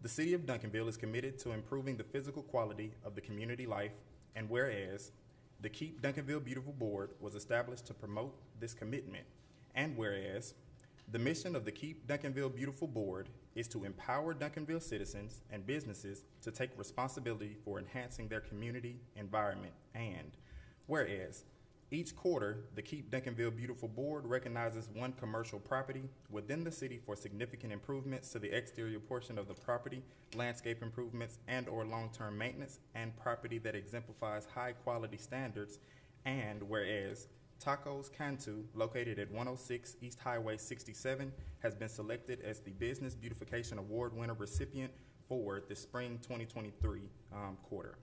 the City of Duncanville is committed to improving the physical quality of the community life, and whereas the Keep Duncanville Beautiful Board was established to promote this commitment, and whereas the mission of the Keep Duncanville Beautiful Board is to empower Duncanville citizens and businesses to take responsibility for enhancing their community environment. And whereas each quarter, the Keep Duncanville Beautiful Board recognizes one commercial property within the city for significant improvements to the exterior portion of the property, landscape improvements, and/or long-term maintenance, and property that exemplifies high-quality standards. And whereas Tacos Cantu, located at 106 East Highway 67, has been selected as the Business Beautification Award winner recipient for the spring 2023 um, quarter.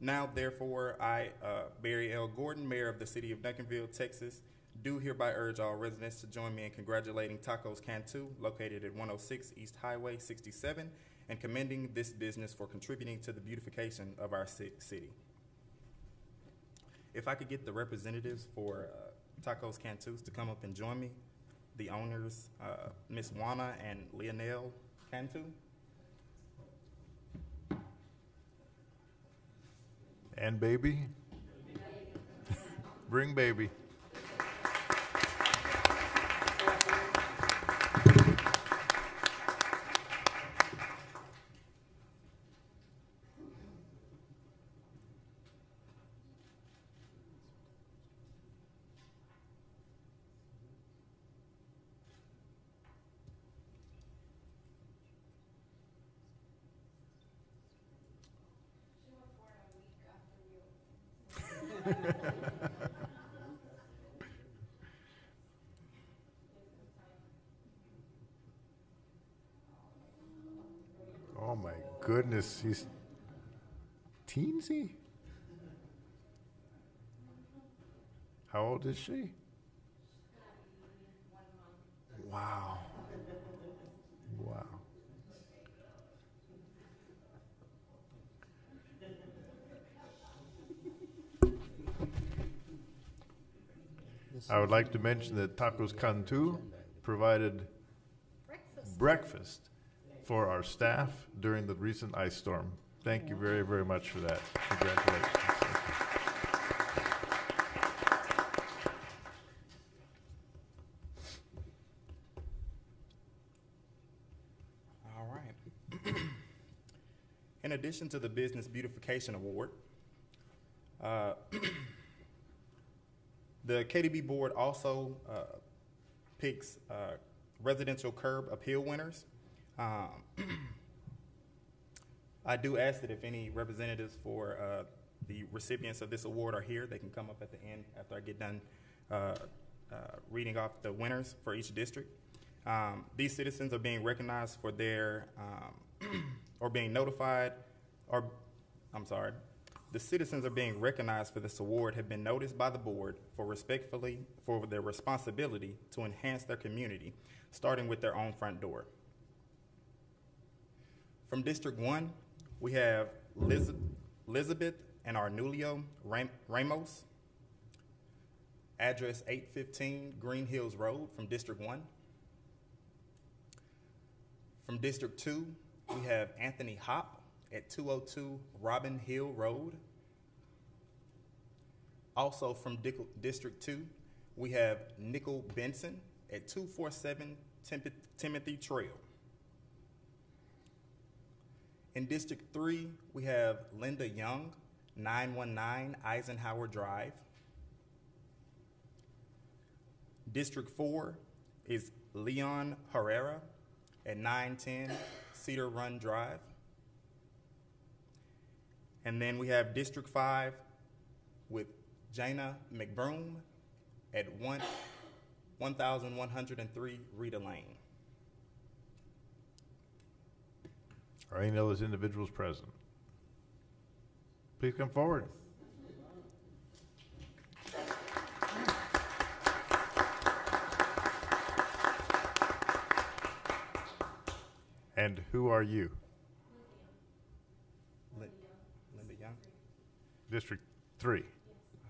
Now, therefore, I, uh, Barry L. Gordon, Mayor of the City of Duncanville, Texas, do hereby urge all residents to join me in congratulating Tacos Cantu, located at 106 East Highway 67, and commending this business for contributing to the beautification of our city. If I could get the representatives for uh, Tacos Cantus to come up and join me, the owners, uh, Miss Juana and Leonel Cantu. And baby? Bring baby. oh my goodness, he's teensy. How old is she? Wow. I would like to mention that Tacos Cantu provided breakfast for our staff during the recent ice storm. Thank you very, very much for that. Congratulations. All right. In addition to the Business Beautification Award, uh, the KDB Board also uh, picks uh, residential curb appeal winners. Um, I do ask that if any representatives for uh, the recipients of this award are here, they can come up at the end after I get done uh, uh, reading off the winners for each district. Um, these citizens are being recognized for their, um, or being notified, or, I'm sorry, the citizens are being recognized for this award have been noticed by the board for respectfully, for their responsibility to enhance their community, starting with their own front door. From District One, we have Liz- Elizabeth and Arnulio Ram- Ramos. Address eight fifteen Green Hills Road from District One. From District Two, we have Anthony Hop at two oh two Robin Hill Road. Also from District Two, we have Nickel Benson at two four seven Timothy Trail. In District Three, we have Linda Young, nine one nine Eisenhower Drive. District Four is Leon Herrera at nine ten Cedar Run Drive. And then we have District Five with Jana McBroom at one, one thousand one hundred and three Rita Lane. Are any of those individuals present? Please come forward. And who are you? Lin- Linda Young. District Three.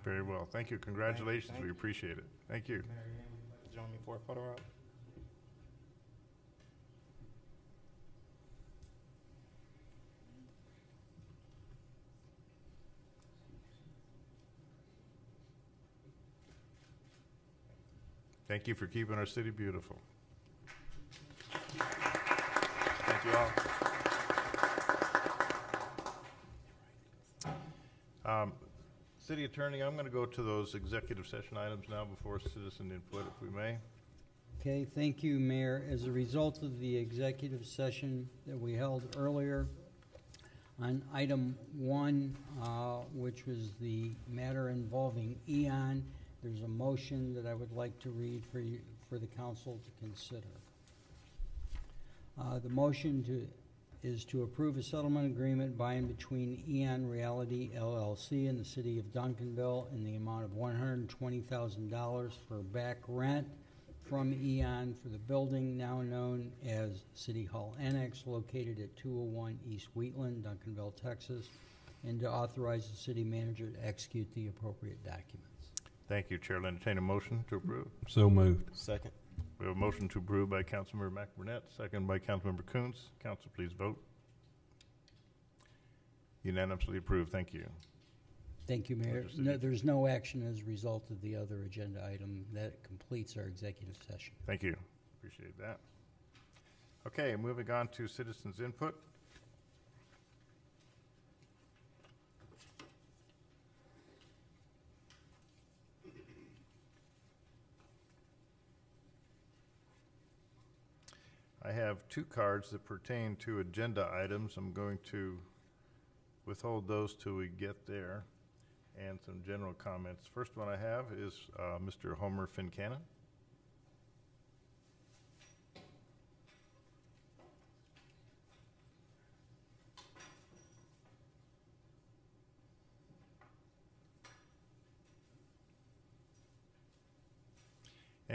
Very well. Thank you. Congratulations. thank We you. appreciate it. Thank you. Mary Ann, would you like to join me for a photo op? Thank you for keeping our city beautiful. Thank you all. Um, City Attorney, I'm going to go to those executive session items now before citizen input, if we may. Okay, thank you, Mayor. As a result of the executive session that we held earlier on item one, uh, which was the matter involving Eon, there's a motion that I would like to read for you, for the council to consider. Uh, The motion to, is to approve a settlement agreement by and between EON Reality LLC and the city of Duncanville in the amount of one hundred and twenty thousand dollars for back rent from Eon for the building now known as City Hall Annex located at two oh one East Wheatland, Duncanville, Texas, and to authorize the city manager to execute the appropriate documents. Thank you, Chair. I'll entertain a motion to approve. So moved. Second. We have a motion to approve by Councilmember McBurnett, second by Councilmember Koontz. Council, please vote. Unanimously approved. Thank you. Thank you, Mayor. No, there's no action as a result of the other agenda item. That completes our executive session. Thank you. Appreciate that. Okay, moving on to citizens' input. I have two cards that pertain to agenda items. I'm going to withhold those till we get there, and some general comments. First one I have is uh, Mr. Homer Fincannon.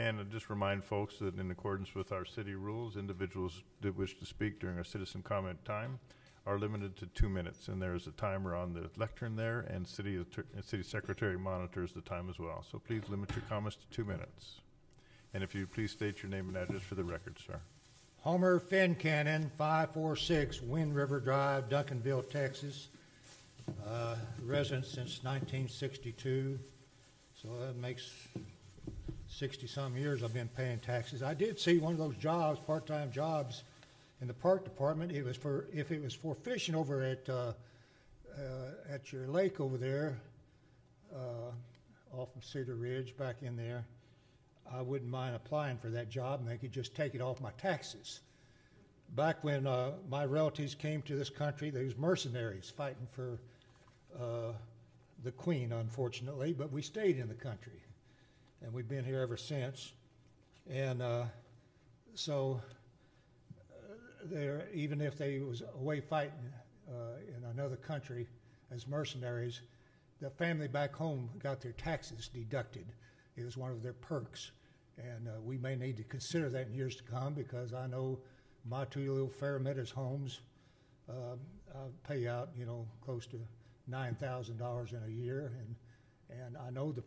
And uh, just remind folks that in accordance with our city rules, individuals that wish to speak during our citizen comment time are limited to two minutes. And there is a timer on the lectern there, and city, city secretary monitors the time as well. So please limit your comments to two minutes. And if you please state your name and address for the record, sir. Homer Fincannon, 546 Wind River Drive, Duncanville, Texas. Uh, Resident since 1962, so that makes 60-some years I've been paying taxes. I did see one of those jobs, part-time jobs, in the park department. It was for, if it was for fishing over at, uh, uh, at your lake over there, uh, off of Cedar Ridge, back in there, I wouldn't mind applying for that job, and they could just take it off my taxes. Back when uh, my relatives came to this country, they was mercenaries fighting for uh, the Queen, unfortunately, but we stayed in the country, and we've been here ever since. And uh, so, uh, there, even if they was away fighting uh, in another country as mercenaries, the family back home got their taxes deducted. It was one of their perks. And uh, we may need to consider that in years to come because I know my two little Faramitas homes um, uh, pay out, you know, close to nine thousand dollars in a year, and and I know the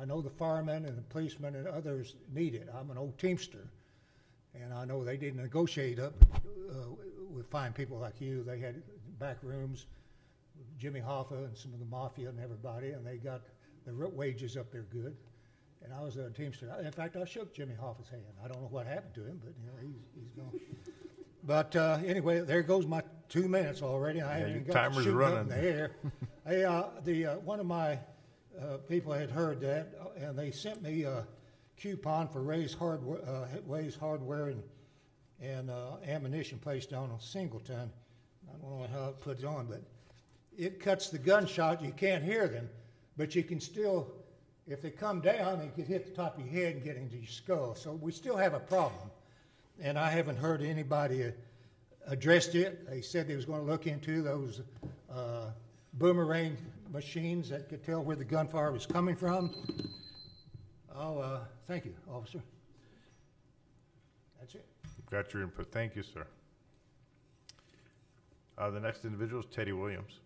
I know the firemen and the policemen and others need it. I'm an old Teamster, and I know they didn't negotiate up uh, with fine people like you. They had back rooms, Jimmy Hoffa and some of the mafia and everybody, and they got the wages up there good and I was a Teamster. In fact, I shook Jimmy Hoffa's hand. I don't know what happened to him, but you know he's he's gone. but uh, anyway, there goes my two minutes already. I Yeah, haven't got to timer's running. in the air. hey, uh, the uh, one of my uh, people had heard that, and they sent me a coupon for Ray's Hardware, uh, Ray's Hardware and and uh, ammunition place down on Singleton. I don't know how it puts on, but it cuts the gunshot. You can't hear them, but you can still if they come down, they could hit the top of your head and get into your skull. So we still have a problem. And I haven't heard anybody uh, addressed it. They said they was going to look into those uh, boomerang machines that could tell where the gunfire was coming from. Oh, uh, thank you, officer. That's it. Got your input. Thank you, sir. Uh, the next individual is Teddy Williams.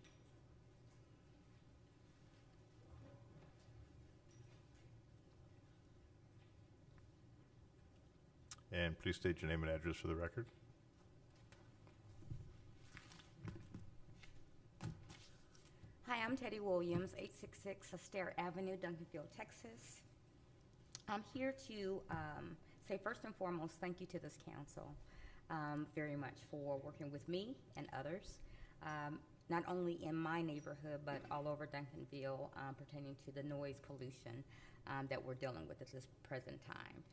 And please state your name and address for the record. Hi, I'm Teddy Williams, 866 Astaire Avenue, Duncanville, Texas. I'm here to um, say first and foremost, thank you to this council um, very much for working with me and others, um, not only in my neighborhood, but all over Duncanville um, pertaining to the noise pollution um, that we're dealing with at this present time.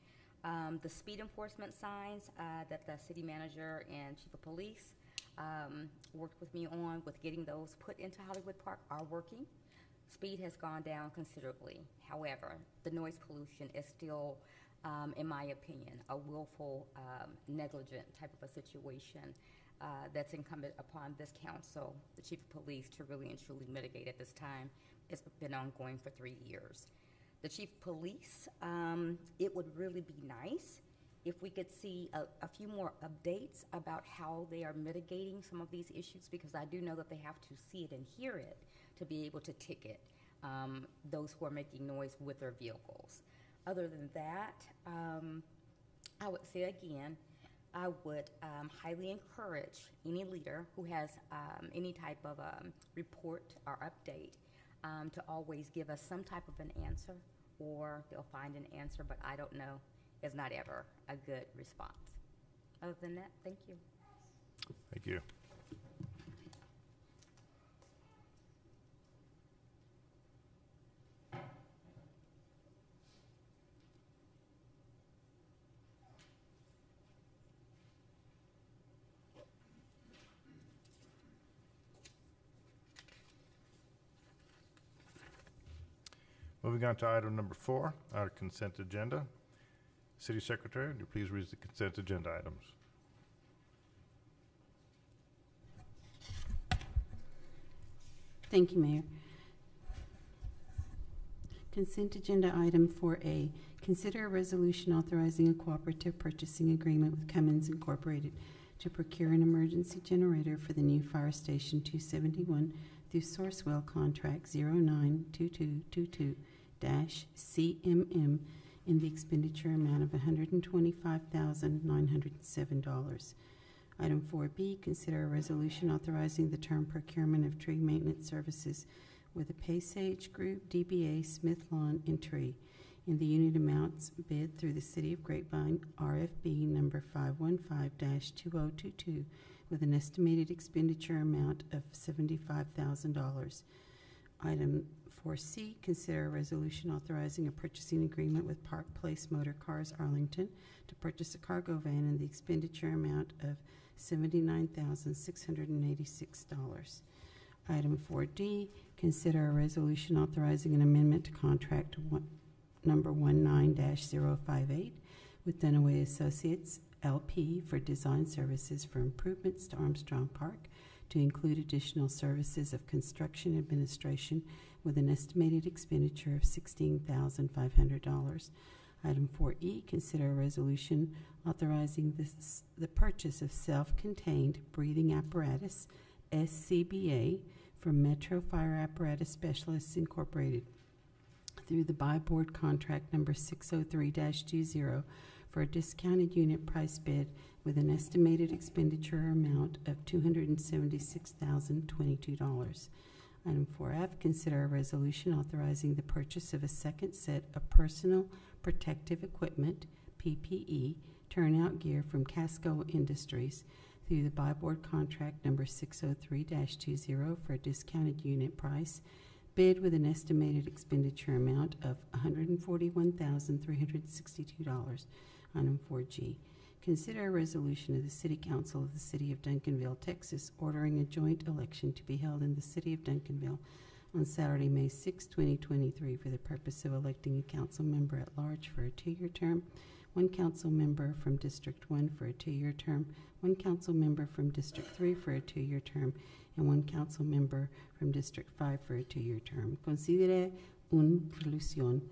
Um, the speed enforcement signs uh, that the city manager and chief of police um, worked with me on with getting those put into Hollywood Park are working. Speed has gone down considerably. However, the noise pollution is still, um, in my opinion, a willful, um, negligent type of a situation uh, that's incumbent upon this council, the chief of police, to really and truly mitigate at this time. It's been ongoing for three years the chief of police, um, it would really be nice if we could see a, a few more updates about how they are mitigating some of these issues because I do know that they have to see it and hear it to be able to ticket um, those who are making noise with their vehicles. Other than that, um, I would say again, I would um, highly encourage any leader who has um, any type of um, report or update um, to always give us some type of an answer or they'll find an answer, but I don't know is not ever a good response. Other than that, thank you. Thank you. Moving on to item number four, our consent agenda. City Secretary, would you please read the consent agenda items? Thank you, Mayor. Consent agenda item 4A, consider a resolution authorizing a cooperative purchasing agreement with Cummins Incorporated to procure an emergency generator for the new Fire Station 271 through Sourcewell Contract 092222-CMM in the expenditure amount of $125,907. Item 4B, consider a resolution authorizing the term procurement of tree maintenance services with the Paysage Group, DBA Smith Lawn and Tree in the unit amounts bid through the City of Grapevine RFB number 515-2022 with an estimated expenditure amount of $75,000. Item 4C, consider a resolution authorizing a purchasing agreement with Park Place Motor Cars Arlington to purchase a cargo van in the expenditure amount of $79,686. Item 4D, consider a resolution authorizing an amendment to contract one, number 19-058 with Dunaway Associates LP for design services for improvements to Armstrong Park to include additional services of construction administration with an estimated expenditure of $16,500. Item 4E, consider a resolution authorizing this, the purchase of self-contained breathing apparatus, SCBA, from Metro Fire Apparatus Specialists Incorporated through the BuyBoard contract number 603-20 for a discounted unit price bid with an estimated expenditure amount of $276,022. Item 4F, consider a resolution authorizing the purchase of a second set of personal protective equipment, PPE, turnout gear from Casco Industries through the BuyBoard contract number 603-20 for a discounted unit price bid with an estimated expenditure amount of $141,362. Item 4G. Consider a resolution of the City Council of the City of Duncanville, Texas, ordering a joint election to be held in the City of Duncanville on Saturday, May 6, 2023, for the purpose of electing a council member at large for a two-year term, one council member from District 1 for a two-year term, one council member from District 3 for a two-year term, and one council member from District 5 for a two-year term. Considere una resolución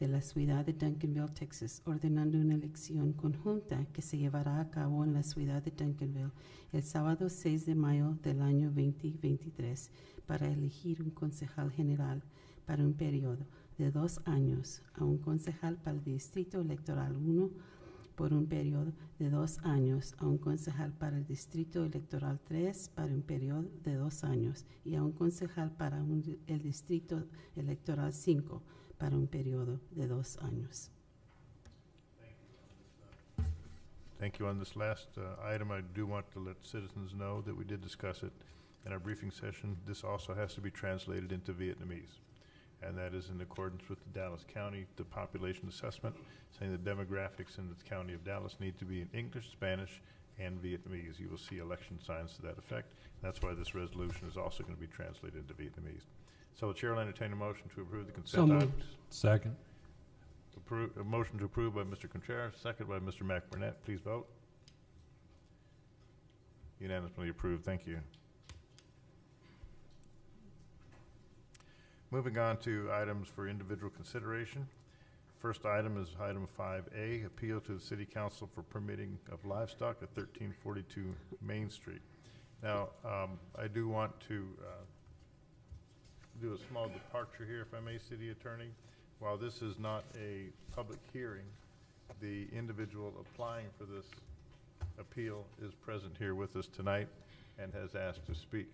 de la ciudad de Duncanville, Texas, ordenando una elección conjunta que se llevará a cabo en la ciudad de Duncanville el sábado 6 de mayo del año 2023 para elegir un concejal general para un periodo de dos años, a un concejal para el Distrito Electoral 1 por un periodo de dos años, a un concejal para el Distrito Electoral 3 para un periodo de dos años y a un concejal para el Distrito Electoral 5 para un periodo de dos años. Thank you. On this last uh, item, I do want to let citizens know that we did discuss it in our briefing session. This also has to be translated into Vietnamese. And that is in accordance with the Dallas County, the population assessment, saying the demographics in the county of Dallas need to be in English, Spanish, and Vietnamese. You will see election signs to that effect. That's why this resolution is also going to be translated into Vietnamese. So the chair will entertain a motion to approve the So consent moved. items. Second. Approve, a motion to approve by Mr. Contreras, second by Mr. McBurnett. Please vote. Unanimously approved. Thank you. Moving on to items for individual consideration. First item is item five A, appeal to the city council for permitting of livestock at thirteen forty-two Main Street. Now, um, I do want to, uh, do a small departure here, if I may, city attorney. While this is not a public hearing, the individual applying for this appeal is present here with us tonight and has asked to speak.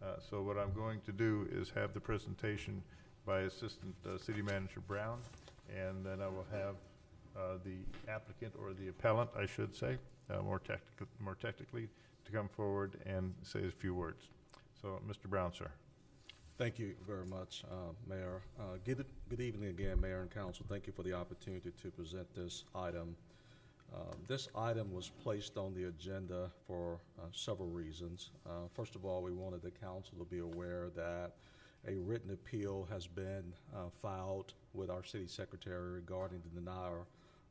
Uh, So what I'm going to do is have the presentation by Assistant uh, City Manager Brown, and then I will have uh, the applicant, or the appellant, I should say, uh, more technical, more technically, to come forward and say a few words. So, Mr. Brown, sir. Thank you very much, uh, Mayor. Uh, Good good evening again, Mayor and Council. Thank you for the opportunity to present this item. Uh, This item was placed on the agenda for uh, several reasons. Uh, First of all, we wanted the council to be aware that a written appeal has been uh, filed with our city secretary regarding the denial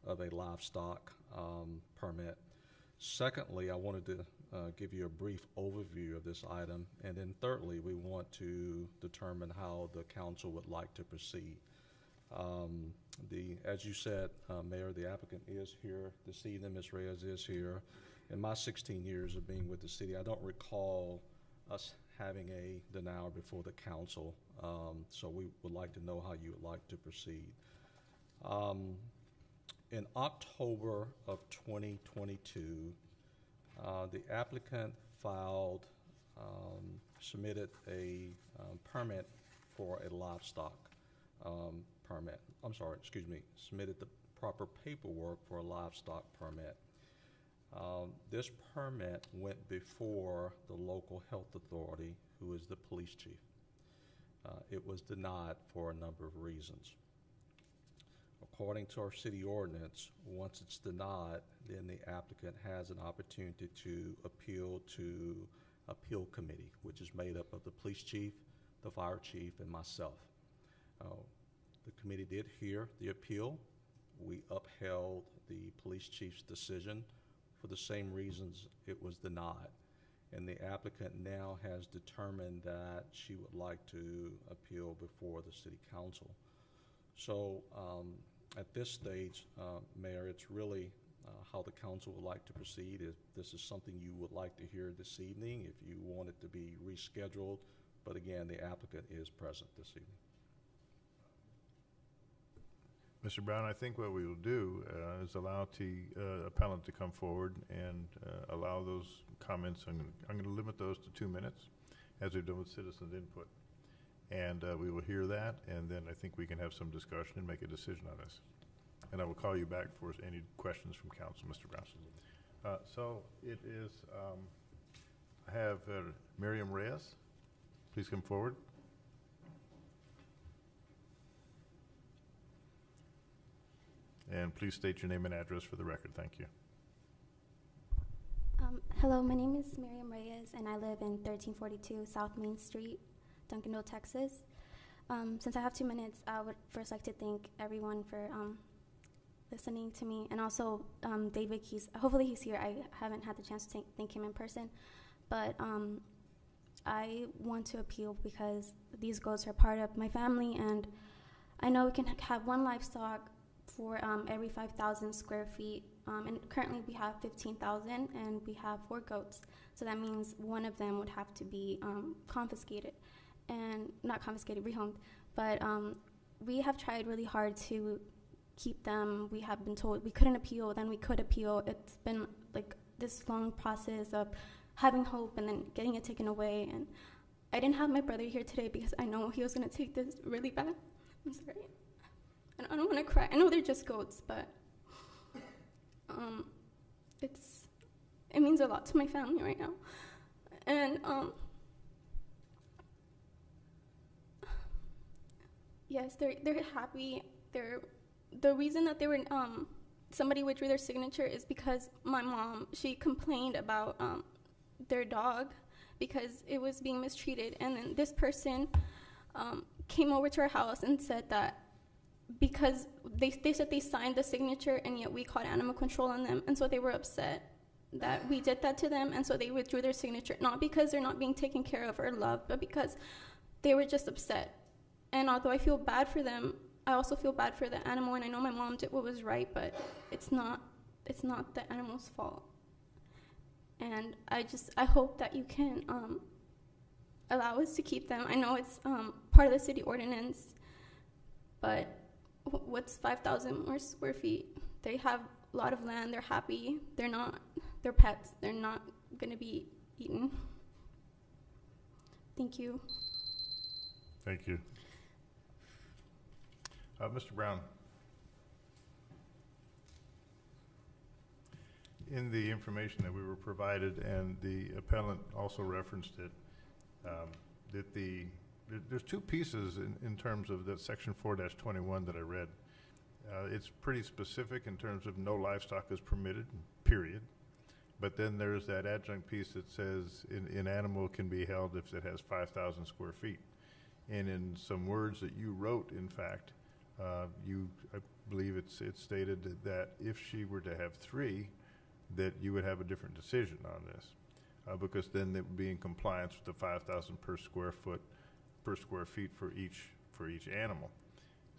of a livestock um, permit. Secondly, I wanted to uh, give you a brief overview of this item. And then thirdly, we want to determine how the council would like to proceed. Um, The, as you said, uh, Mayor, the applicant is here this evening, Ms. Reyes is here. In my 16 years of being with the city, I don't recall us having a denial before the council, Um, so we would like to know how you would like to proceed. Um, In October of 2022, uh, the applicant filed, um, submitted a um, permit for a livestock um, permit. I'm sorry, excuse me, submitted the proper paperwork for a livestock permit. Um, This permit went before the local health authority, who is the police chief. Uh, It was denied for a number of reasons. According to our city ordinance, once it's denied, then the applicant has an opportunity to appeal to appeal committee, which is made up of the police chief, the fire chief, and myself. Uh, The committee did hear the appeal. We upheld the police chief's decision for the same reasons it was denied. And the applicant now has determined that she would like to appeal before the city council. So um, at this stage, uh, Mayor, it's really uh, how the council would like to proceed. If this is something you would like to hear this evening, if you want it to be rescheduled, but again, the applicant is present this evening. Mr. Brown, I think what we will do uh, is allow the uh, appellant to come forward and uh, allow those comments. I'm I'm gonna limit those to two minutes, as we've done with citizens input. And uh, we will hear that, and then I think we can have some discussion and make a decision on this. And I will call you back for any questions from council, Mr. Brownson. Uh, So it is, um, I have uh, Miriam Reyes. Please come forward. And please state your name and address for the record. Thank you. Um, hello, my name is Miriam Reyes, and I live in 1342 South Main Street, Duncanville, Texas. Um, since I have two minutes, I would first like to thank everyone for um, listening to me, and also um, David. He's hopefully he's here. I haven't had the chance to thank, him in person, but um, I want to appeal because these goats are part of my family, and I know we can have one livestock for um, every 5,000 square feet. Um, and currently we have 15,000 and we have four goats. So that means one of them would have to be um, confiscated and not confiscated, rehomed. But um, we have tried really hard to keep them. We have been told we couldn't appeal, then we could appeal. It's been like this long process of having hope and then getting it taken away. And I didn't have my brother here today because I know he was going to take this really bad. I'm sorry. I don't want to cry. I know they're just goats, but um, it's it means a lot to my family right now. And um, yes, they're they're happy. They're the reason that they were um, somebody withdrew their signature is because my mom she complained about um, their dog because it was being mistreated, and then this person um, came over to our house and said that because they, they said they signed the signature and yet we called animal control on them. And so they were upset that we did that to them. And so they withdrew their signature not because they're not being taken care of or loved but because they were just upset and although i feel bad for them i also feel bad for the animal and i know my mom did what was right but it's not it's not the animal's fault and i just i hope that you can um, allow us to keep them i know it's um, part of the city ordinance but what's 5,000 more square feet? They have a lot of land. They're happy. They're not. They're pets. They're not going to be eaten. Thank you. Thank you. Uh, Mr. Brown. In the information that we were provided, and the appellant also referenced it, um, that the there, there's two pieces in, in terms of the section four twenty-one that I read. Uh, it's pretty specific in terms of no livestock is permitted, period. But then there's that adjunct piece that says an, an animal can be held if it has five thousand square feet. And in some words that you wrote, in fact, uh, you, I believe it's, it's stated that, if she were to have three, that you would have a different decision on this. Uh, because then it would be in compliance with the five thousand per square foot per square feet for each, for each animal.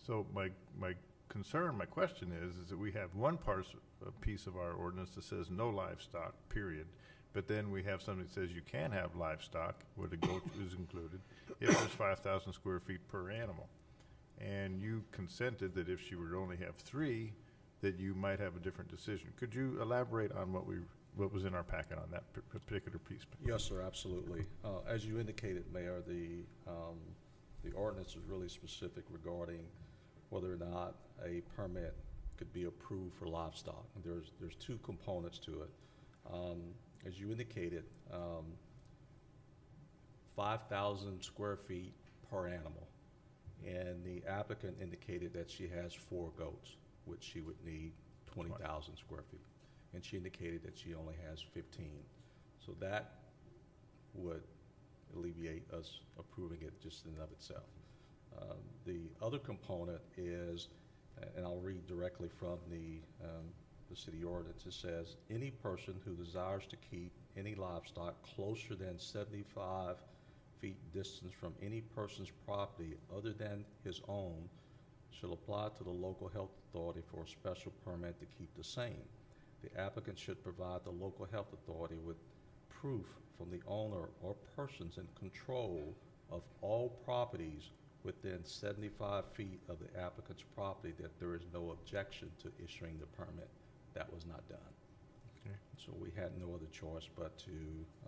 So my, my concern, my question is, is that we have one parts, a piece of our ordinance that says no livestock, period. But then we have something that says you can have livestock, where the goat is included, if there's five thousand square feet per animal. And you consented that if she to only have three, that you might have a different decision. Could you elaborate on what we, what was in our packet on that particular piece? Yes, sir, absolutely. Uh, As you indicated, Mayor, the, um, the ordinance is really specific regarding whether or not a permit could be approved for livestock. There's, there's two components to it. Um, As you indicated, um, 5,000 square feet per animal. And the applicant indicated that she has four goats, which she would need 20,000 square feet. And she indicated that she only has 15. So that would alleviate us approving it just in and of itself. Um, The other component is, and I'll read directly from the, um, the city ordinance, it says, "Any person who desires to keep any livestock closer than 75 feet distance from any person's property other than his own shall apply to the local health authority for a special permit to keep the same. The applicant should provide the local health authority with proof from the owner or persons in control of all properties within 75 feet of the applicant's property that there is no objection to issuing the permit. That was not done. Okay. So we had no other choice but to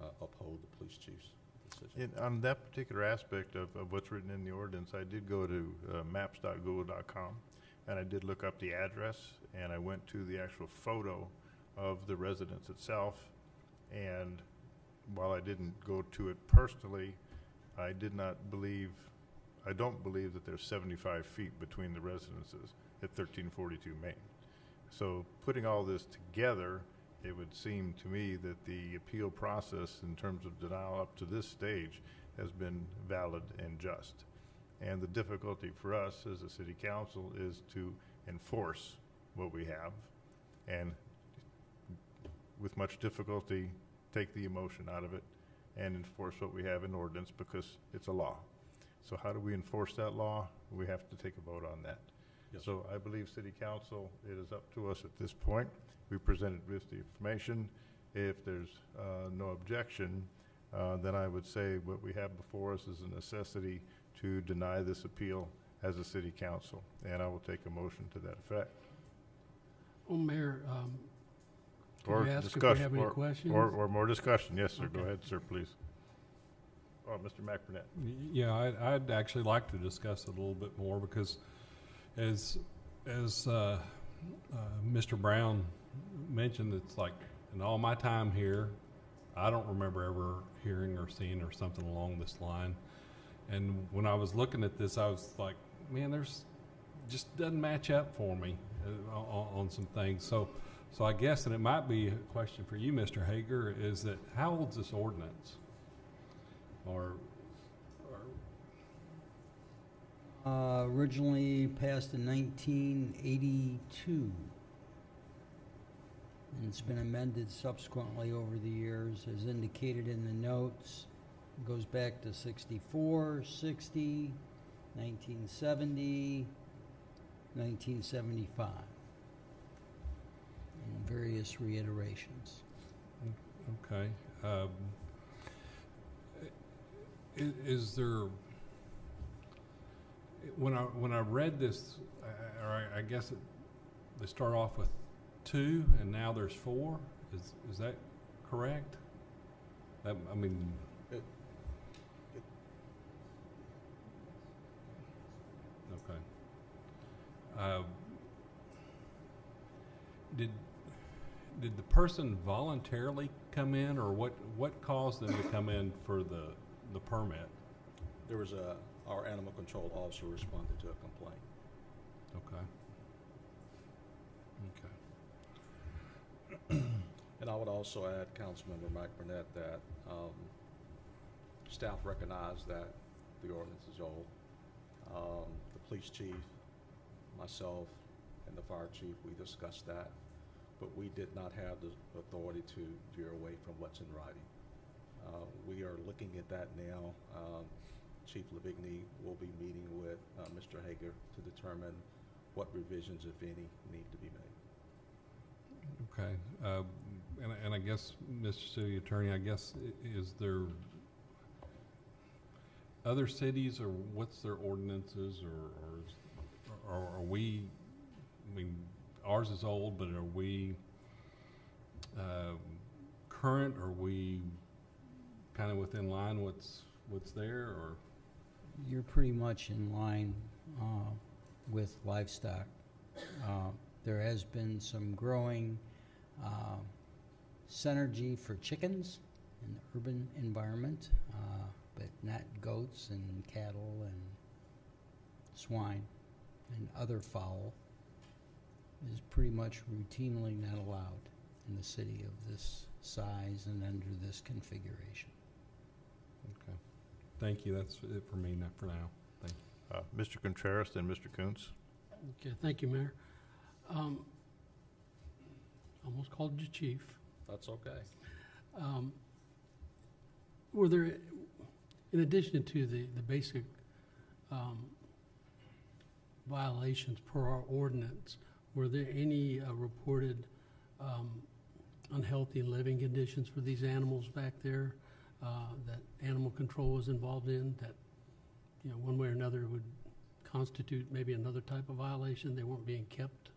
uh, uphold the police chief's decision. In, on that particular aspect of, of what's written in the ordinance, I did go to uh, maps.google.com and I did look up the address and I went to the actual photo of the residence itself. And while I didn't go to it personally, I did not believe, I don't believe that there's 75 feet between the residences at 1342 Main. So putting all this together, it would seem to me that the appeal process in terms of denial up to this stage has been valid and just. And the difficulty for us as a city council is to enforce what we have and with much difficulty, take the emotion out of it and enforce what we have in ordinance because it's a law. So how do we enforce that law? We have to take a vote on that. Yes, So I believe city council, it is up to us at this point. We presented with the information. If there's uh, no objection, uh, then I would say what we have before us is a necessity to deny this appeal as a city council. And I will take a motion to that effect. Well, Mayor, um, Or can you ask if we discussion- have any or- questions? Or, or more discussion, yes, sir, go ahead, sir, please. Oh, Mr. McBurnett. Yeah, I'd, I'd actually like to discuss it a little bit more because as, as, uh, uh, Mr. Brown mentioned, it's like, in all my time here, I don't remember ever hearing or seeing or something along this line. And when I was looking at this, I was like, man, there's, just doesn't match up for me uh, on, on some things. So, so I guess, and it might be a question for you, Mr. Hager, is that how old's this ordinance? Or, or Uh, originally passed in 1982. And it's been amended subsequently over the years, as indicated in the notes. It goes back to 64, 60, 1970, 1975. And various reiterations. Okay. Um, i- is there, when I, when I read this, or I, I guess it, they start off with two and now there's four? Is, is that correct? That, I mean, It- okay. Uh, Did, did the person voluntarily come in or what, what caused them to come in for the, the permit? There was a, our animal control officer responded to a complaint. Okay. Okay. And I would also add, Councilmember McBurnett, that um, staff recognized that the ordinance is old. Um, The police chief, myself, and the fire chief, we discussed that, but we did not have the authority to veer away from what's in writing. Uh, We are looking at that now. Um, Chief Levigny will be meeting with uh, Mr. Mr. Hager to determine what revisions, if any, need to be made. Okay, uh, and, and I guess, Mr. City Attorney, I guess, is there other cities, or what's their ordinances, or, or, is- or are we, I mean, ours is old, but are we, um, current, are we kind of within line what's, what's there, or? You're pretty much in line uh, with livestock. Uh, There has been some growing uh, synergy for chickens in the urban environment, uh, but not goats and cattle and swine and other fowl is pretty much routinely not allowed in the city of this size and under this configuration. Okay, thank you, that's it for me, not for now, thank you. Uh, Mr. Contreras, then Mr. Koontz. Okay, thank you, Mayor. Um, Almost called you chief. That's okay. Um, Were there, in addition to the, the basic um, violations per our ordinance, were there any uh, reported um, unhealthy living conditions for these animals back there uh, that animal control was involved in, that, you know, one way or another would constitute maybe another type of violation? They weren't being kept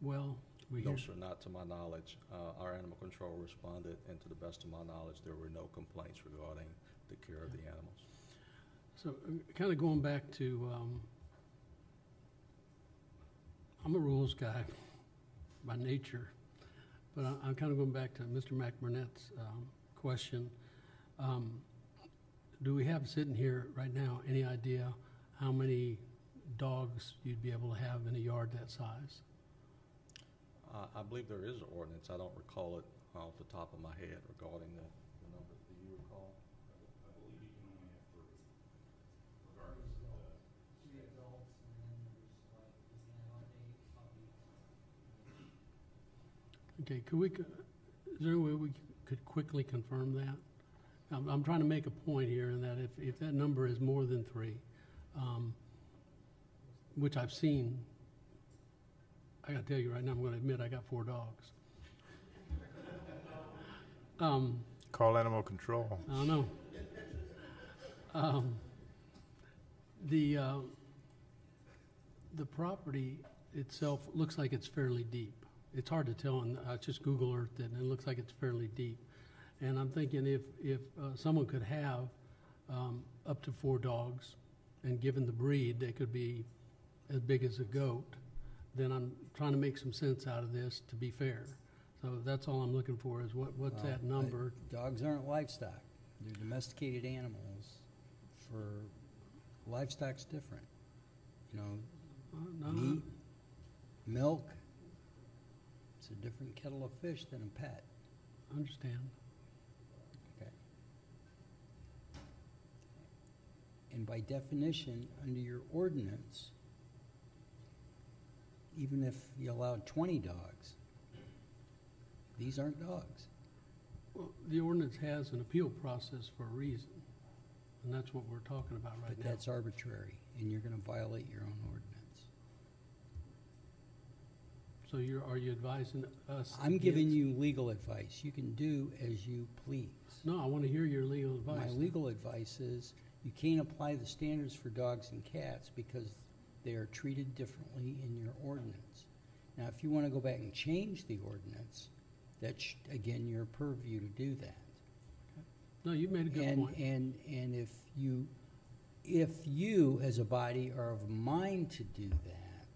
well? We No, hear- sir, not to my knowledge. Uh, Our animal control responded, and to the best of my knowledge, there were no complaints regarding the care of the animals. So, kind of going back to, um, I'm a rules guy by nature, but I- I'm kind of going back to Mr. McBurnett's um, question. Um, Do we have sitting here right now any idea how many dogs you'd be able to have in a yard that size? I believe there is an ordinance. I don't recall it off the top of my head regarding the the number. Do you recall? Okay, could we, is there a way we could quickly confirm that? I'm, I'm trying to make a point here in that if, if that number is more than three, um, which I've seen, I gotta tell you right now, I'm gonna admit I got four dogs. Um, Call animal control. I don't know. Um, the, uh, the property itself looks like it's fairly deep. It's hard to tell, and I just Google Earthed it, and it looks like it's fairly deep. And I'm thinking if, if uh, someone could have um, up to four dogs, and given the breed, they could be as big as a goat, then I'm trying to make some sense out of this to be fair. So that's all I'm looking for is what, what's Well, that number? Dogs aren't livestock. They're domesticated animals. For livestock's different. You know, no, meat, milk. It's a different kettle of fish than a pet. Understand. Okay. And by definition, under your ordinance, even if you allowed twenty dogs, these aren't dogs. Well, the ordinance has an appeal process for a reason, and that's what we're talking about right But now. that's arbitrary, and you're gonna violate your own ordinance. So you're, are you advising us? I'm giving against- you legal advice. You can do as you please. No, I want to hear your legal advice. My legal advice is you can't apply the standards for dogs and cats because they are treated differently in your ordinance. Now, if you want to go back and change the ordinance, that's, again, your purview to do that. No, you made a good And, point. and, and if you, if you as a body are of mind to do that,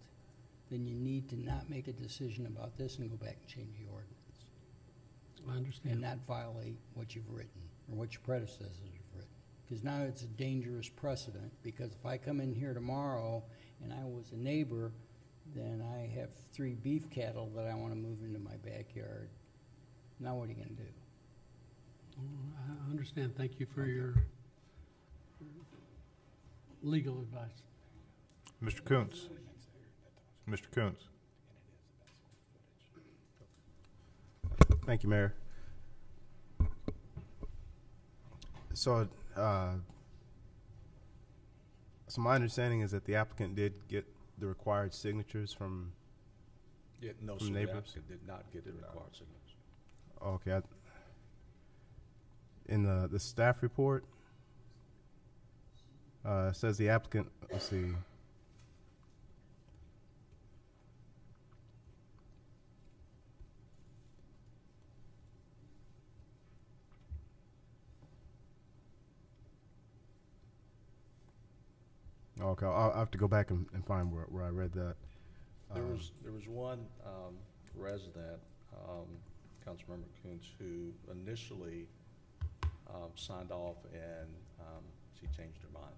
then you need to not make a decision about this and go back and change the ordinance. I understand. And not violate what you've written, or what your predecessors have written. Because now it's a dangerous precedent, because if I come in here tomorrow and I was a neighbor, then I have three beef cattle that I want to move into my backyard. Now what are you gonna do? Oh, I understand. Thank you for your legal advice. Mr. Koontz. Mr. Koontz. Thank you, Mayor. So, uh, So my understanding is that the applicant did get the required signatures from, Yeah, no, From sir, the neighbors? applicant did not get the required signatures. okay. I- In the, the staff report, uh, it says the applicant, let's see. Okay, I'll, I'll have to go back and, and find where, where I read that. There Um, was, there was one um, resident, um, Councilmember Koontz, who initially um, signed off and um, she changed her mind.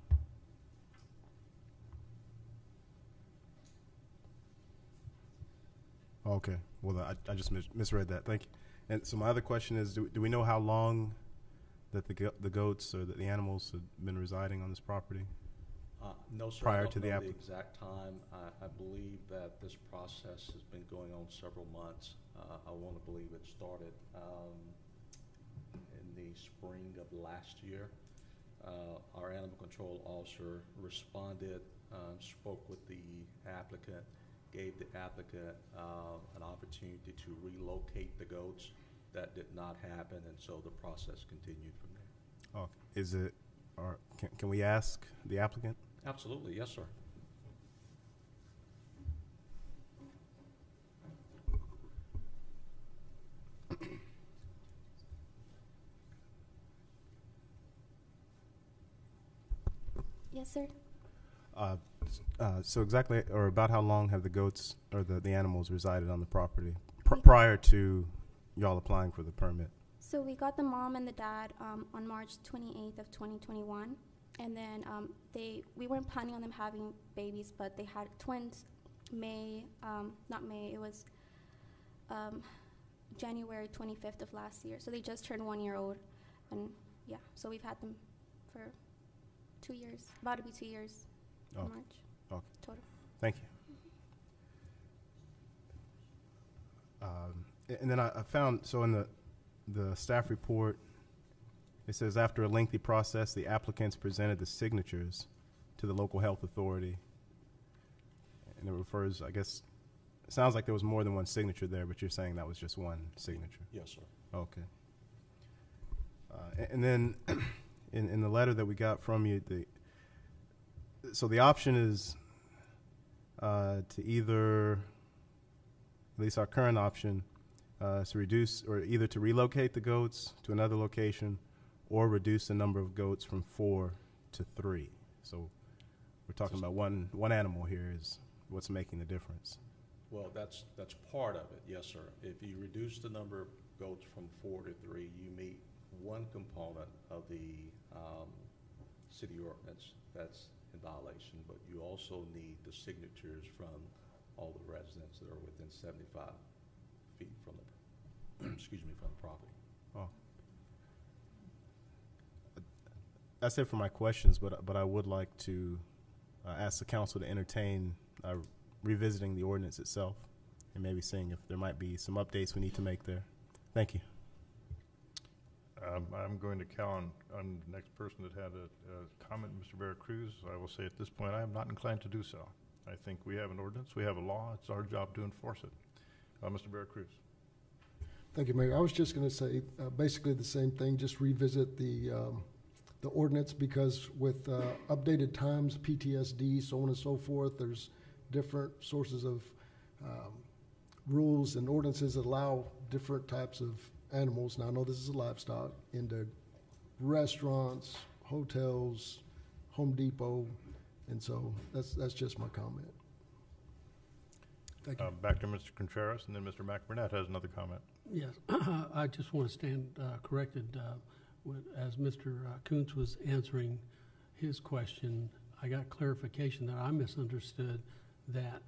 Okay, well, I, I just mis- misread that, thank you. And so my other question is, do, do we know how long that the, go- the goats or the, the animals have been residing on this property? Uh, No, sir. Prior I don't to the know exact time. I, I believe that this process has been going on several months. Uh, I want to believe it started um, in the spring of last year. Uh, Our animal control officer responded, um, spoke with the applicant, gave the applicant um, an opportunity to relocate the goats. That did not happen, and so the process continued from there. Oh, is it, or can, can we ask the applicant? Absolutely, yes, sir. Yes, sir. Uh, uh, so exactly, or about how long have the goats or the, the animals resided on the property pr- prior to y'all applying for the permit? So we got the mom and the dad um, on March 28th of 2021, and then um, they we weren't planning on them having babies, but they had twins. May, um, not May, it was um, January 25th of last year. So they just turned one year old, and yeah, so we've had them for two years, about to be two years in Okay. March Okay. total. Thank you. Um, and then I, I found, so in the, the staff report, it says after a lengthy process, the applicants presented the signatures to the local health authority. And it refers, I guess, it sounds like there was more than one signature there, but you're saying that was just one signature? Yes, sir. Okay. Uh, a- and then, in, in the letter that we got from you, the, so the option is uh, to either, at least our current option, uh, is to reduce, or either to relocate the goats to another location, or reduce the number of goats from four to three. So we're talking about one, one animal here is what's making the difference. Well, that's, that's part of it, yes, sir. If you reduce the number of goats from four to three, you meet one component of the um, city ordinance that's in violation, but you also need the signatures from all the residents that are within seventy-five feet from the, excuse me, from the property. Oh. That's it for my questions, but, but I would like to uh, ask the council to entertain uh, revisiting the ordinance itself and maybe seeing if there might be some updates we need to make there. Thank you. Um, I'm going to call on, on the next person that had a, a comment, Mr. Veracruz. I will say at this point, I am not inclined to do so. I think we have an ordinance, we have a law, it's our job to enforce it. Uh, Mr. Veracruz. Thank you, Mayor. I was just going to say uh, basically the same thing, just revisit the, um, the ordinance because with uh, updated times, PTSD, so on and so forth, there's different sources of um, rules and ordinances that allow different types of animals. Now, I know this is a livestock into restaurants, hotels, Home Depot, and so that's, that's just my comment. Thank you. Uh, back to Mr. Contreras, and then Mr. McBurnett has another comment. Yes, I just want to stand uh, corrected. uh, with- As Mr. Koontz was answering his question, I got clarification that I misunderstood that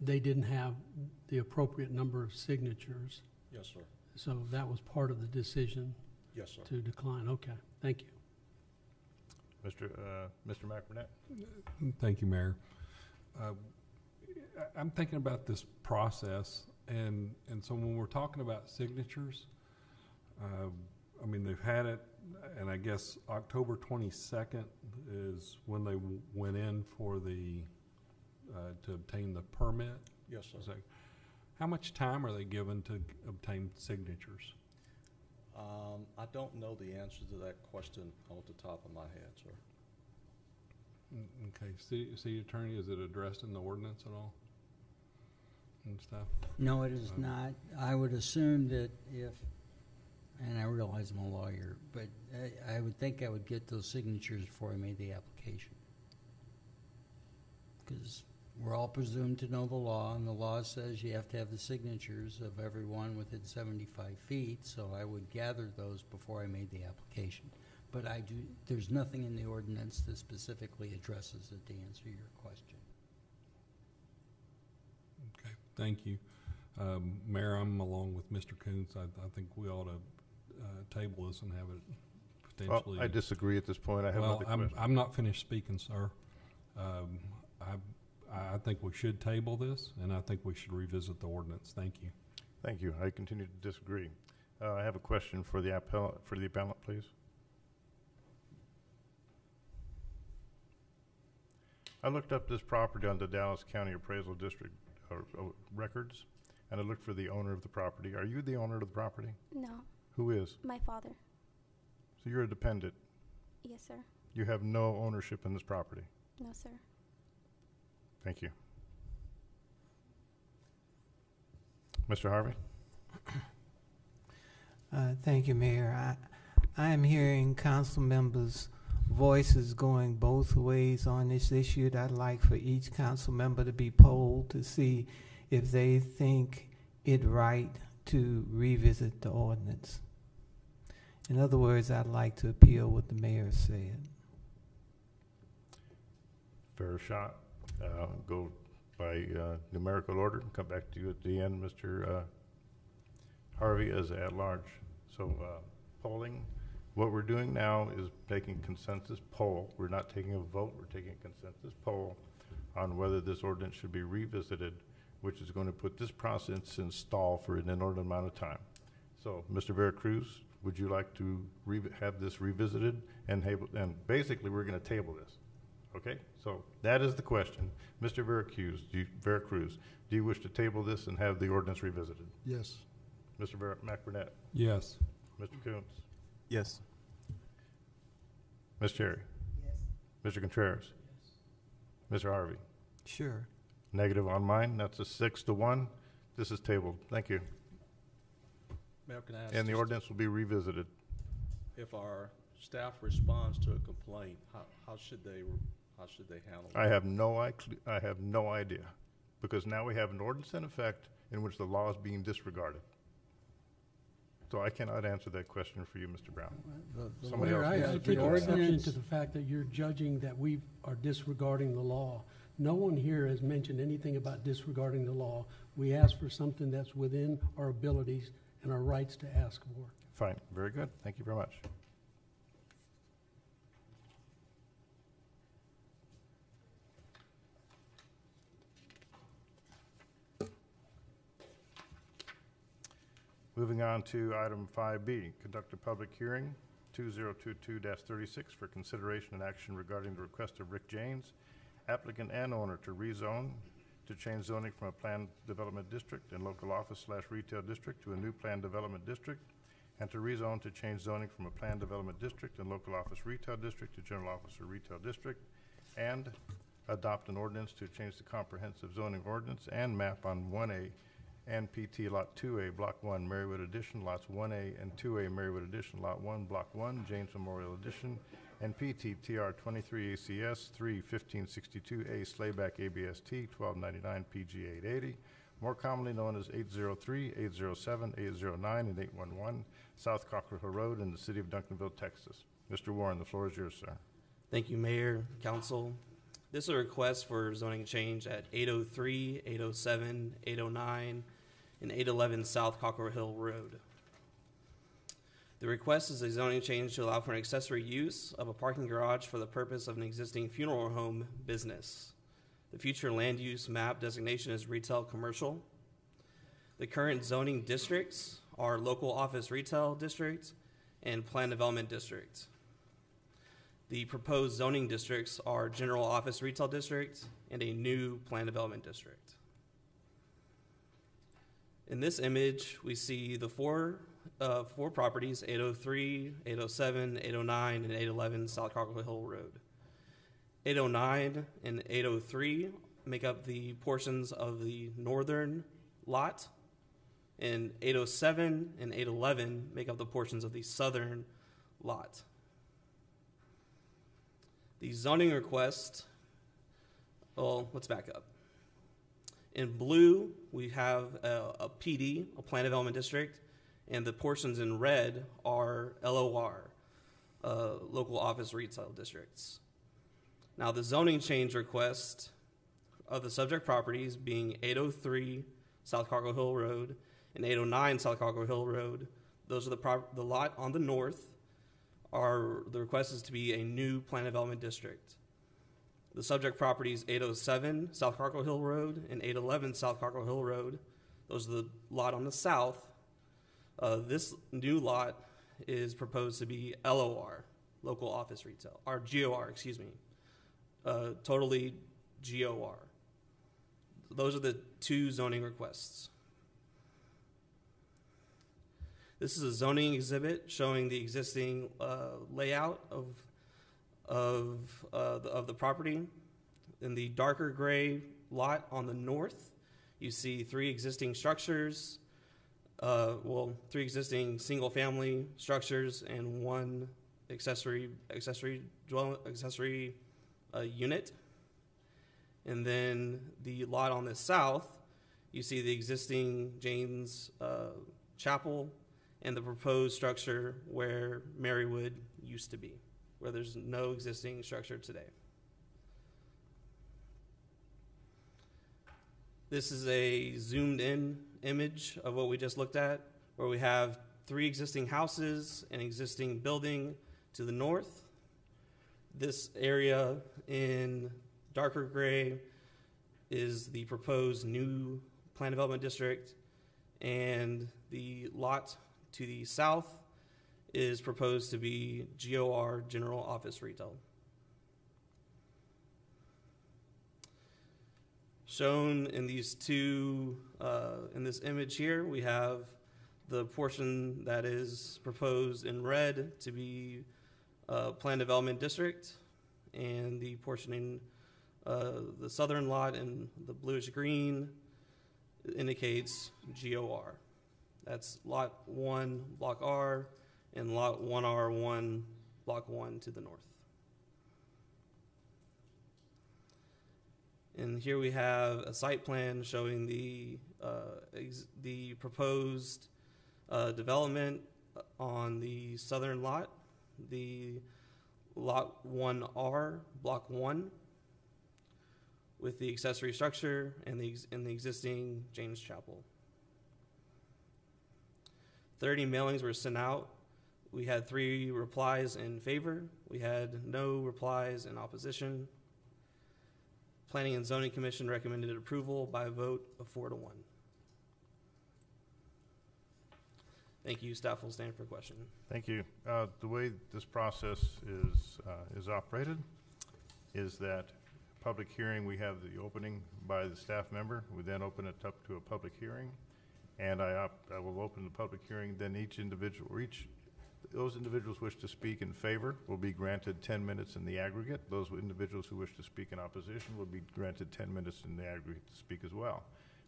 they didn't have the appropriate number of signatures. Yes, sir. So that was part of the decision Yes, sir. to decline. Okay, thank you. Mr. Uh, Mr. McBurnett. Thank you, Mayor. Uh, I- I'm thinking about this process, and, and so when we're talking about signatures, uh, I mean, they've had it, and I guess October twenty-second is when they w- went in for the, uh, to obtain the permit? Yes, sir. Is that- How much time are they given to g- obtain signatures? Um, I don't know the answer to that question off the top of my head, sir. Mm, Okay, city, city attorney, is it addressed in the ordinance at all? And stuff? No, it is Um, not. I would assume that if, and I realize I'm a lawyer, but I, I would think I would get those signatures before I made the application. Because we're all presumed to know the law, and the law says you have to have the signatures of everyone within seventy-five feet, so I would gather those before I made the application. But I do, there's nothing in the ordinance that specifically addresses it to answer your question. Okay, thank you. Um, Mayor, I'm along with Mr. Koontz. I, I think we ought to, uh, table this and have it Well. I disagree at this point. I have Well, another I'm, question. I'm not finished speaking, sir. Um, I, I think we should table this, and I think we should revisit the ordinance. Thank you. Thank you. I continue to disagree. Uh, I have a question for the appellant, for the appellant, please. I looked up this property on the Dallas County Appraisal District, uh, uh, records, and I looked for the owner of the property. Are you the owner of the property? No, Who is? my father. So you're a dependent. Yes, sir. You have no ownership in this property. No, sir. Thank you. Mr. Harvey? Uh, thank you, Mayor. I, I am hearing council members' voices going both ways on this issue. I'd like for each council member to be polled to see if they think it right to revisit the ordinance. In other words, I'd like to appeal what the mayor said. Fair shot. Uh, Go by uh, numerical order and come back to you at the end, Mr. uh, Harvey, as at-large. So uh, polling, what we're doing now is taking consensus poll. We're not taking a vote, we're taking a consensus poll on whether this ordinance should be revisited, which is going to put this process in stall for an inordinate amount of time. So, Mr. Veracruz, would you like to re- have this revisited and have, and basically, we're gonna table this? Okay, so that is the question. Mr. Veracruz, do you, Veracruz, do you wish to table this and have the ordinance revisited? Yes. Mr. Ver, Mac Yes. Mr. Koontz? Yes. Ms. Cherry? Yes. Mr. Contreras? Yes. Mr. Harvey? Sure. Negative on mine, that's a six to one. This is tabled. Thank you. Mayor, can I ask And the ordinance will be revisited. If our staff responds to a complaint, how, how should they, how should they handle it? I have no, i- I have no idea, because now we have an ordinance in effect in which the law is being disregarded. So I cannot answer that question for you, Mr. Brown. The- the Somebody else I needs I to take speak on that. exception ordinance- to the fact that you're judging that we are disregarding the law. No one here has mentioned anything about disregarding the law. We ask for something that's within our abilities and our rights to ask for. Fine, very good. Thank you very much. Moving on to item five B, conduct a public hearing, 2022-36 for consideration and action regarding the request of Rick James, applicant and owner to rezone, to change zoning from a planned development district and local office slash retail district to a new planned development district, and to rezone to change zoning from a planned development district and local office retail district to general office retail district, and adopt an ordinance to change the comprehensive zoning ordinance and map on one A and PT Lot Two A, Block One, Marywood Edition, Lots One A and Two A, Marywood Edition, Lot One, Block One, James Memorial Edition, and PT TR twenty-three ACS three fifteen sixty-two A, Slayback ABST twelve ninety-nine PG eight eighty, more commonly known as 803, 807, 809, and 811, South Cockrell Hill Road in the city of Duncanville, Texas. Mr. Warren, the floor is yours, sir. Thank you, Mayor, Council. This is a request for zoning change at 803, 807, 809, and 811 South Cockrell Hill Road. The request is a zoning change to allow for an accessory use of a parking garage for the purpose of an existing funeral home business. The future land use map designation is retail commercial. The current zoning districts are local office retail district and Plan Development District. The proposed zoning districts are General Office Retail District and a new Plan Development District. In this image, we see the four, uh, four properties, 803, 807, 809, and 811 South Cockrell Hill Road. 809 and 803 make up the portions of the northern lot, and 807 and 811 make up the portions of the southern lot. The zoning request, well, let's back up. In blue, we have a, a PD, a Plan Development District, and the portions in red are LOR, uh, Local Office Retail Districts. Now, the zoning change request of the subject properties being 803 South Cockrell Hill Road and 809 South Cockrell Hill Road, those are the, prop- the lot on the north, are the request is to be a new plan development district. The subject properties 807 South Cockrell Hill Road and 811 South Cockrell Hill Road, those are the lot on the south. Uh, this new lot is proposed to be LOR, local office retail, or GOR, excuse me. Uh, totally GOR. Those are the two zoning requests. This is a zoning exhibit showing the existing uh, layout of of uh, the, of the property. In the darker gray lot on the north, you see three existing structures. Uh, well, three existing single-family structures and one accessory accessory dwell accessory uh, unit. And then the lot on the south, you see the existing James uh, Chapel and the proposed structure where Marywood used to be, where there's no existing structure today. This is a zoomed in image of what we just looked at, where we have three existing houses, an existing building to the north. This area in darker gray is the proposed new plan development district, and the lot to the south is proposed to be GOR General Office Retail. Shown in these two, uh, in this image here, we have the portion that is proposed in red to be uh, Plan Development District, and the portion in uh, the southern lot in the bluish green indicates GOR. That's lot one, block R, and lot one R one, block one to the north. And here we have a site plan showing the uh, the proposed uh, development on the southern lot, the lot one R, block one, with the accessory structure and the and the existing James Chapel. 30 mailings were sent out. We had three replies in favor. We had no replies in opposition. Planning and Zoning Commission recommended approval by a vote of four to one. Thank you. Staff will stand for question. Thank you. Uh, The way this process is, uh, is operated is that public hearing, we have the opening by the staff member. We then open it up to a public hearing. And I, I will open the public hearing, then each individual, each, those individuals wish to speak in favor will be granted 10 minutes in the aggregate. Those individuals who wish to speak in opposition will be granted 10 minutes in the aggregate to speak as well.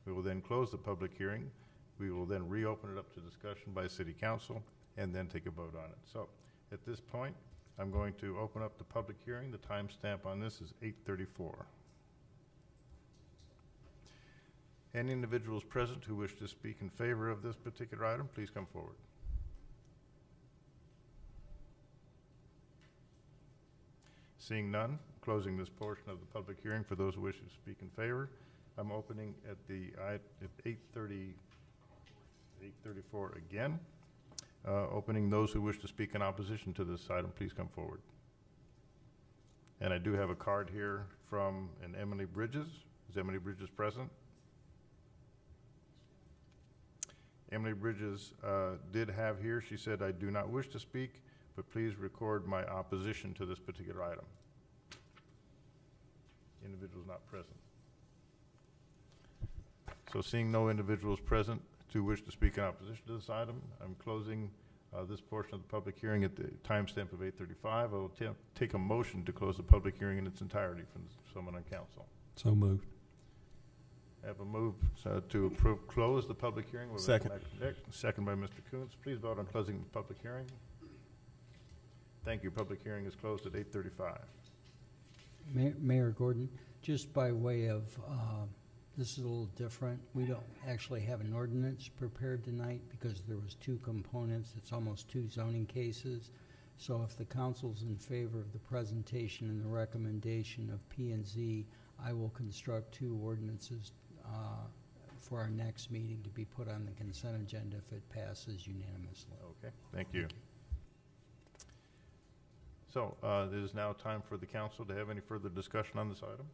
We will then close the public hearing. We will then reopen it up to discussion by city council and then take a vote on it. So at this point, I'm going to open up the public hearing. The timestamp on this is 8:34. Any individuals present who wish to speak in favor of this particular item, please come forward. Seeing none, closing this portion of the public hearing for those who wish to speak in favor. I'm opening at the, at 8:30, 8:34 again. Uh, Opening those who wish to speak in opposition to this item, please come forward. And I do have a card here from an Emily Bridges. Is Emily Bridges present? Emily Bridges uh, did have here, she said, "I do not wish to speak, but please record my opposition to this particular item." Individuals not present. So seeing no individuals present to wish to speak in opposition to this item, I'm closing uh, this portion of the public hearing at the timestamp of eight thirty-five. I will take a motion to close the public hearing in its entirety from someone on council. So moved. I Have a move uh, to approve, close the public hearing. with Mr. Second. Second by Mr. Koontz. Please vote on closing the public hearing. Thank you. Public hearing is closed at eight thirty-five. Ma- Mayor Gordon, just by way of, uh, this is a little different. We don't actually have an ordinance prepared tonight because there was two components. It's almost two zoning cases. So if the council's in favor of the presentation and the recommendation of P and Z, I will construct two ordinances uh, for our next meeting to be put on the consent agenda if it passes unanimously. Okay, thank you. So, uh, it is now time for the council to have any further discussion on this item.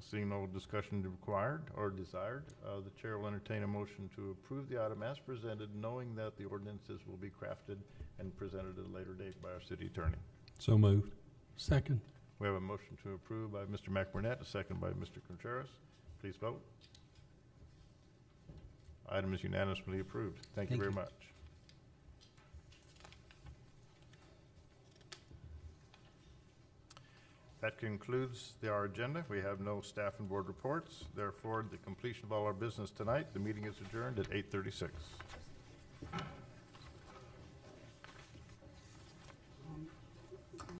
Seeing no discussion required or desired, uh, the chair will entertain a motion to approve the item as presented, knowing that the ordinances will be crafted and presented at a later date by our city attorney. So moved. Second. We have a motion to approve by Mr. McBurnett, a second by Mr. Contreras. Please vote. Item is unanimously approved. Thank you very you. much. That concludes the- our agenda. We have no staff and board reports. Therefore, the completion of all our business tonight, the meeting is adjourned at eight thirty-six.